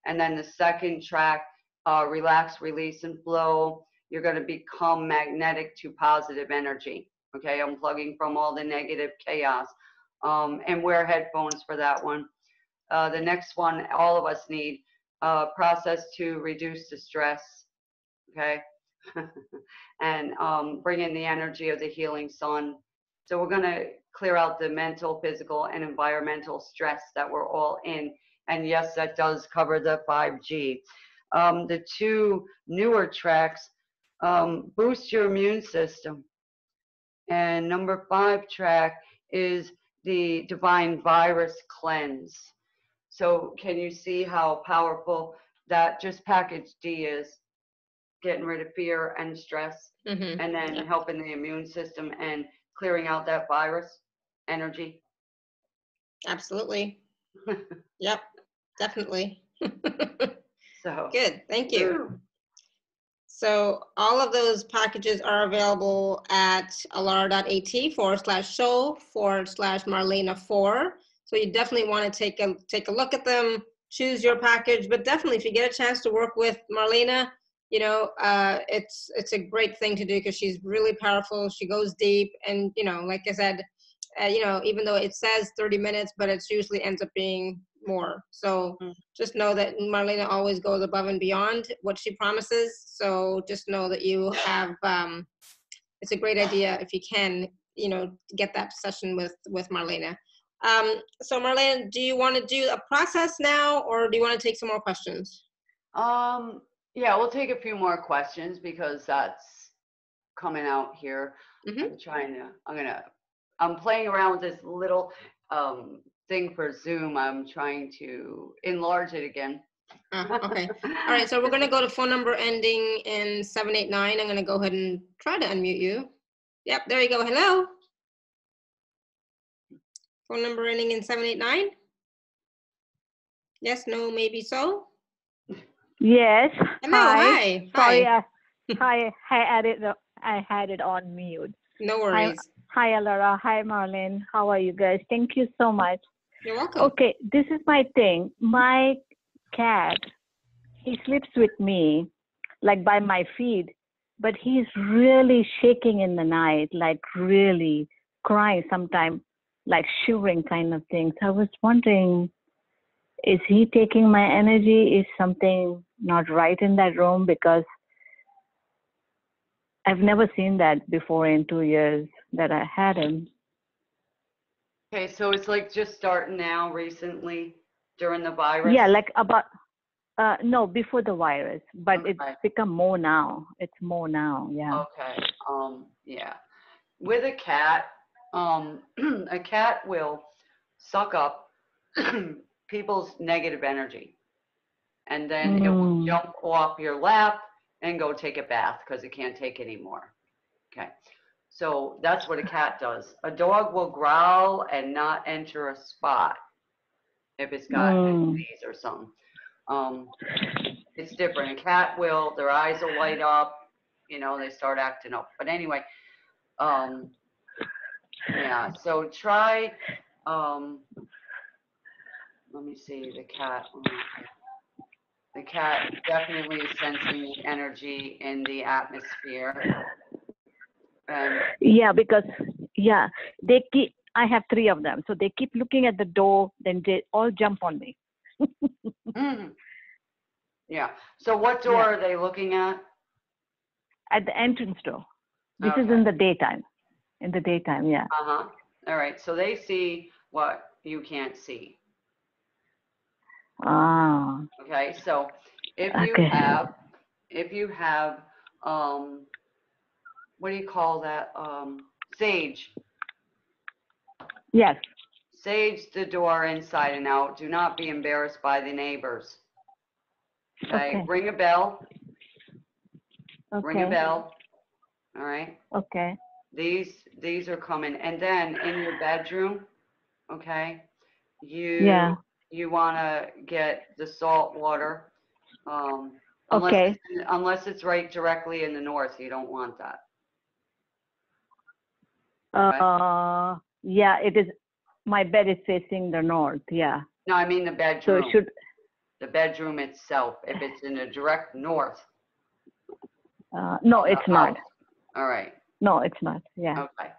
[SPEAKER 2] And then the second track, uh, relax, release, and flow. You're going to become magnetic to positive energy, okay? Unplugging from all the negative chaos. Um, and wear headphones for that one. Uh, the next one, all of us need uh, process to reduce the stress, okay? and um, bring in the energy of the healing sun. So we're going to clear out the mental, physical, and environmental stress that we're all in. And yes, that does cover the 5G. Um, the two newer tracks um, boost your immune system. And number five track is the Divine Virus Cleanse. So can you see how powerful that just package D is? Getting rid of fear and stress
[SPEAKER 1] Mhm.
[SPEAKER 2] and then
[SPEAKER 1] Yeah.
[SPEAKER 2] helping the immune system and clearing out that virus energy.
[SPEAKER 1] Absolutely. Yep, definitely.
[SPEAKER 2] So.
[SPEAKER 1] Good, thank you. So all of those packages are available at alara.at forward slash show forward slash Marlenea four. So you definitely want to take a, take a look at them, choose your package, but definitely if you get a chance to work with Marlenea, you know, uh, it's, it's a great thing to do because she's really powerful. She goes deep and, you know, like I said, uh, you know, even though it says 30 minutes, but it's usually ends up being more. So
[SPEAKER 2] Mm.
[SPEAKER 1] just know that Marlenea always goes above and beyond what she promises. So just know that you have, um, it's a great idea if you can, you know, get that session with, with Marlenea. Um, so Marlenea, do you want to do a process now or do you want to take some more questions?
[SPEAKER 2] Um, yeah, we'll take a few more questions because that's coming out here.
[SPEAKER 1] Mhm.
[SPEAKER 2] I'm trying to, I'm gonna, I'm playing around with this little, um, thing for Zoom. I'm trying to enlarge it again.
[SPEAKER 1] Uh, okay. All right, so we're gonna go to phone number ending in seven eight nine. I'm gonna go ahead and try to unmute you. Yep, there you go. Hello. Phone number ending in seven eight nine. Yes, no, maybe so.
[SPEAKER 6] Yes.
[SPEAKER 1] Hello, hi.
[SPEAKER 6] Sorry,
[SPEAKER 1] Hi.
[SPEAKER 6] uh, hi. I had it. I had it on mute.
[SPEAKER 1] No worries.
[SPEAKER 6] Hi, Alara. Hi, Marlene. How are you guys? Thank you so much.
[SPEAKER 1] You're welcome.
[SPEAKER 6] Okay, this is my thing. My cat, he sleeps with me, like by my feet, but he's really shaking in the night, like really crying sometimes, like shivering kind of things. I was wondering, is he taking my energy? Is something not right in that room? Because I've never seen that before in two years that I had him.
[SPEAKER 2] Okay, so it's like just starting now recently during the virus?
[SPEAKER 6] Yeah, like about uh no, before the virus, but
[SPEAKER 2] Okay.
[SPEAKER 6] it's become more now. It's more now, yeah.
[SPEAKER 2] Okay, um, yeah. With a cat, um, a cat will suck up people's negative energy. And then it will
[SPEAKER 6] Mm.
[SPEAKER 2] jump off your lap and go take a bath because it can't take anymore. Okay, so that's what a cat does. A dog will growl and not enter a spot if it's got a
[SPEAKER 6] Mm.
[SPEAKER 2] disease or something. Um, it's different. A cat will, their eyes will light up, you know, they start acting up. But anyway, um, yeah, so try, um, let me see, the cat. The cat definitely is sensing the energy in the atmosphere. And,
[SPEAKER 6] Yeah, because yeah, they keep I have three of them. So they keep looking at the door, then they all jump on me.
[SPEAKER 2] mm, yeah, so what door
[SPEAKER 6] Yeah.
[SPEAKER 2] are they looking at?
[SPEAKER 6] At the entrance door. This is
[SPEAKER 2] Okay.
[SPEAKER 6] in the daytime. In the daytime, yeah.
[SPEAKER 2] Uh-huh, all right, so they see what you can't see.
[SPEAKER 6] Ah.
[SPEAKER 2] Okay, so if you
[SPEAKER 6] Okay.
[SPEAKER 2] have, if you have, um, what do you call that? Um, sage,
[SPEAKER 6] Yes.
[SPEAKER 2] sage the door inside and out. Do not be embarrassed by the neighbors. Okay,
[SPEAKER 6] Okay.
[SPEAKER 2] ring a bell, Okay. ring a bell. All right,
[SPEAKER 6] Okay.
[SPEAKER 2] These, these are coming. And then in your bedroom, okay, you,
[SPEAKER 6] Yeah.
[SPEAKER 2] you wanna get the salt water. Um, unless,
[SPEAKER 6] Okay.
[SPEAKER 2] it's- unless it's right directly in the north, you don't want that. Okay.
[SPEAKER 6] Uh yeah, it is my bed is facing the north, yeah.
[SPEAKER 2] No, I mean the
[SPEAKER 6] So
[SPEAKER 2] bedroom,
[SPEAKER 6] it should
[SPEAKER 2] the bedroom itself, if it's in a direct north.
[SPEAKER 6] uh no, it's not.
[SPEAKER 2] All right,
[SPEAKER 6] No, it's not. Yeah.
[SPEAKER 2] okay.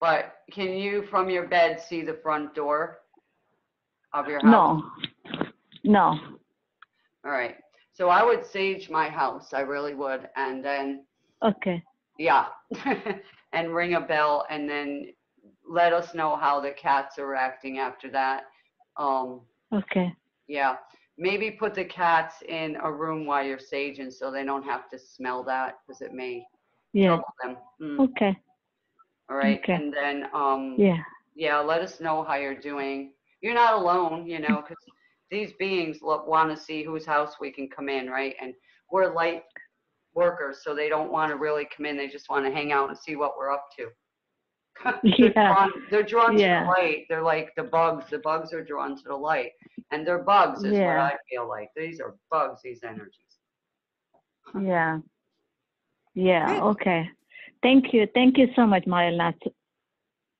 [SPEAKER 2] But can you, from your bed, see the front door of your house?
[SPEAKER 6] No. No.
[SPEAKER 2] All right, so I would sage my house, I really would, and then,
[SPEAKER 6] Okay.
[SPEAKER 2] yeah. And ring a bell and then let us know how the cats are acting after that. Um,
[SPEAKER 6] Okay.
[SPEAKER 2] yeah, maybe put the cats in a room while you're saging so they don't have to smell that, because it may
[SPEAKER 6] Yeah.
[SPEAKER 2] them. Mm,
[SPEAKER 6] Okay.
[SPEAKER 2] All right,
[SPEAKER 6] okay.
[SPEAKER 2] and then, um,
[SPEAKER 6] Yeah.
[SPEAKER 2] yeah, let us know how you're doing. You're not alone, you know, because these beings want to see whose house we can come in, right? And we're light workers, so they don't want to really come in. They just want to hang out and see what we're up to. they're,
[SPEAKER 6] Yeah.
[SPEAKER 2] drawn, they're drawn
[SPEAKER 6] Yeah.
[SPEAKER 2] to the light. They're like the bugs. The bugs are drawn to the light, and they're bugs is what I feel like. These are bugs. These energies.
[SPEAKER 6] Yeah. Yeah.
[SPEAKER 1] Good.
[SPEAKER 6] Okay. Thank you. Thank you so much, Marla.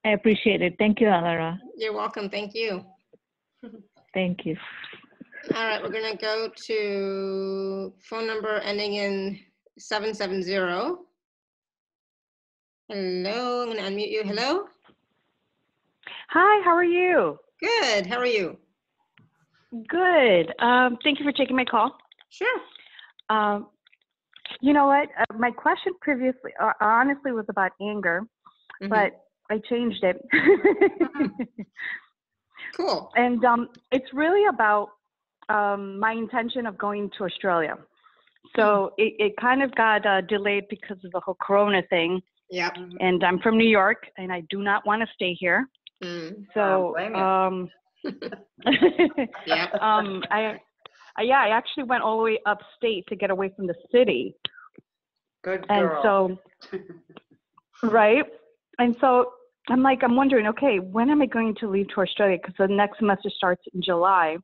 [SPEAKER 6] I appreciate it. Thank you, Alara.
[SPEAKER 1] You're welcome. Thank you.
[SPEAKER 6] Thank you.
[SPEAKER 1] All right, we're gonna go to phone number ending in seven seven zero. Hello, I'm gonna unmute you. Hello?
[SPEAKER 7] Hi, how are you?
[SPEAKER 1] Good, how are you?
[SPEAKER 7] Good. Um, thank you for taking my call.
[SPEAKER 1] Sure.
[SPEAKER 7] Um, you know what? Uh, my question previously, uh, honestly, was about anger,
[SPEAKER 1] Mhm.
[SPEAKER 7] but I changed it.
[SPEAKER 1] Cool.
[SPEAKER 7] and um, it's really about um, my intention of going to Australia. So it, it kind of got uh, delayed because of the whole Corona thing.
[SPEAKER 1] Yep.
[SPEAKER 7] And I'm from New York, and I do not want to stay here.
[SPEAKER 1] Mm,
[SPEAKER 7] So, um,
[SPEAKER 1] Yep.
[SPEAKER 7] um, I, I, yeah, I actually went all the way upstate to get away from the city,
[SPEAKER 2] Good
[SPEAKER 7] and so, right, and so I'm like, I'm wondering, okay, when am I going to leave to Australia? Because the next semester starts in July,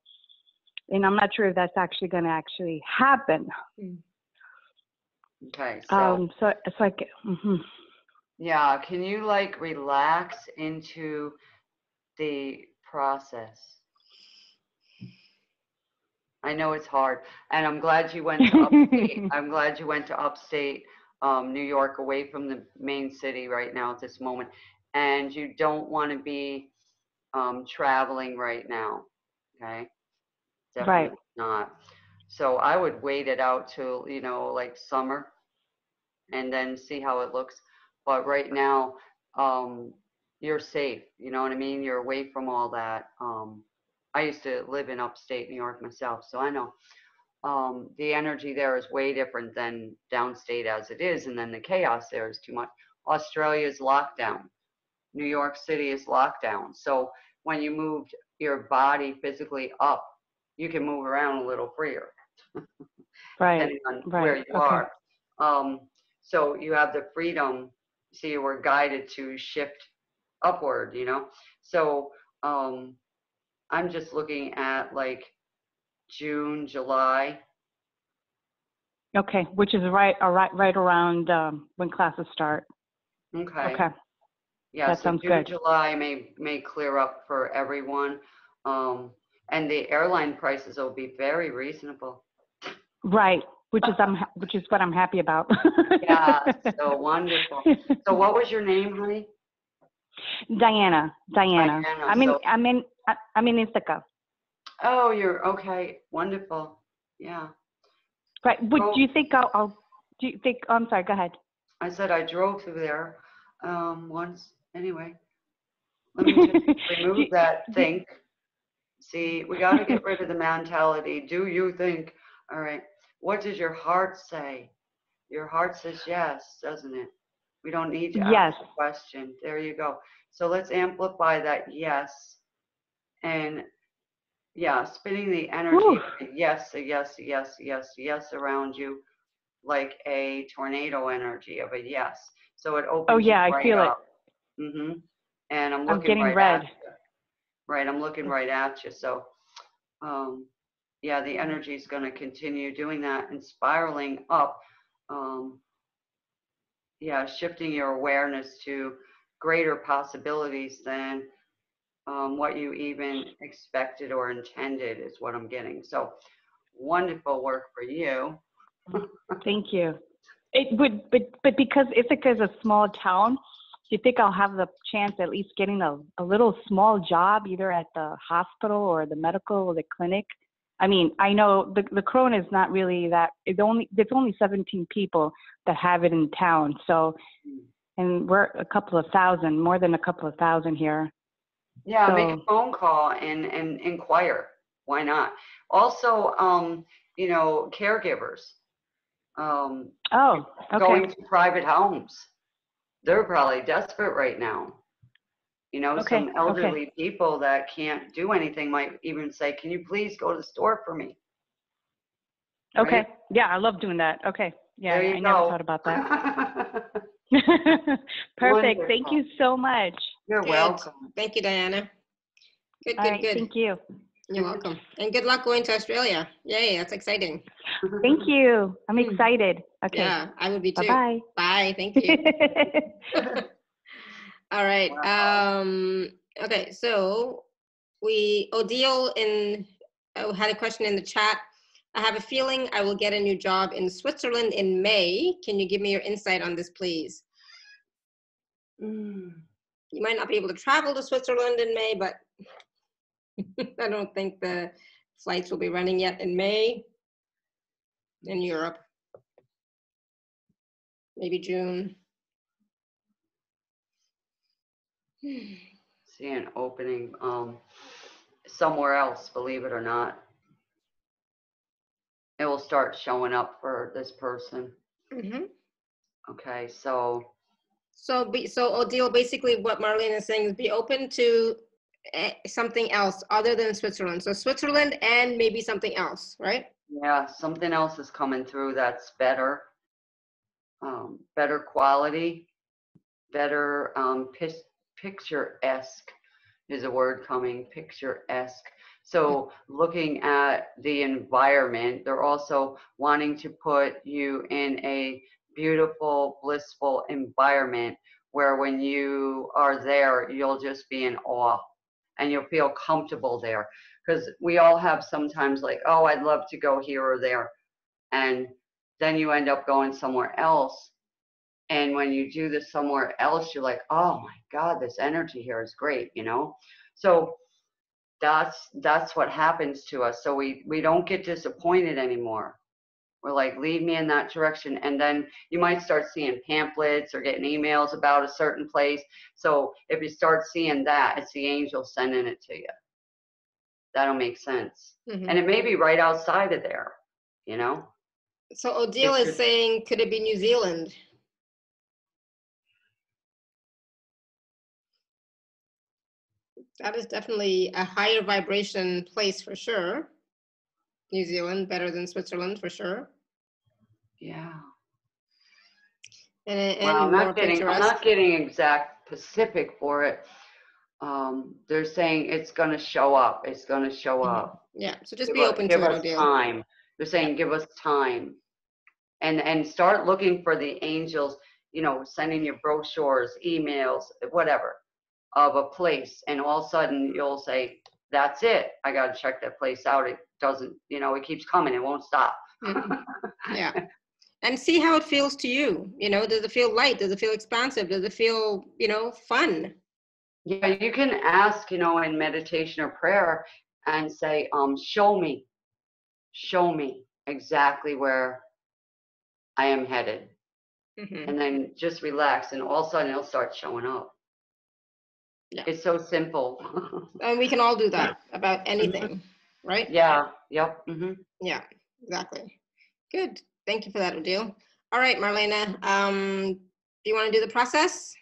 [SPEAKER 7] and I'm not sure if that's actually going to actually happen.
[SPEAKER 2] okay, so
[SPEAKER 7] Um, so it's like, hmm
[SPEAKER 2] yeah, can you like relax into the process? I know it's hard, and I'm glad you went to upstate. I'm glad you went to upstate um, New York, away from the main city right now at this moment, and you don't want to be um, traveling right now. Okay,
[SPEAKER 7] Right.
[SPEAKER 2] definitely not. So I would wait it out till you know like summer, and then see how it looks. But right now, um, you're safe. You know what I mean? You're away from all that. Um, I used to live in upstate New York myself, so I know um, the energy there is way different than downstate as it is, and then the chaos there is too much. Australia is lockdown. New York City is lockdown. So when you moved your body physically up, you can move around a little freer
[SPEAKER 7] right,
[SPEAKER 2] depending on
[SPEAKER 7] right,
[SPEAKER 2] where you
[SPEAKER 7] okay.
[SPEAKER 2] are. Um, so you have the freedom. So you were guided to shift upward, you know. So um, I'm just looking at like June, July.
[SPEAKER 7] okay, which is right, right, right around um, when classes start.
[SPEAKER 2] Okay.
[SPEAKER 7] Okay,
[SPEAKER 2] Yeah,
[SPEAKER 7] that
[SPEAKER 2] so
[SPEAKER 7] sounds
[SPEAKER 2] June,
[SPEAKER 7] good.
[SPEAKER 2] July may may clear up for everyone. Um, and the airline prices will be very reasonable.
[SPEAKER 7] right, which is I'm, ha- which is what I'm happy about.
[SPEAKER 2] Yeah, so wonderful. So what was your name, honey?
[SPEAKER 7] Diana, Diana.
[SPEAKER 2] Diana,
[SPEAKER 7] I'm in,
[SPEAKER 2] so-
[SPEAKER 7] I'm in, I- I'm in Ithaca.
[SPEAKER 2] Oh, you're okay. Wonderful. Yeah.
[SPEAKER 7] Right, would
[SPEAKER 2] Oh.
[SPEAKER 7] do you think I'll, I'll, do you think, oh, I'm sorry, go ahead.
[SPEAKER 2] I said I drove through there um, once. Anyway, let me just remove that think. See, we got to get rid of the mentality. Do you think? All right. What does your heart say? Your heart says yes, doesn't it? We don't need to
[SPEAKER 7] Yes.
[SPEAKER 2] ask the question. There you go. So let's amplify that yes. And yeah, spinning the energy.
[SPEAKER 7] Whew.
[SPEAKER 2] Yes, yes, yes, yes, yes around you like a tornado energy of a yes. So it opens.
[SPEAKER 7] Oh yeah, I
[SPEAKER 2] right
[SPEAKER 7] feel it.
[SPEAKER 2] up. Mm-hmm. And I'm looking I'm
[SPEAKER 7] getting
[SPEAKER 2] right
[SPEAKER 7] red.
[SPEAKER 2] at you. Right, I'm looking right at you. So, um, yeah, the energy is going to continue doing that and spiraling up. Um, yeah, shifting your awareness to greater possibilities than um, what you even expected or intended is what I'm getting. So, wonderful work for you.
[SPEAKER 7] Thank you. It would, but, but because Ithaca is a small town, do you think I'll have the chance at least getting a, a little small job either at the hospital or the medical or the clinic? I mean, I know the, the corona is not really that, it's only, there's only 17 people that have it in town. So, and we're a couple of thousand, more than a couple of thousand here.
[SPEAKER 2] Yeah, make a phone call and, and inquire. Why not? Also, um, you know, caregivers. Um,
[SPEAKER 7] Oh, okay.
[SPEAKER 2] going to private homes. They're probably desperate right now. You know,
[SPEAKER 6] Okay,
[SPEAKER 2] some
[SPEAKER 6] okay.
[SPEAKER 2] elderly people that can't do anything might even say, "Can you please go to the store for me?"
[SPEAKER 6] Okay.
[SPEAKER 2] Right?
[SPEAKER 6] Yeah, I love doing that. Okay. Yeah, I never thought about that. Perfect. Thank you so much.
[SPEAKER 2] You're
[SPEAKER 1] Good.
[SPEAKER 2] welcome.
[SPEAKER 1] Thank you, Diana. Good,
[SPEAKER 6] All
[SPEAKER 1] good,
[SPEAKER 6] right.
[SPEAKER 1] good.
[SPEAKER 6] Thank you.
[SPEAKER 1] You're welcome. And good luck going to Australia. Yay, that's exciting.
[SPEAKER 6] Thank you. I'm
[SPEAKER 1] Mm.
[SPEAKER 6] excited. Okay.
[SPEAKER 1] Yeah, I would be too.
[SPEAKER 6] Bye
[SPEAKER 1] Bye. Thank you. All right.
[SPEAKER 2] Wow.
[SPEAKER 1] Um, okay, so we Odile in uh, had a question in the chat. I have a feeling I will get a new job in Switzerland in May. Can you give me your insight on this, please?
[SPEAKER 2] Mm.
[SPEAKER 1] You might not be able to travel to Switzerland in May, but I don't think the flights will be running yet in May in Europe. Maybe June.
[SPEAKER 2] See an opening um, somewhere else, believe it or not. It will start showing up for this person.
[SPEAKER 1] hmm
[SPEAKER 2] Okay, so
[SPEAKER 1] So, be, so Odile, basically what Marlene is saying is be open to eh, something else other than Switzerland. So Switzerland and maybe something else, right?
[SPEAKER 2] yeah, something else is coming through that's better, um, better quality, better um, picture-esque is a word coming, picture-esque. So looking at the environment, they're also wanting to put you in a beautiful, blissful environment where when you are there, you'll just be in awe and you'll feel comfortable there. Because we all have sometimes like, oh, I'd love to go here or there. And then you end up going somewhere else. And when you do this somewhere else, you're like, oh my God, this energy here is great, you know? So that's that's what happens to us. So we we don't get disappointed anymore. We're like, lead me in that direction. And then you might start seeing pamphlets or getting emails about a certain place. So if you start seeing that, it's the angel sending it to you. That'll make sense.
[SPEAKER 1] Mhm.
[SPEAKER 2] And it may be right outside of there, you know?
[SPEAKER 1] So Odile is
[SPEAKER 2] just-
[SPEAKER 1] saying, could it be New Zealand? That is definitely a higher vibration place for sure. New Zealand better than Switzerland for sure.
[SPEAKER 2] Yeah.
[SPEAKER 1] And, and
[SPEAKER 2] Well, I'm
[SPEAKER 1] more
[SPEAKER 2] not getting I'm not getting exact specific for it. Um, they're saying it's gonna show up. It's gonna show
[SPEAKER 1] Mhm.
[SPEAKER 2] up.
[SPEAKER 1] Yeah, so just
[SPEAKER 2] give
[SPEAKER 1] be
[SPEAKER 2] us,
[SPEAKER 1] open
[SPEAKER 2] give
[SPEAKER 1] to it,
[SPEAKER 2] us
[SPEAKER 1] Odile.
[SPEAKER 2] time. They're saying give us time, and and start looking for the angels. You know, sending your brochures, emails, whatever, of a place, and all of a sudden you'll say, "That's it. I got to check that place out." It doesn't, you know, it keeps coming. It won't stop.
[SPEAKER 1] Mhm. Yeah. And see how it feels to you. You know, does it feel light? Does it feel expansive? Does it feel, you know, fun?
[SPEAKER 2] Yeah, you can ask, you know, in meditation or prayer and say, um, show me, show me exactly where I am headed.
[SPEAKER 1] Mhm.
[SPEAKER 2] And then just relax and all of a sudden it'll start showing up.
[SPEAKER 1] Yeah.
[SPEAKER 2] It's so simple.
[SPEAKER 1] And we can all do that about anything, right?
[SPEAKER 2] yeah, yep. hmm
[SPEAKER 1] Yeah, exactly. Good. Thank you for that, Odile. All right, Marlenea, um, do you want to do the process?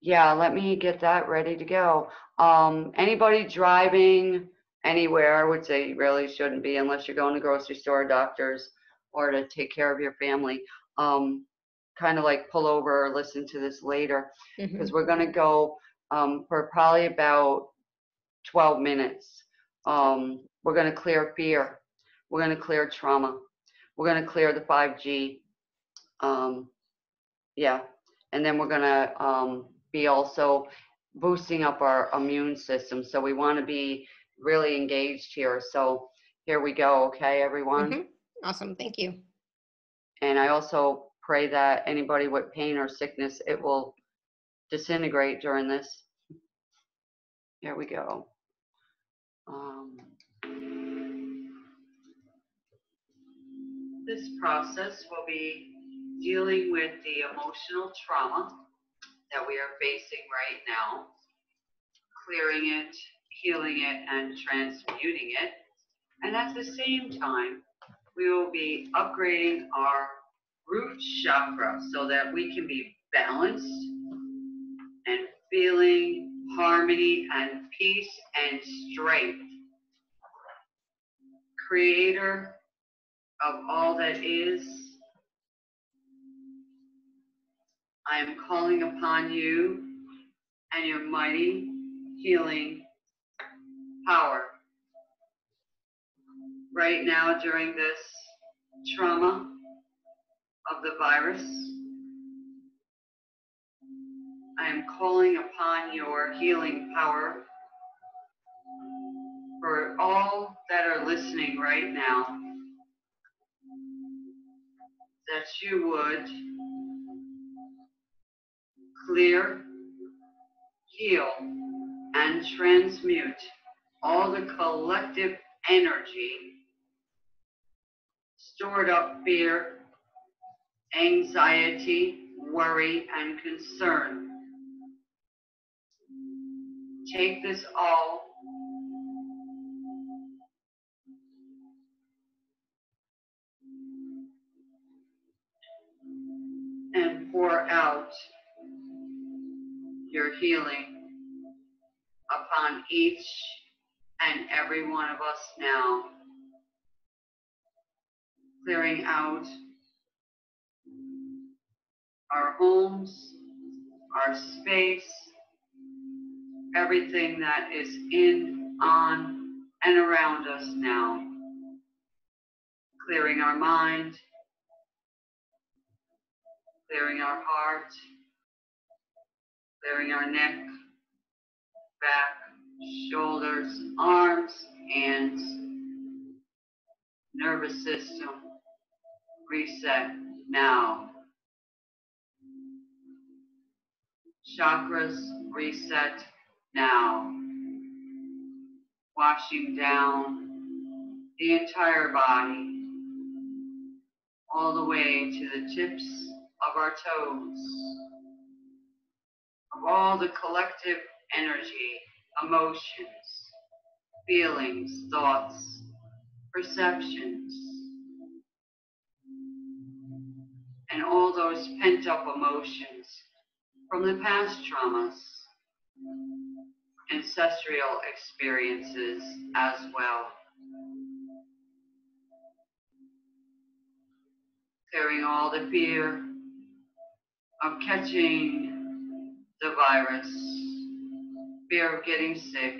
[SPEAKER 2] Yeah, let me get that ready to go. Um, anybody driving anywhere, which they really shouldn't be unless you're going to grocery store, doctors, or to take care of your family. Um, kind of like pull over or listen to this later
[SPEAKER 1] Mhm.
[SPEAKER 2] because we're going to go um, for probably about 12 minutes. Um, we're going to clear fear. We're going to clear trauma. We're going to clear the 5G. Um, yeah. And then we're going to um, be also boosting up our immune system. So we want to be really engaged here. So here we go. Okay, everyone.
[SPEAKER 1] Mhm. Awesome, thank you.
[SPEAKER 2] And I also pray that anybody with pain or sickness, it will disintegrate during this. Here we go. Um, this process will be dealing with the emotional trauma that we are facing right now, clearing it, healing it, and transmuting it. And at the same time, we will be upgrading our root chakra so that we can be balanced feeling harmony and peace and strength. Creator of all that is, I am calling upon you and your mighty healing power right now during this trauma of the virus. I am calling upon your healing power for all that are listening right now that you would clear, heal, and transmute all the collective energy stored up fear, anxiety, worry, and concern. Take this all and pour out your healing upon each and every one of us now. Clearing out our homes, our space, everything that is in, on, and around us now. Clearing our mind, clearing our heart, clearing our neck, back, shoulders, arms, hands, nervous system. Reset now. Chakras reset now. Washing down the entire body, all the way to the tips of our toes, of all the collective energy, emotions, feelings, thoughts, perceptions, and all those pent up emotions from the past traumas, ancestral experiences as well. Clearing all the fear of catching the virus, fear of getting sick,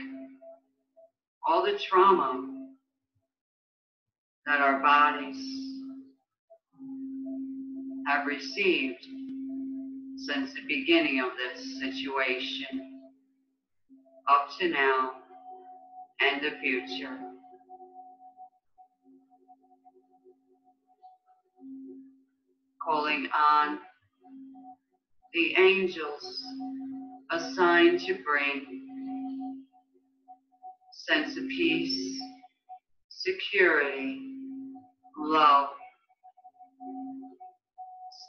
[SPEAKER 2] all the trauma that our bodies have received since the beginning of this situation up to now and the future. Calling on the angels assigned to bring sense of peace, security, love,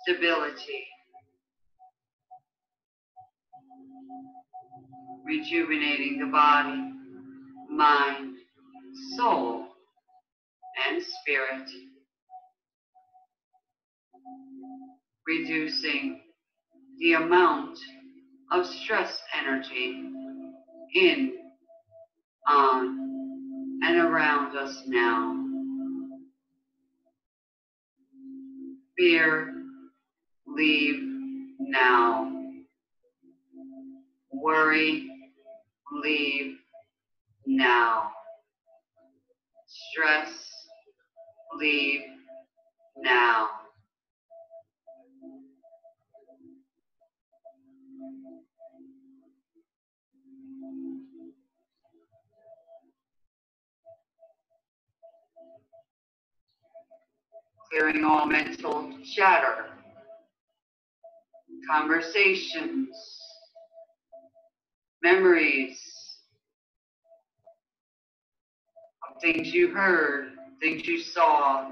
[SPEAKER 2] stability, rejuvenating the body, mind, soul, and spirit, reducing the amount of stress energy in, on, and around us now. Fear, leave now. Worry, leave now. Stress, leave now. Clearing all mental chatter, conversations, memories of things you heard, things you saw.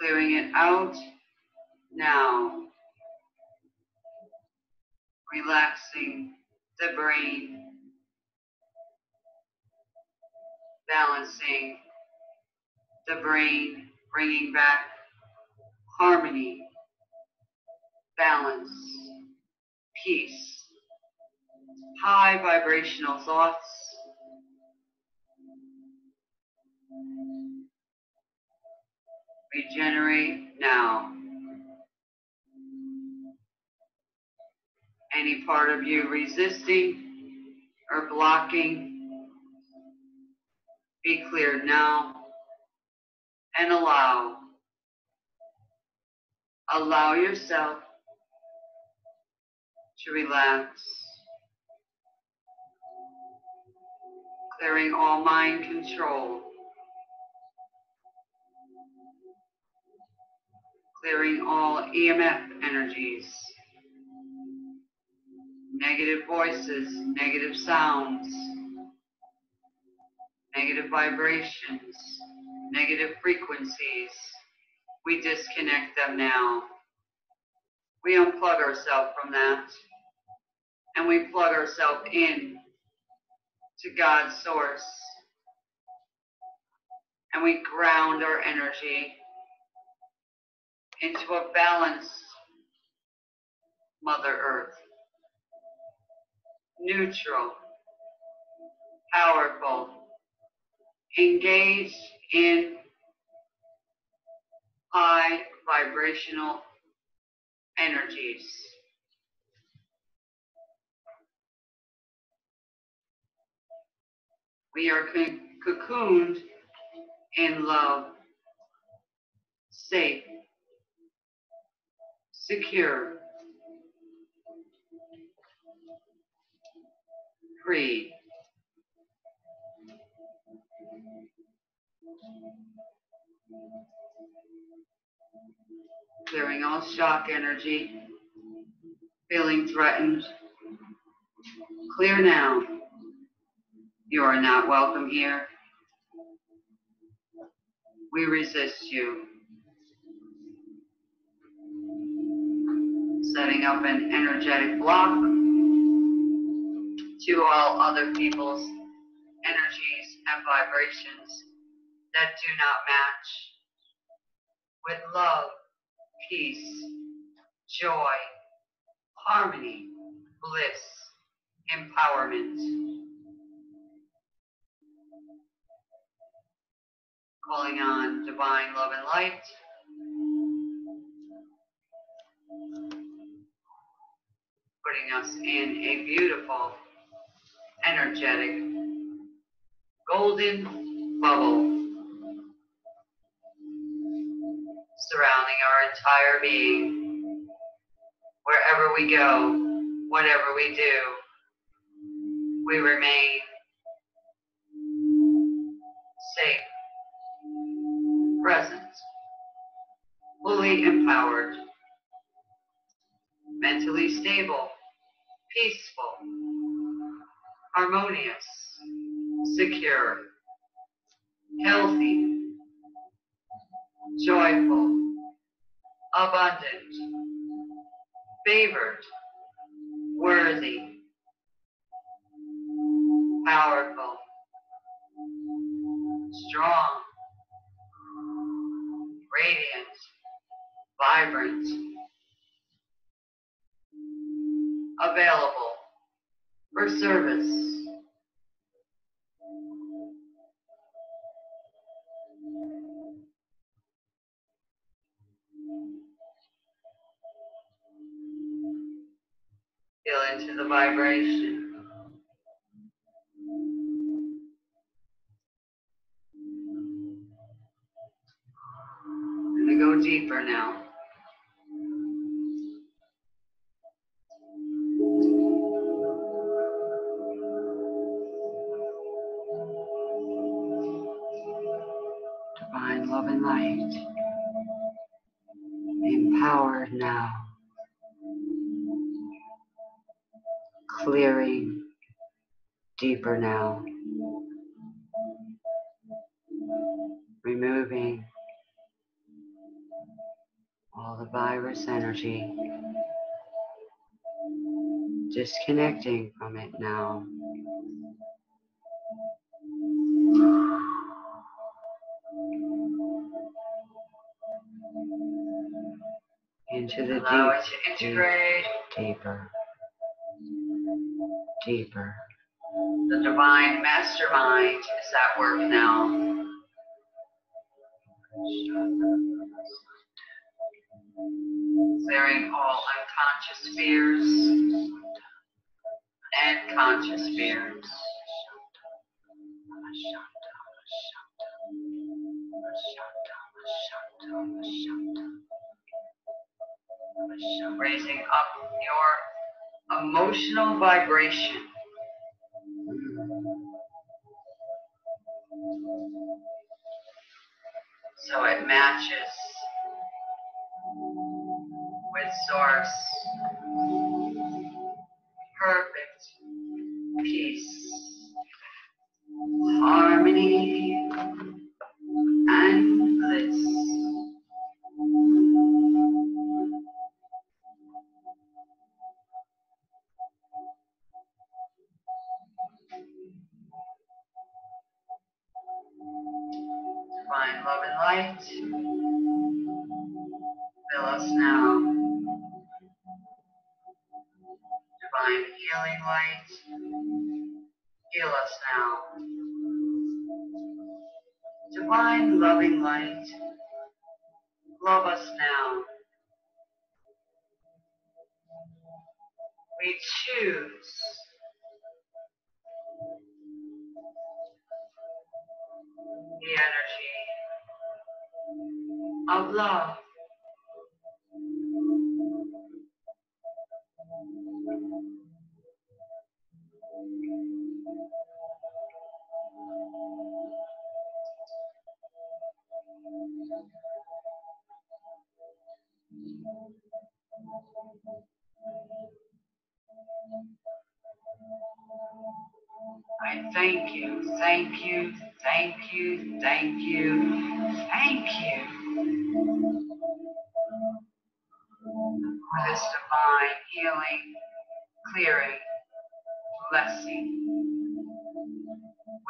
[SPEAKER 2] Clearing it out now. Relaxing the brain. Balancing the brain, bringing back harmony balance, peace, high vibrational thoughts. Regenerate now. Any part of you resisting or blocking, be cleared now and allow. Allow yourself to relax, clearing all mind control, clearing all EMF energies, negative voices, negative sounds, negative vibrations, negative frequencies. We disconnect them now. We unplug ourselves from that and we plug ourselves in to God's source and we ground our energy into a balanced Mother Earth. Neutral, powerful, engaged in high vibrational energies. We are cocooned in love, safe, secure, free. Clearing all shock energy, feeling threatened. Clear now. You are not welcome here. We resist you. Setting up an energetic block to all other people's energies and vibrations that do not match. With love, peace, joy, harmony, bliss, empowerment. calling on divine love and light. Putting us in a beautiful, energetic, golden bubble surrounding our entire being. Wherever we go, whatever we do, we remain safe present, fully empowered, mentally stable, peaceful, harmonious, secure, healthy, joyful, abundant, favored, worthy, powerful, strong, radiant, vibrant, available for service. Feel into the vibration. And go deeper now. Divine love and light. Empowered now. Clearing deeper now. Removing all the virus energy, disconnecting from it now. into the
[SPEAKER 8] Allow
[SPEAKER 2] deep,
[SPEAKER 8] it to integrate
[SPEAKER 2] deeper, deeper.
[SPEAKER 8] the divine mastermind is at work now. Clearing all unconscious fears vibration.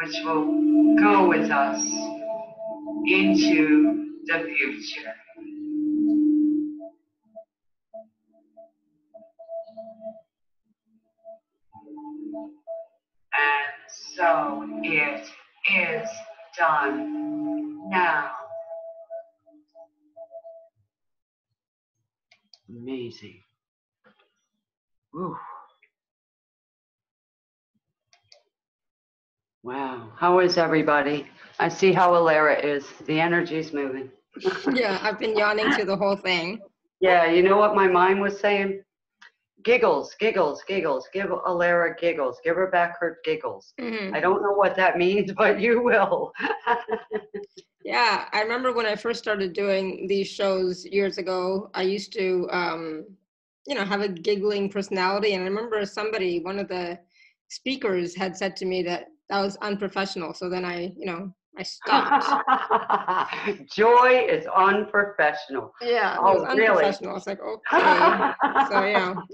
[SPEAKER 8] Which will go with us into the future. And so it is done now.
[SPEAKER 2] Amazing. Wow. How is everybody? I see how Alara is. The energy's moving.
[SPEAKER 1] Yeah, I've been yawning through the whole thing.
[SPEAKER 2] Yeah, you know what my mind was saying? Giggles, giggles, giggles. Give Alara giggles. Give her back her giggles.
[SPEAKER 1] Mhm.
[SPEAKER 2] I don't know what that means, but you will.
[SPEAKER 1] Yeah, I remember when I first started doing these shows years ago, I used to, um, you know, have a giggling personality. And I remember somebody, one of the speakers, had said to me that that was unprofessional. So then I, you know, I stopped.
[SPEAKER 2] Joy is unprofessional.
[SPEAKER 1] yeah, it
[SPEAKER 2] Oh,
[SPEAKER 1] was
[SPEAKER 2] really?
[SPEAKER 1] unprofessional. It's like, okay. so,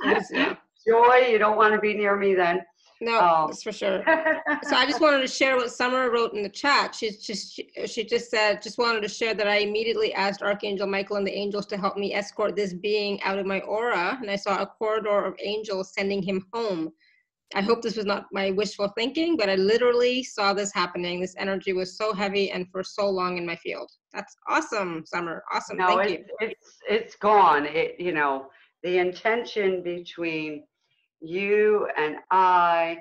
[SPEAKER 1] it was, yeah.
[SPEAKER 2] Joy, you don't want to be near me then.
[SPEAKER 1] no,
[SPEAKER 2] Oh.
[SPEAKER 1] that's for sure. So I just wanted to share what Summer wrote in the chat. She's just she, she just said just wanted to share that I immediately asked Archangel Michael and the angels to help me escort this being out of my aura, and I saw a corridor of angels sending him home. I hope this was not my wishful thinking, but I literally saw this happening. This energy was so heavy and for so long in my field. That's awesome, Summer. Awesome.
[SPEAKER 2] no,
[SPEAKER 1] Thank
[SPEAKER 2] it's,
[SPEAKER 1] you.
[SPEAKER 2] it's it's gone. It you know the intention between you and I,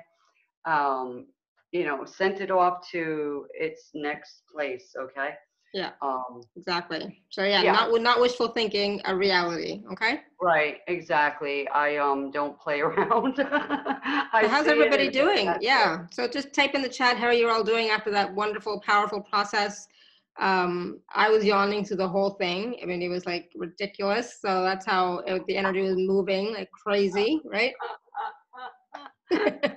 [SPEAKER 2] um, you know, sent it off to its next place. Okay.
[SPEAKER 1] Yeah.
[SPEAKER 2] Um,
[SPEAKER 1] Exactly. So yeah,
[SPEAKER 2] Yeah.
[SPEAKER 1] not not wishful thinking, a reality. Okay.
[SPEAKER 2] right. Exactly. I um don't play around. I
[SPEAKER 1] So how's
[SPEAKER 2] see it
[SPEAKER 1] everybody doing?
[SPEAKER 2] that's it.
[SPEAKER 1] Yeah. So just type in the chat how you're all doing after that wonderful, powerful process. Um, I was yawning through the whole thing. I mean, it was like ridiculous. So that's how it, the energy was moving like crazy, right?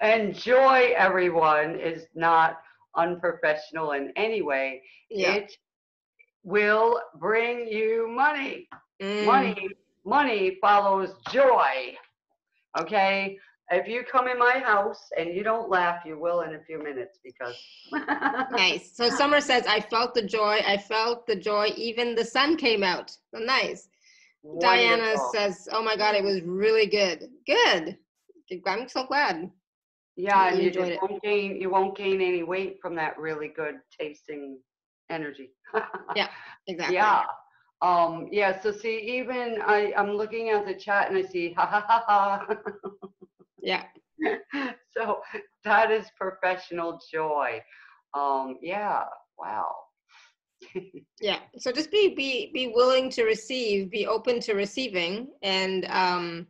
[SPEAKER 2] and joy, everyone, is not unprofessional in any way.
[SPEAKER 1] Yeah.
[SPEAKER 2] It will bring you money.
[SPEAKER 1] Mm,
[SPEAKER 2] Money, money follows joy. Okay? If you come in my house and you don't laugh, you will in a few minutes because
[SPEAKER 1] Nice. So Summer says, I felt the joy. I felt the joy. Even the sun came out. So nice. Diana says, "Oh my God, it was really good. Good. I'm so glad.
[SPEAKER 2] Yeah, and
[SPEAKER 1] you
[SPEAKER 2] you
[SPEAKER 1] enjoyed
[SPEAKER 2] just
[SPEAKER 1] it.
[SPEAKER 2] won't gain you won't gain any weight from that really good tasting energy.
[SPEAKER 1] Yeah, Exactly.
[SPEAKER 2] Yeah. Um, yeah, so see, even I, I'm looking at the chat and I see ha ha ha
[SPEAKER 1] Yeah.
[SPEAKER 2] ha. so that is professional joy. Um, yeah, wow.
[SPEAKER 1] Yeah. So just be be be willing to receive, be open to receiving, and um,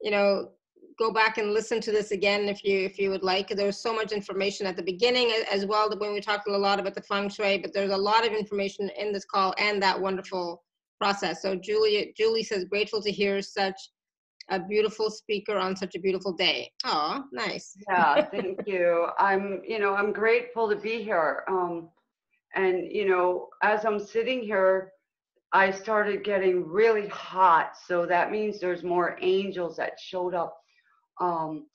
[SPEAKER 1] you know, go back and listen to this again if you if you would like. There's so much information at the beginning as well that when we talked a lot about the feng shui, but there's a lot of information in this call and that wonderful process. So Julie Julie says grateful to hear such a beautiful speaker on such a beautiful day. Oh, nice.
[SPEAKER 2] Yeah, thank you. I'm, you know, I'm grateful to be here. Um, and you know, as I'm sitting here, I started getting really hot. So that means there's more angels that showed up. Um,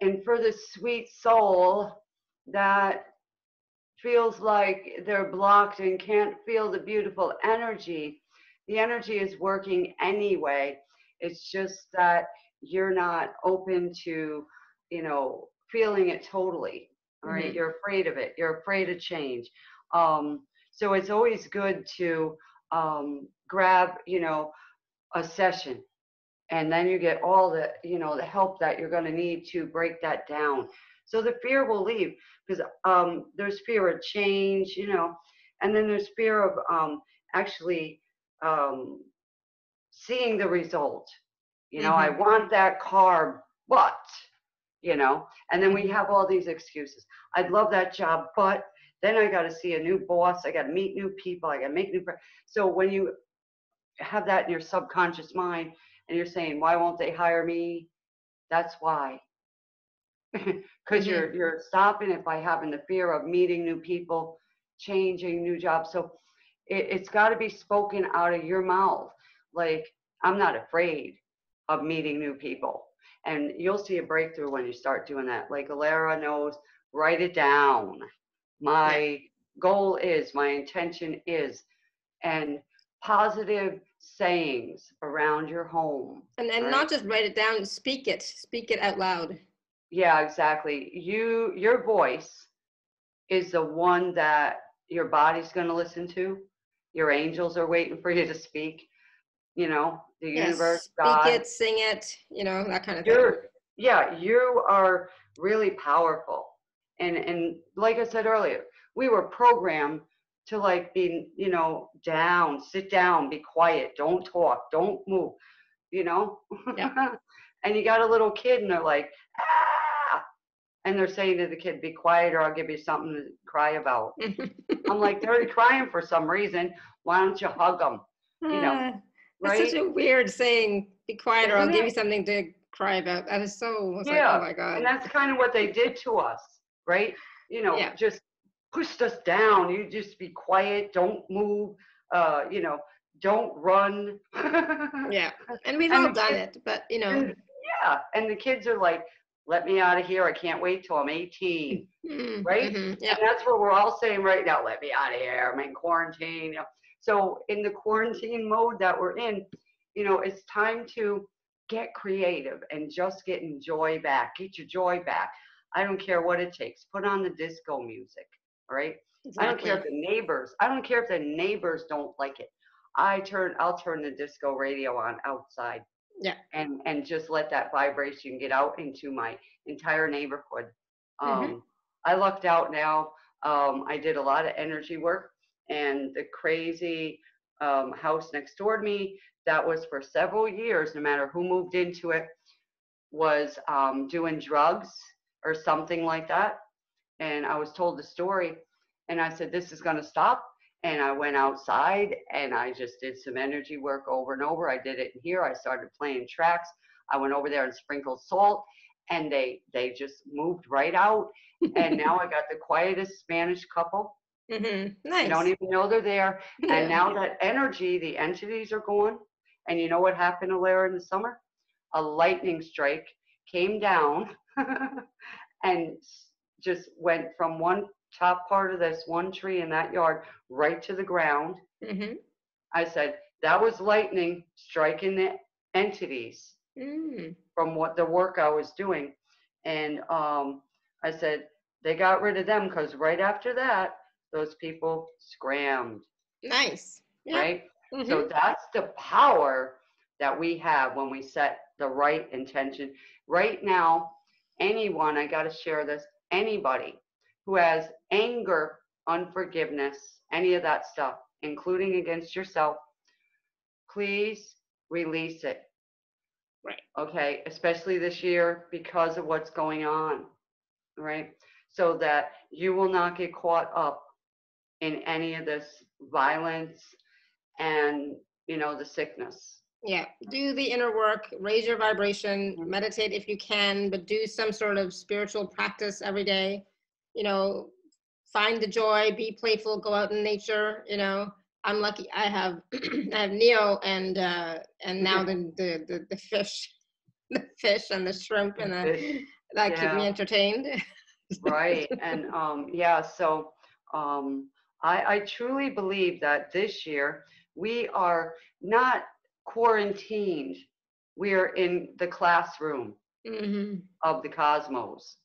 [SPEAKER 2] and for the sweet soul that feels like they're blocked and can't feel the beautiful energy, the energy is working anyway. It's just that you're not open to, you know, feeling it totally. All right?
[SPEAKER 1] Mhm.
[SPEAKER 2] You're afraid of it. You're afraid of change. Um, so it's always good to um, grab, you know, a session and then you get all the you know the help that you're going to need to break that down. So the fear will leave because um, there's fear of change you know and then there's fear of um, actually um, seeing the result. You know i want that car but you know and then we have all these excuses. I'd love that job but then i got to see a new boss i got to meet new people i got to make new friends so when you have that in your subconscious mind and you're saying why won't they hire me? That's why. Because
[SPEAKER 1] Mhm.
[SPEAKER 2] you're you're stopping it by having the fear of meeting new people changing new jobs. So it, it's got to be spoken out of your mouth. Like i'm not afraid of meeting new people. And you'll see a breakthrough when you start doing that. Like alara knows write it down. My goal is my intention is. And positive sayings around your home
[SPEAKER 1] And and
[SPEAKER 2] Right.
[SPEAKER 1] not just write it down, speak it. Speak it out loud.
[SPEAKER 2] Yeah, exactly. You your voice is the one that your body's going to listen to. Your angels are waiting for you to speak. You know, the
[SPEAKER 1] Yes,
[SPEAKER 2] universe,
[SPEAKER 1] speak it, sing it, you know, that kind of thing.
[SPEAKER 2] You're yeah, you are really powerful. And and like I said earlier, we were programmed to like be, you know, down, sit down, be quiet, don't talk, don't move, you know?
[SPEAKER 1] Yeah.
[SPEAKER 2] and you got a little kid and they're like, ah, and they're saying to the kid, be quiet or I'll give you something to cry about. I'm like, they're crying for some reason. Why don't you hug them? You know, Right?
[SPEAKER 1] That's such a weird saying. Be quiet, or I'll
[SPEAKER 2] Isn't
[SPEAKER 1] give you something to cry about. That is so.
[SPEAKER 2] Yeah,
[SPEAKER 1] like, oh my god.
[SPEAKER 2] And that's kind of what they did to us, right? You know,
[SPEAKER 1] Yeah.
[SPEAKER 2] just pushed us down. You just be quiet, don't move, uh, you know, don't run.
[SPEAKER 1] yeah, and we've
[SPEAKER 2] And
[SPEAKER 1] all done
[SPEAKER 2] kid-
[SPEAKER 1] it, but you know.
[SPEAKER 2] And, yeah, and the kids are like, let me out of here. I can't wait till I'm 18.
[SPEAKER 1] mm,
[SPEAKER 2] right?
[SPEAKER 1] mhm, Yeah.
[SPEAKER 2] And that's what we're all saying right now. Let me out of here. I'm in quarantine. You know. So in the quarantine mode that we're in, you know, it's time to get creative and just getting joy back. Get your joy back. I don't care what it takes. Put on the disco music. All right. I don't care if the neighbors. I don't care if the neighbors don't like it. I turn. I'll turn the disco radio on outside.
[SPEAKER 1] Yeah.
[SPEAKER 2] And and just let that vibration get out into my entire neighborhood. Um,
[SPEAKER 1] Mhm.
[SPEAKER 2] I lucked out now. Um, I did a lot of energy work, and the crazy um, house next door to me that was for several years, no matter who moved into it, was um, doing drugs or something like that. And I was told the story, and I said, This is going to stop. And I went outside and I just did some energy work over and over. I did it in here. I started playing tracks. I went over there and sprinkled salt, and they they just moved right out. and now I got the quietest Spanish couple. mm-hmm.
[SPEAKER 1] Nice.
[SPEAKER 2] don't even know they're there. And now that energy, the entities are gone. And you know what happened to Alara in the summer? A lightning strike came down and just went from one top part of this one tree in that yard right to the ground.
[SPEAKER 1] Mhm,
[SPEAKER 2] I said, that was lightning striking the entities
[SPEAKER 1] Mm.
[SPEAKER 2] from what the work I was doing. And um, I said, they got rid of them because right after that, those people scrammed,
[SPEAKER 1] Nice. Yeah.
[SPEAKER 2] right?
[SPEAKER 1] Mhm.
[SPEAKER 2] So that's the power that we have when we set the right intention. Right now, anyone, I got to share this, anybody who has anger, unforgiveness, any of that stuff, including against yourself, please release it.
[SPEAKER 1] Right.
[SPEAKER 2] Okay, especially this year because of what's going on, right? So that you will not get caught up in any of this violence and, you know, the sickness.
[SPEAKER 1] Yeah, do the inner work, raise your vibration, meditate if you can, but do some sort of spiritual practice every day. You know, find the joy, be playful, go out in nature. You know, I'm lucky I have I have Neo and uh, and now the, the the the fish, the fish and the shrimp and the, that keep me entertained.
[SPEAKER 2] right and um yeah so um i i truly believe that this year we are not quarantined we're in the classroom
[SPEAKER 1] hmm
[SPEAKER 2] of the cosmos.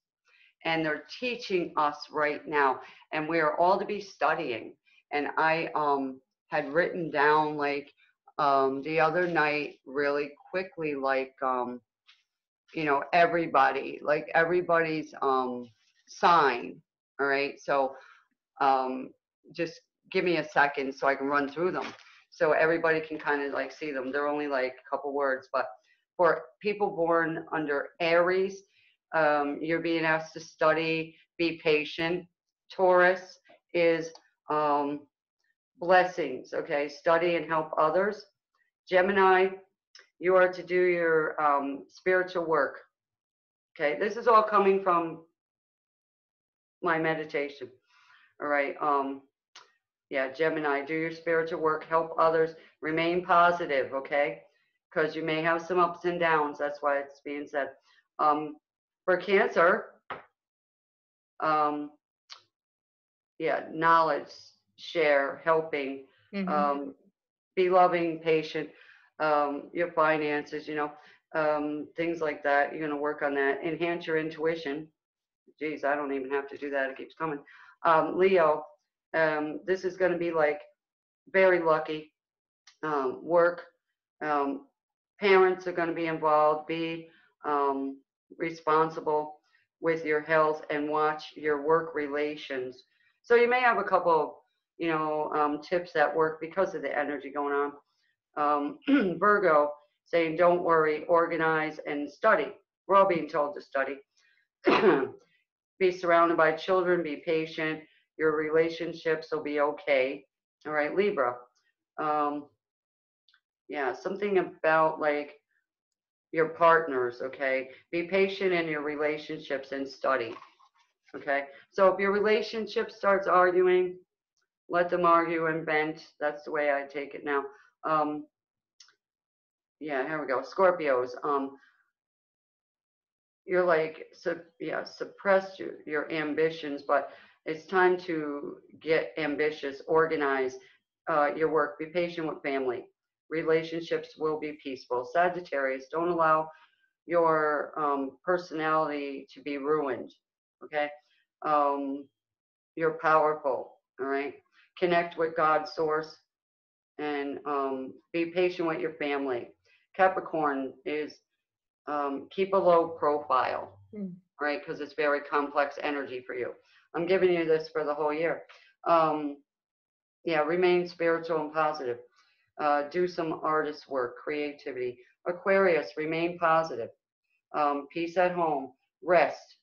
[SPEAKER 2] And they're teaching us right now and we are all to be studying. And i um had written down like um the other night really quickly like um you know everybody like everybody's um sign all right? So um just give me a second so i can run through them so everybody can kind of like see them. They're only like a couple words but for people born under aries um, you're being asked to study be patient. Taurus is um, blessings okay? Study and help others. Gemini you are to do your um, spiritual work okay? This is all coming from my meditation all right? Um yeah gemini do your spiritual work help others remain positive okay because you may have some ups and downs that's why it's being said um for cancer um yeah knowledge share helping
[SPEAKER 1] Mhm.
[SPEAKER 2] um, be loving, patient, um, your finances, you know, um, things like that. You're going to work on that. Enhance your intuition. Geez, I don't even have to do that. It keeps coming. Um, Leo, um, this is going to be like very lucky. Um, work. Um, parents are going to be involved. Be um, responsible with your health and watch your work relations. So you may have a couple you know, um, tips at work because of the energy going on. Um, Virgo saying, don't worry, organize and study. We're all being told to study. be surrounded by children, be patient. Your relationships will be okay. All right, Libra. Um, yeah, something about like your partners, okay? Be patient in your relationships and study. Okay, so if your relationship starts arguing, let them argue and vent. That's the way I take it now. Um, yeah, here we go. Scorpios. Um, you're like, so yeah, suppress your, your ambitions, but it's time to get ambitious, organize uh, your work, be patient with family. Relationships will be peaceful. Sagittarius, don't allow your um, personality to be ruined. Okay, um, you're powerful. All right connect with God's source, and um, be patient with your family. Capricorn is um, keep a low profile,
[SPEAKER 1] Mm.
[SPEAKER 2] right? Because it's very complex energy for you. I'm giving you this for the whole year. Um, yeah, remain spiritual and positive. Uh, do some artist work, creativity. Aquarius, remain positive. Um, peace at home, rest,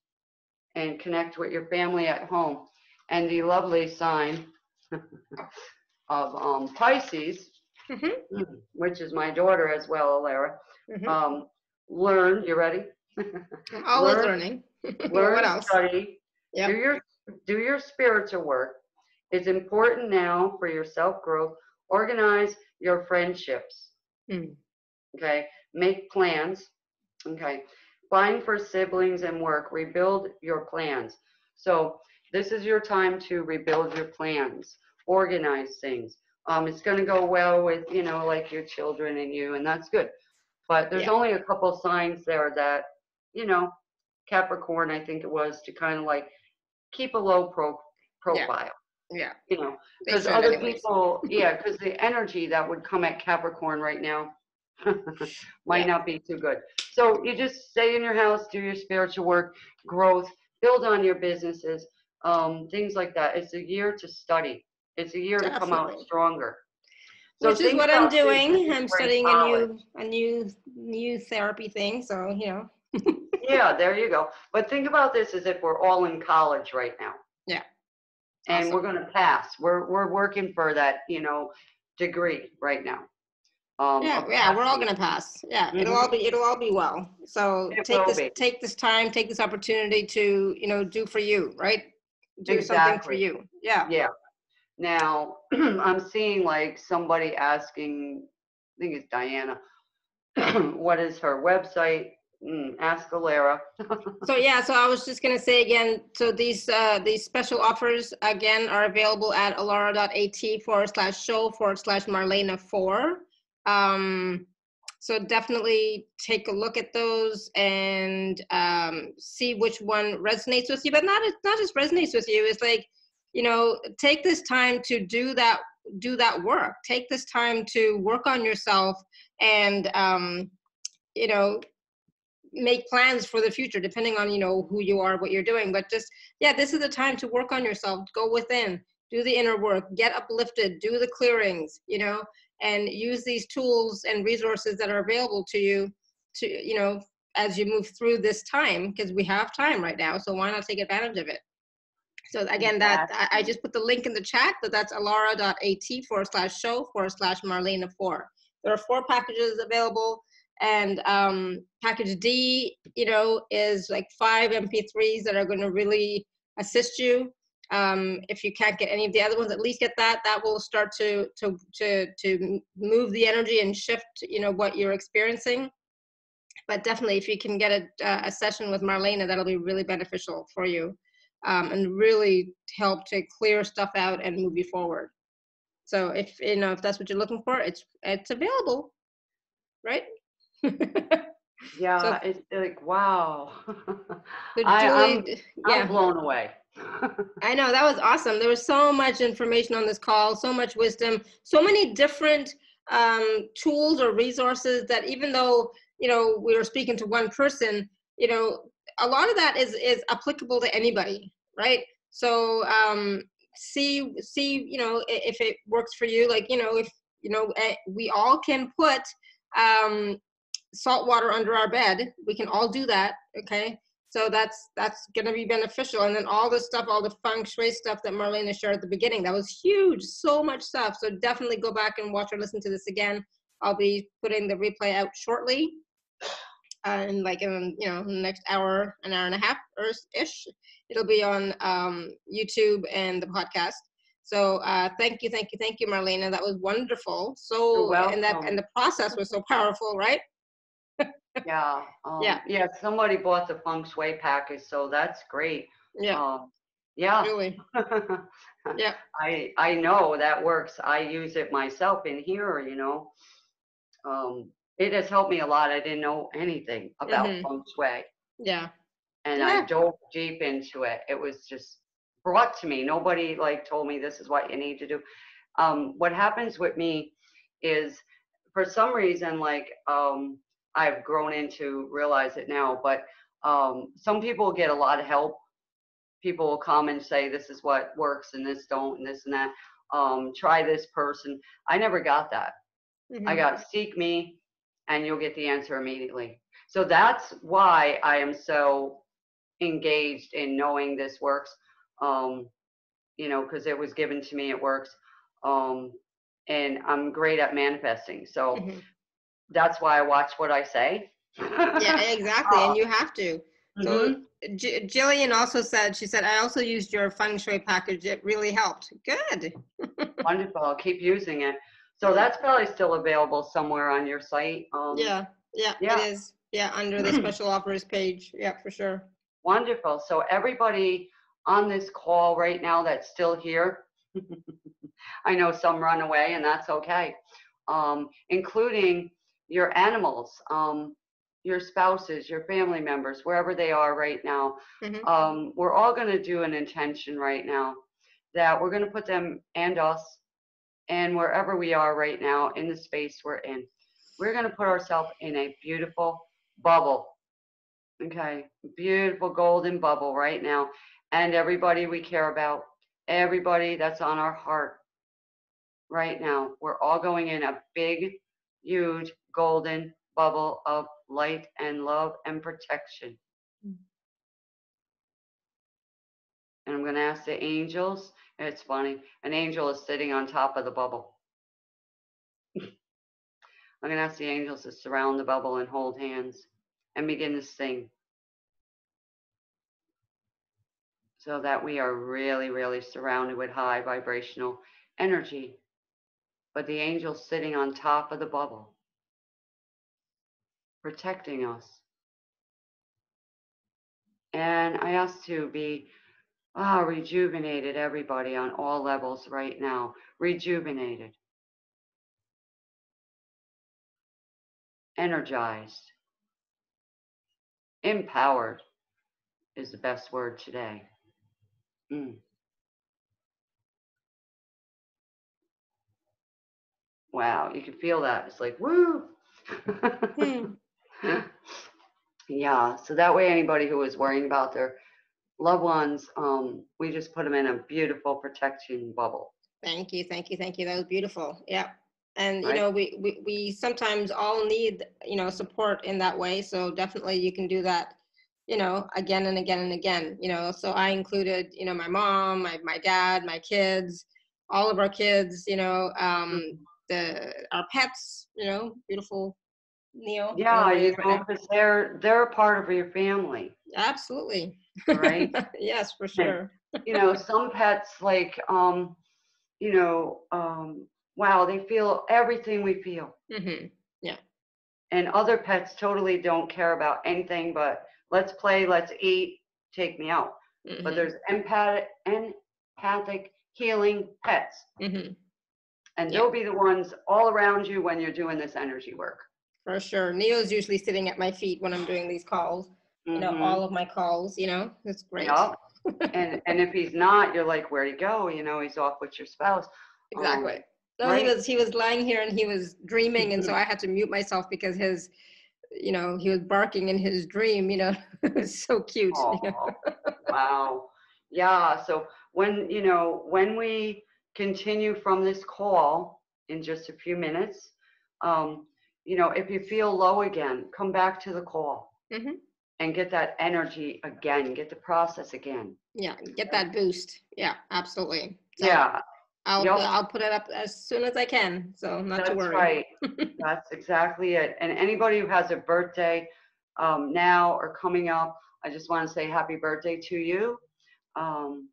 [SPEAKER 2] and connect with your family at home. And the lovely sign of um, Pisces,
[SPEAKER 1] Mhm.
[SPEAKER 2] which is my daughter as well, Alara.
[SPEAKER 1] Mhm.
[SPEAKER 2] Um, learn. You ready?
[SPEAKER 1] I'm always
[SPEAKER 2] learn-
[SPEAKER 1] learning.
[SPEAKER 2] learn,
[SPEAKER 1] what else?
[SPEAKER 2] study,
[SPEAKER 1] Yep.
[SPEAKER 2] do your do your spiritual work. It's important now for your self growth. Organize your friendships.
[SPEAKER 1] Mm.
[SPEAKER 2] Okay, make plans. Okay, find for siblings and work. Rebuild your plans. So this is your time to rebuild your plans, organize things, Um, it's going to go well with, you know, like your children and you, and that's good. But there's
[SPEAKER 1] Yeah.
[SPEAKER 2] only a couple signs there that, you know, Capricorn, I think it was, to kind of like keep a low pro profile,
[SPEAKER 1] Yeah.
[SPEAKER 2] you know, because other
[SPEAKER 1] anyways.
[SPEAKER 2] people, yeah, because the energy that would come at Capricorn right now might
[SPEAKER 1] Yeah.
[SPEAKER 2] not be too good. So you just stay in your house, do your spiritual work, growth, build on your businesses, um, things like that. It's a year to study. It's a year to come out stronger. So
[SPEAKER 1] Which is what I'm doing. I'm studying a new a new new therapy thing. So you know.
[SPEAKER 2] Yeah, there you go. But think about this as if we're all in college right now.
[SPEAKER 1] Yeah.
[SPEAKER 2] And we're gonna pass. We're we're working for that, you know, degree right now. Um,
[SPEAKER 1] Yeah, yeah, we're all gonna pass. Yeah, it'll
[SPEAKER 2] Mhm.
[SPEAKER 1] all be it'll all be well. So
[SPEAKER 2] It
[SPEAKER 1] take this
[SPEAKER 2] be.
[SPEAKER 1] take this time, take this opportunity to you know do for you, right? Do something for you. Yeah.
[SPEAKER 2] Yeah. Now, I'm seeing like somebody asking, I think it's Diana, what is her website? Mm, ask Alara.
[SPEAKER 1] So yeah, so I was just gonna say again, so these uh these special offers again are available at alara.at forward slash show forward slash Marlenea four. Um, so definitely take a look at those and um see which one resonates with you, but not not just resonates with you. It's like, you know, take this time to do that do that work. Take this time to work on yourself and um, you know, make plans for the future depending on you know who you are what you're doing. But just yeah this is the time to work on yourself. Go within. Do the inner work. Get uplifted. Do the clearings you know and use these tools and resources that are available to you to you know as you move through this time because we have time right now so why not take advantage of it? So again that I, I just put the link in the chat but that's alara.at forward slash show forward slash marlenea 4 there are four packages available and um, package D, you know, is like five MP3s that are going to really assist you. Um, if you can't get any of the other ones, at least get that. That will start to to to to move the energy and shift, you know, what you're experiencing. But definitely, if you can get a a session with Marlenea, that'll be really beneficial for you, um, and really help to clear stuff out and move you forward. So if you know if that's what you're looking for, it's it's available, right?
[SPEAKER 2] Yeah, it's like, wow.
[SPEAKER 1] So
[SPEAKER 2] I,
[SPEAKER 1] Julie,
[SPEAKER 2] I'm,
[SPEAKER 1] d-
[SPEAKER 2] I'm
[SPEAKER 1] yeah,
[SPEAKER 2] blown away.
[SPEAKER 1] I know that was awesome. There was so much information on this call, so much wisdom, so many different um, tools or resources that even though you know we were speaking to one person, you know, a lot of that is is applicable to anybody, right? So um, see see you know if it works for you. Like you know if you know eh, we all can put um, salt water under our bed. We can all do that. Okay. So that's that's gonna be beneficial. And then all the stuff, all the feng shui stuff that Marlenea shared at the beginning, that was huge. So much stuff. So definitely go back and watch or listen to this again. I'll be putting the replay out shortly. Uh, in like in you know the next hour, an hour and a half or ish, it'll be on um, YouTube and the podcast. So uh, thank you, thank you, thank you, Marlenea. That was wonderful. So and that and the process was so powerful, right?
[SPEAKER 2] Yeah. Um,
[SPEAKER 1] Yeah.
[SPEAKER 2] Yeah, somebody bought the feng shui package, so that's great.
[SPEAKER 1] Yeah,
[SPEAKER 2] Um, yeah.
[SPEAKER 1] really. Yeah.
[SPEAKER 2] I I know that works. I use it myself in here, you know. Um, it has helped me a lot. I didn't know anything about
[SPEAKER 1] Mhm.
[SPEAKER 2] feng shui,
[SPEAKER 1] Yeah.
[SPEAKER 2] and
[SPEAKER 1] Yeah.
[SPEAKER 2] I dove deep into it. It was just brought to me. Nobody like told me this is what you need to do. Um, what happens with me is, for some reason, like um, I've grown into realize it now, but um, some people get a lot of help. People will come and say this is what works and this don't and this and that. Um, try this person. I never got that. I
[SPEAKER 1] Mhm.
[SPEAKER 2] got seek me and you'll get the answer immediately. So that's why i am so engaged in knowing this works um, you know because it was given to me it works um, and i'm great at manifesting. So
[SPEAKER 1] Mhm.
[SPEAKER 2] That's why i watch what i say
[SPEAKER 1] Yeah, exactly. And you have to.
[SPEAKER 2] Mhm.
[SPEAKER 1] So J- Jillian also said, she said, I also used your feng shui package. It really helped. Good.
[SPEAKER 2] Wonderful. I'll keep using it. So that's probably still available somewhere on your site. Um,
[SPEAKER 1] Yeah, yeah,
[SPEAKER 2] yeah.
[SPEAKER 1] it is. Yeah, under the special offers page. Yeah, for sure.
[SPEAKER 2] Wonderful. So everybody on this call right now that's still here, I know some run away, and that's okay, um, including your animals, um, your spouses, your family members, wherever they are right now.
[SPEAKER 1] Mhm.
[SPEAKER 2] Um, we're all going to do an intention right now that we're going to put them and us and wherever we are right now in the space we're in. We're going to put ourselves in a beautiful bubble. Okay, beautiful golden bubble right now. And everybody we care about, everybody that's on our heart right now, we're all going in a big, huge golden bubble of light and love and protection. Mm. And I'm going to ask the angels. It's funny. An angel is sitting on top of the bubble. I'm going to ask the angels to surround the bubble and hold hands and begin to sing. So that we are really, really surrounded with high vibrational energy. But the angel's sitting on top of the bubble, protecting us. And I ask to be ah, rejuvenated, everybody on all levels right now. Rejuvenated. Energized. Empowered is the best word today. Mm. Wow, you can feel that. It's like, woo. yeah, so that way, anybody who is worrying about their loved ones, um, we just put them in a beautiful protection bubble.
[SPEAKER 1] Thank you, thank you, thank you. That was beautiful. Yeah. And you
[SPEAKER 2] Right.
[SPEAKER 1] know, we, we we sometimes all need, you know, support in that way. So definitely you can do that, you know, again and again and again. You know, so I included, you know, my mom, my my dad, my kids, all of our kids, you know, um, the our pets, you know, beautiful Neo.
[SPEAKER 2] Yeah, you know, because they're they're a part of your family,
[SPEAKER 1] Absolutely.
[SPEAKER 2] right?
[SPEAKER 1] yes, for sure.
[SPEAKER 2] you know, some pets like, um, you know, um, wow, they feel everything we feel.
[SPEAKER 1] Mm-hmm. Yeah.
[SPEAKER 2] and other pets totally don't care about anything but let's play, let's eat, take me out. But
[SPEAKER 1] hmm
[SPEAKER 2] there's empathic, empathic healing pets,
[SPEAKER 1] hmm
[SPEAKER 2] and
[SPEAKER 1] Yeah.
[SPEAKER 2] they'll be the ones all around you when you're doing this energy work.
[SPEAKER 1] For sure. Neo's usually sitting at my feet when I'm doing these calls. You know,
[SPEAKER 2] Mhm.
[SPEAKER 1] all of my calls. You know, it's great.
[SPEAKER 2] Yup. and and if he's not, you're like, where'd he go? You know, he's off with your spouse. Um,
[SPEAKER 1] Exactly. No,
[SPEAKER 2] right?
[SPEAKER 1] he was he was lying here and he was dreaming, and so I had to mute myself because his, you know, he was barking in his dream. You know, it was so cute. you know.
[SPEAKER 2] Wow. Yeah. So when you know when we continue from this call in just a few minutes, um, you know, if you feel low again, come back to the call
[SPEAKER 1] Mhm.
[SPEAKER 2] and get that energy again, get the process again.
[SPEAKER 1] Yeah, get that boost. Yeah, absolutely. So
[SPEAKER 2] Yeah,
[SPEAKER 1] I'll put- I'll put it up as soon as I can. So not
[SPEAKER 2] that's
[SPEAKER 1] to worry.
[SPEAKER 2] That's right. that's exactly it. And anybody who has a birthday um, now or coming up, I just want to say happy birthday to you. Um,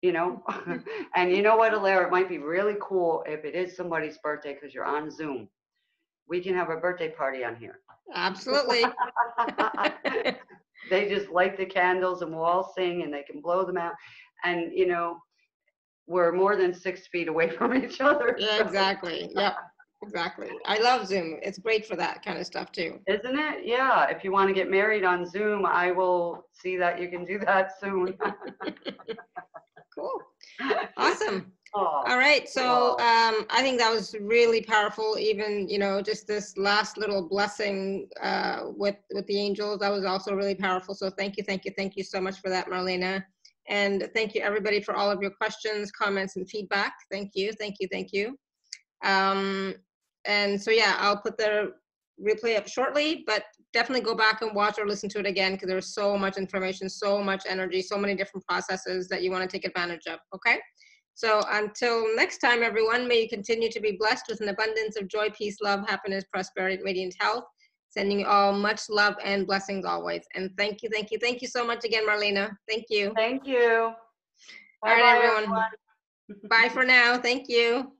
[SPEAKER 2] you know, and you know what, Alara, it might be really cool if it is somebody's birthday because you're on Zoom. We can have a birthday party on here.
[SPEAKER 1] Absolutely.
[SPEAKER 2] they just light the candles and we'll all sing and they can blow them out. And, you know, we're more than six feet away from each other.
[SPEAKER 1] yeah,
[SPEAKER 2] so-
[SPEAKER 1] exactly. Yeah, Exactly. I love Zoom. It's great for that kind of stuff too.
[SPEAKER 2] Isn't it? Yeah. If you want to get married on Zoom, I will see that you can do that soon.
[SPEAKER 1] Cool. Awesome. All right. So um, I think that was really powerful. Even you know, just this last little blessing uh, with with the angels, that was also really powerful. So thank you, thank you, thank you so much for that, Marlenea. And thank you everybody for all of your questions, comments, and feedback. Thank you, thank you, thank you. Um, and so yeah, I'll put the replay up shortly, but definitely go back and watch or listen to it again because there's so much information, so much energy, so many different processes that you want to take advantage of. Okay. So until next time, everyone, may you continue to be blessed with an abundance of joy, peace, love, happiness, prosperity, and radiant health. Sending you all much love and blessings always. And thank you, thank you, thank you so much again, Marlenea. Thank you.
[SPEAKER 2] thank you.
[SPEAKER 1] All right,
[SPEAKER 2] Bye-bye,
[SPEAKER 1] everyone. Bye for now. Thank you.